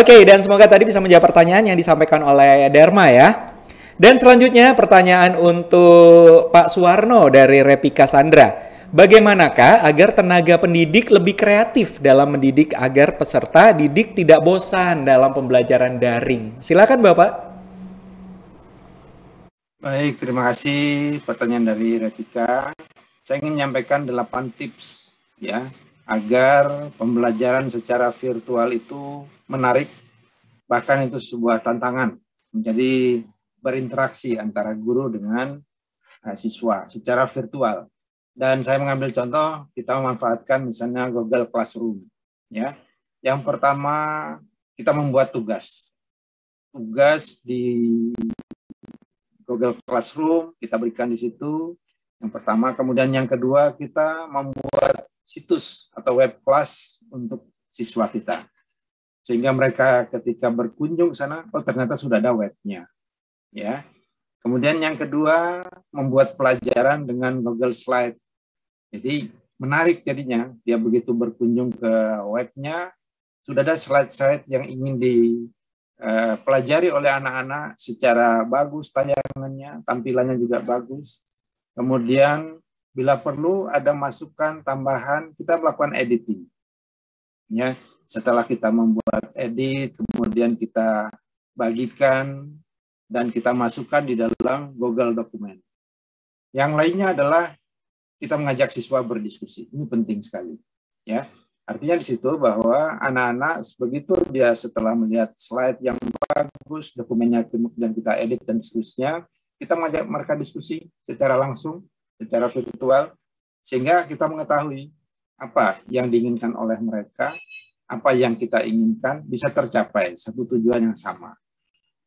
Oke, okay, dan semoga tadi bisa menjawab pertanyaan yang disampaikan oleh Dharma ya. Dan selanjutnya pertanyaan untuk Pak Suwarno dari Repika Sandra. Bagaimanakah agar tenaga pendidik lebih kreatif dalam mendidik agar peserta didik tidak bosan dalam pembelajaran daring? Silakan Bapak. Baik, terima kasih pertanyaan dari Repika. Saya ingin menyampaikan 8 tips ya agar pembelajaran secara virtual itu menarik bahkan itu sebuah tantangan menjadi berinteraksi antara guru dengan uh, siswa secara virtual. Dan saya mengambil contoh kita memanfaatkan misalnya Google Classroom. Ya, yang pertama kita membuat tugas. Tugas di Google Classroom kita berikan di situ. Yang pertama, kemudian yang kedua kita membuat situs atau web kelas untuk siswa kita. Sehingga mereka ketika berkunjung sana, oh ternyata sudah ada webnya ya. Kemudian yang kedua membuat pelajaran dengan Google Slide. Jadi menarik jadinya dia begitu berkunjung ke webnya sudah ada slide-slide yang ingin dipelajari eh, oleh anak-anak secara bagus tayangannya, tampilannya juga bagus. Kemudian bila perlu ada masukan tambahan, kita melakukan editing. Ya, setelah kita membuat edit, kemudian kita bagikan dan kita masukkan di dalam Google Dokumen. Yang lainnya adalah kita mengajak siswa berdiskusi. Ini penting sekali. Ya, Artinya di situ bahwa anak-anak begitu dia setelah melihat slide yang bagus, dokumennya kemudian kita edit dan seterusnya, kita mengajak mereka diskusi secara langsung, secara virtual, sehingga kita mengetahui apa yang diinginkan oleh mereka, apa yang kita inginkan bisa tercapai satu tujuan yang sama.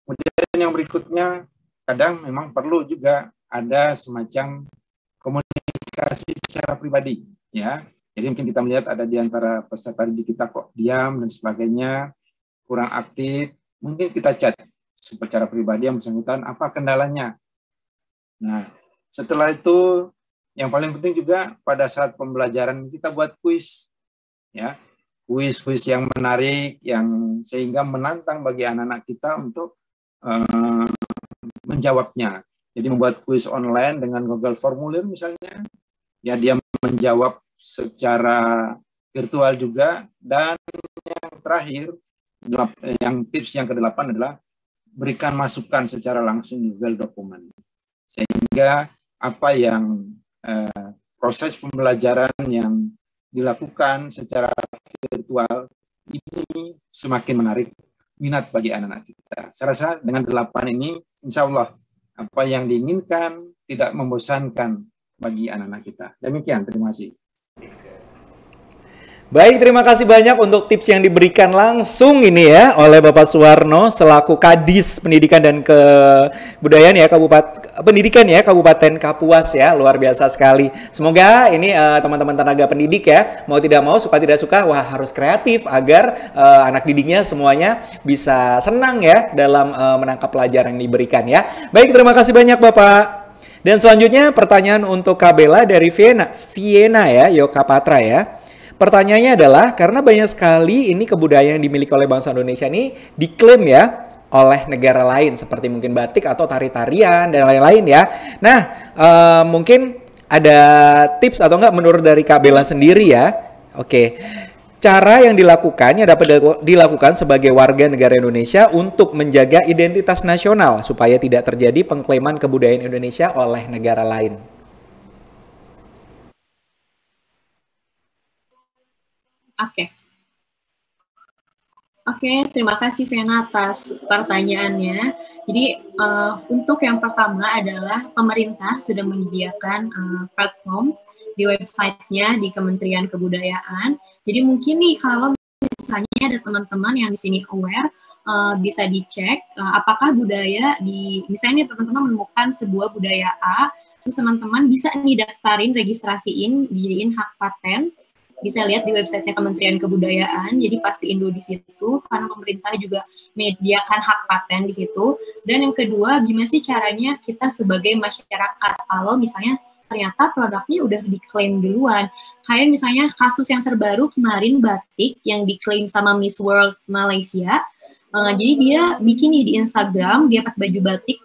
Kemudian yang berikutnya kadang memang perlu juga ada semacam komunikasi secara pribadi ya. Jadi mungkin kita melihat ada di antara peserta didik kita kok diam dan sebagainya, kurang aktif, mungkin kita chat secara pribadi yang bersangkutan apa kendalanya. Nah, setelah itu yang paling penting juga pada saat pembelajaran kita buat kuis ya. Kuis-kuis yang menarik yang sehingga menantang bagi anak-anak kita untuk uh, menjawabnya. Jadi membuat kuis online dengan Google Formulir misalnya, ya dia menjawab secara virtual juga. Dan yang terakhir yang tips yang kedelapan adalah berikan masukan secara langsung di Google Dokumen sehingga apa yang eh, proses pembelajaran yang dilakukan secara virtual ini semakin menarik minat bagi anak-anak kita. Saya rasa dengan delapan ini, insya Allah apa yang diinginkan tidak membosankan bagi anak-anak kita. Demikian, terima kasih. Baik, terima kasih banyak untuk tips yang diberikan langsung ini ya oleh Bapak Suwarno selaku Kadis Pendidikan dan Kebudayaan ya Kabupaten Pendidikan ya Kabupaten Kapuas ya luar biasa sekali. Semoga ini uh, teman-teman tenaga pendidik ya mau tidak mau suka tidak suka wah harus kreatif agar uh, anak didiknya semuanya bisa senang ya dalam uh, menangkap pelajaran yang diberikan ya. Baik, terima kasih banyak Bapak. Dan selanjutnya pertanyaan untuk Kabela dari Vienna, Vienna ya, Yoka Patra ya. Pertanyaannya adalah karena banyak sekali ini kebudayaan yang dimiliki oleh bangsa Indonesia ini diklaim ya oleh negara lain seperti mungkin batik atau tari-tarian dan lain-lain ya. Nah, uh, mungkin ada tips atau enggak menurut dari Kak Bella sendiri ya. Oke. Cara yang dilakukan yang dapat dilakukan sebagai warga negara Indonesia untuk menjaga identitas nasional supaya tidak terjadi pengklaiman kebudayaan Indonesia oleh negara lain. Oke. Oke, terima kasih Vena atas pertanyaannya. Jadi uh, untuk yang pertama adalah pemerintah sudah menyediakan uh, platform di websitenya di Kementerian Kebudayaan. Jadi mungkin nih kalau misalnya ada teman-teman yang di sini aware, uh, bisa dicek uh, apakah budaya di misalnya teman-teman menemukan sebuah budaya A, terus teman-teman bisa nih daftarin, registrasiin, dijadiin hak paten bisa lihat di websitenya Kementerian Kebudayaan. Jadi pasti Indo di situ karena pemerintah juga menyediakan hak paten di situ. Dan yang kedua, gimana sih caranya kita sebagai masyarakat kalau misalnya ternyata produknya udah diklaim duluan. Kayak misalnya kasus yang terbaru kemarin batik yang diklaim sama Miss World Malaysia. Uh, jadi dia bikin nih di Instagram, dia pakai baju batik,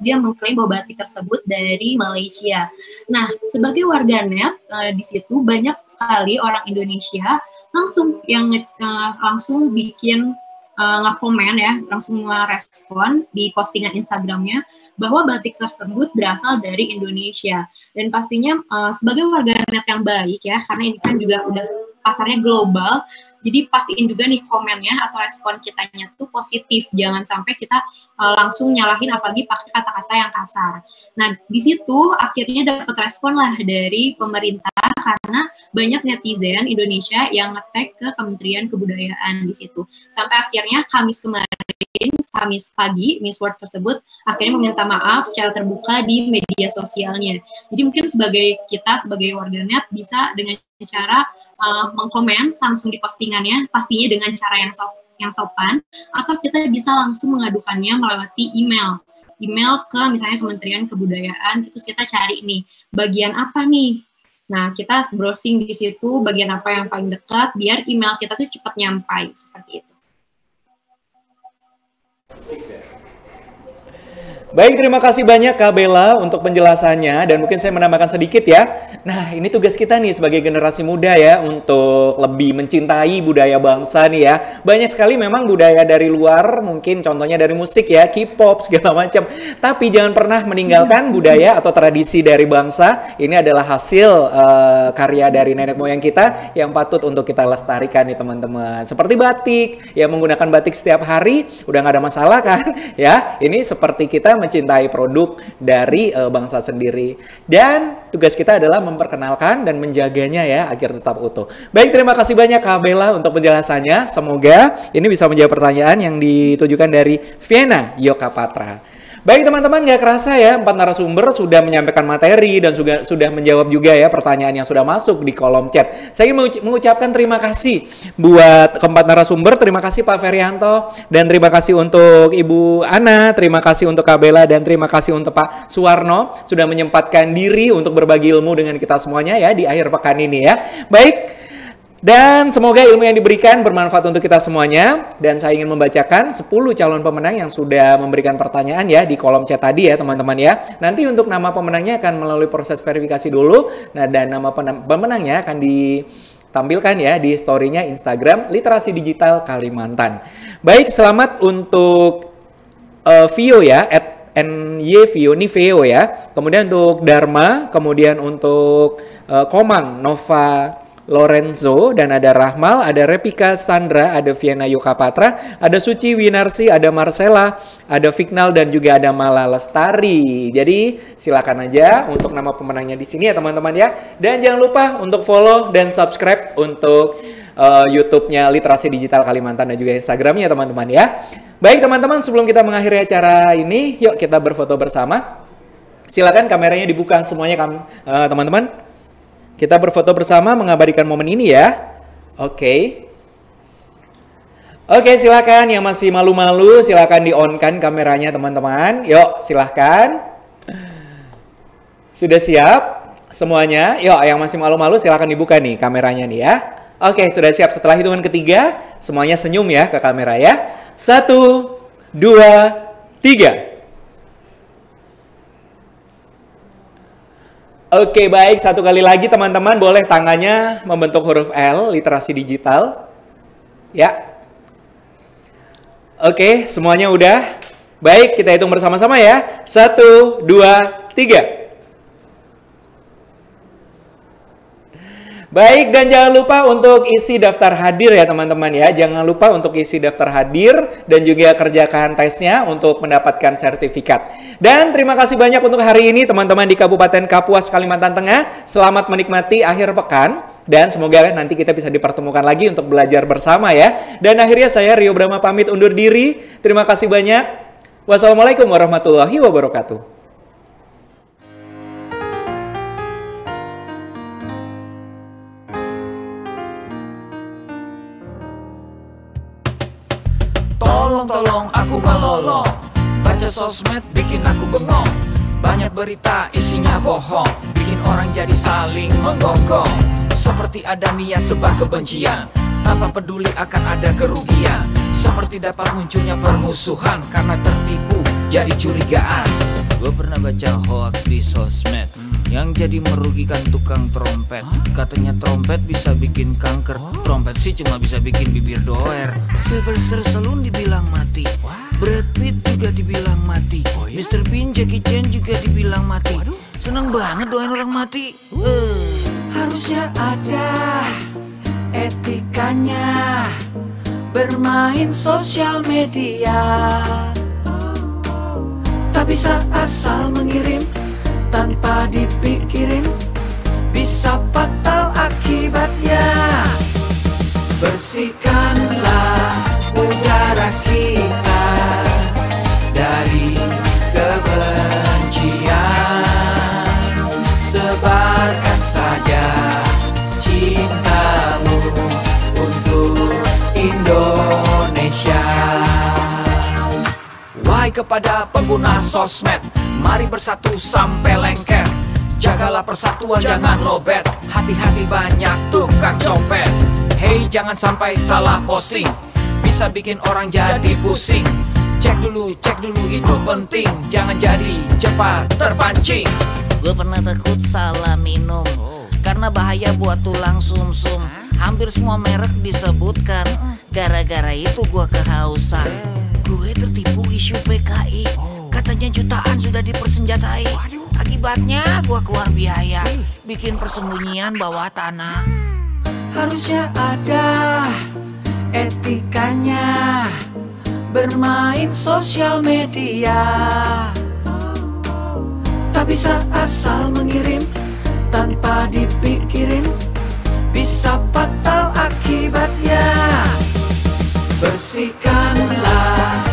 dia mengklaim bahwa batik tersebut dari Malaysia. Nah, sebagai warganet uh, di situ banyak sekali orang Indonesia langsung yang uh, langsung bikin uh, nge-komen ya, langsung nge-respon di postingan Instagramnya bahwa batik tersebut berasal dari Indonesia. Dan pastinya uh, sebagai warganet yang baik ya, karena ini kan juga udah pasarnya global, jadi pastiin juga nih komennya atau respon kitanya tuh positif. Jangan sampai kita uh, langsung nyalahin apalagi pakai kata-kata yang kasar. Nah, di situ akhirnya dapat respon lah dari pemerintah karena banyak netizen Indonesia yang ngetek ke Kementerian Kebudayaan di situ. Sampai akhirnya Kamis kemarin Kamis pagi, Miss World tersebut akhirnya meminta maaf secara terbuka di media sosialnya. Jadi mungkin sebagai kita sebagai warganet bisa dengan cara uh, mengkomen langsung di postingannya, pastinya dengan cara yang soft, yang sopan, atau kita bisa langsung mengadukannya melewati email email ke misalnya Kementerian Kebudayaan, terus kita cari nih bagian apa nih Nah, kita browsing di situ bagian apa yang paling dekat biar email kita tuh cepat nyampai seperti itu. Take that. Baik, terima kasih banyak Kak Bella untuk penjelasannya dan mungkin saya menambahkan sedikit ya. Nah, ini tugas kita nih sebagai generasi muda ya untuk lebih mencintai budaya bangsa nih ya. Banyak sekali memang budaya dari luar, mungkin contohnya dari musik ya, K-pop segala macam. Tapi jangan pernah meninggalkan budaya atau tradisi dari bangsa. Ini adalah hasil uh, karya dari nenek moyang kita yang patut untuk kita lestarikan nih teman-teman. Seperti batik, ya menggunakan batik setiap hari udah nggak ada masalah kan? Ya, ini seperti kita mencintai produk dari uh, bangsa sendiri. Dan tugas kita adalah memperkenalkan dan menjaganya ya agar tetap utuh. Baik, terima kasih banyak Kak Bella untuk penjelasannya. Semoga ini bisa menjawab pertanyaan yang ditujukan dari Vienna Yoka Patra. Baik teman-teman, nggak kerasa ya empat narasumber sudah menyampaikan materi dan sudah sudah menjawab juga ya pertanyaan yang sudah masuk di kolom chat. Saya ingin mengucapkan terima kasih buat keempat narasumber, terima kasih Pak Ferianto dan terima kasih untuk Ibu Ana, terima kasih untuk Kabela dan terima kasih untuk Pak Suwarno sudah menyempatkan diri untuk berbagi ilmu dengan kita semuanya ya di akhir pekan ini ya. Baik, dan semoga ilmu yang diberikan bermanfaat untuk kita semuanya. Dan saya ingin membacakan 10 calon pemenang yang sudah memberikan pertanyaan ya di kolom chat tadi ya teman-teman ya. Nanti untuk nama pemenangnya akan melalui proses verifikasi dulu. Nah dan nama pemenangnya akan ditampilkan ya di story-nya Instagram Literasi Digital Kalimantan. Baik, selamat untuk uh, Vio ya, at NY Vio, ini Vio ya. Kemudian untuk Dharma, kemudian untuk uh, Komang, Nova Lorenzo dan ada Rahmal, ada Repika Sandra, ada Vienna Yukapatra, ada Suci Winarsi, ada Marcella, ada Fiknal dan juga ada Mala Lestari. Jadi silakan aja untuk nama pemenangnya di sini ya teman-teman ya. Dan jangan lupa untuk follow dan subscribe untuk uh, YouTube-nya Literasi Digital Kalimantan dan juga Instagramnya teman-teman ya. Baik teman-teman, sebelum kita mengakhiri acara ini, yuk kita berfoto bersama. Silakan kameranya dibuka semuanya eh, teman-teman. Uh, kita berfoto bersama mengabadikan momen ini ya. Oke. Okay. Oke, okay, silakan yang masih malu-malu silakan di-on-kan kameranya teman-teman. Yuk, silakan. Sudah siap semuanya? Yuk, yang masih malu-malu silakan dibuka nih kameranya nih ya. Oke, okay, sudah siap. Setelah hitungan ketiga, semuanya senyum ya ke kamera ya. Satu, dua, tiga. Oke, baik. Satu kali lagi teman-teman boleh tangannya membentuk huruf L, literasi digital. Ya. Oke, semuanya udah. Baik, kita hitung bersama-sama ya. Satu, dua, tiga. Baik, dan jangan lupa untuk isi daftar hadir ya teman-teman ya. Jangan lupa untuk isi daftar hadir dan juga kerjakan tesnya untuk mendapatkan sertifikat. Dan terima kasih banyak untuk hari ini teman-teman di Kabupaten Kapuas, Kalimantan Tengah. Selamat menikmati akhir pekan. Dan semoga nanti kita bisa dipertemukan lagi untuk belajar bersama ya. Dan akhirnya saya Rio Brahma pamit undur diri. Terima kasih banyak. Wassalamualaikum warahmatullahi wabarakatuh. Tolong-tolong aku melolong Baca sosmed bikin aku bengong. Banyak berita isinya bohong Bikin orang jadi saling menggonggong. Seperti ada niat sebar kebencian Tanpa peduli akan ada kerugian. Seperti dapat munculnya permusuhan Karena tertipu jadi curigaan. Gue pernah baca hoax di sosmed yang jadi merugikan tukang trompet. Katanya trompet bisa bikin kanker. Trompet sih cuma bisa bikin bibir doer. Sylvester Stallone dibilang mati. Brad Pitt juga dibilang mati. Oh, iya? Mr. Bean, Jackie Chan juga dibilang mati. Seneng banget doain orang mati. Uh. Harusnya ada etikanya Bermain sosial media. Tak bisa asal mengirim tanpa dipikirin bisa fatal akibatnya. Bersihkanlah udara kita dari kepada pengguna sosmed. Mari bersatu sampai lengket Jagalah persatuan jangan lobet. Hati-hati banyak tukang copet. Hey jangan sampai salah posting. Bisa bikin orang jadi pusing. Cek dulu, cek dulu itu penting. Jangan jadi cepat terpancing. Gue pernah takut salah minum. Karena bahaya buat tulang sumsum. -sum. Hampir semua merek disebutkan. Gara-gara itu gue kehausan. Gue tertipu isu PKI Katanya jutaan sudah dipersenjatai. Akibatnya gua keluar biaya bikin persembunyian bawah tanah. Harusnya ada etikanya bermain sosial media. Tak bisa asal mengirim tanpa dipikirin Bisa fatal akibatnya Bersihkanlah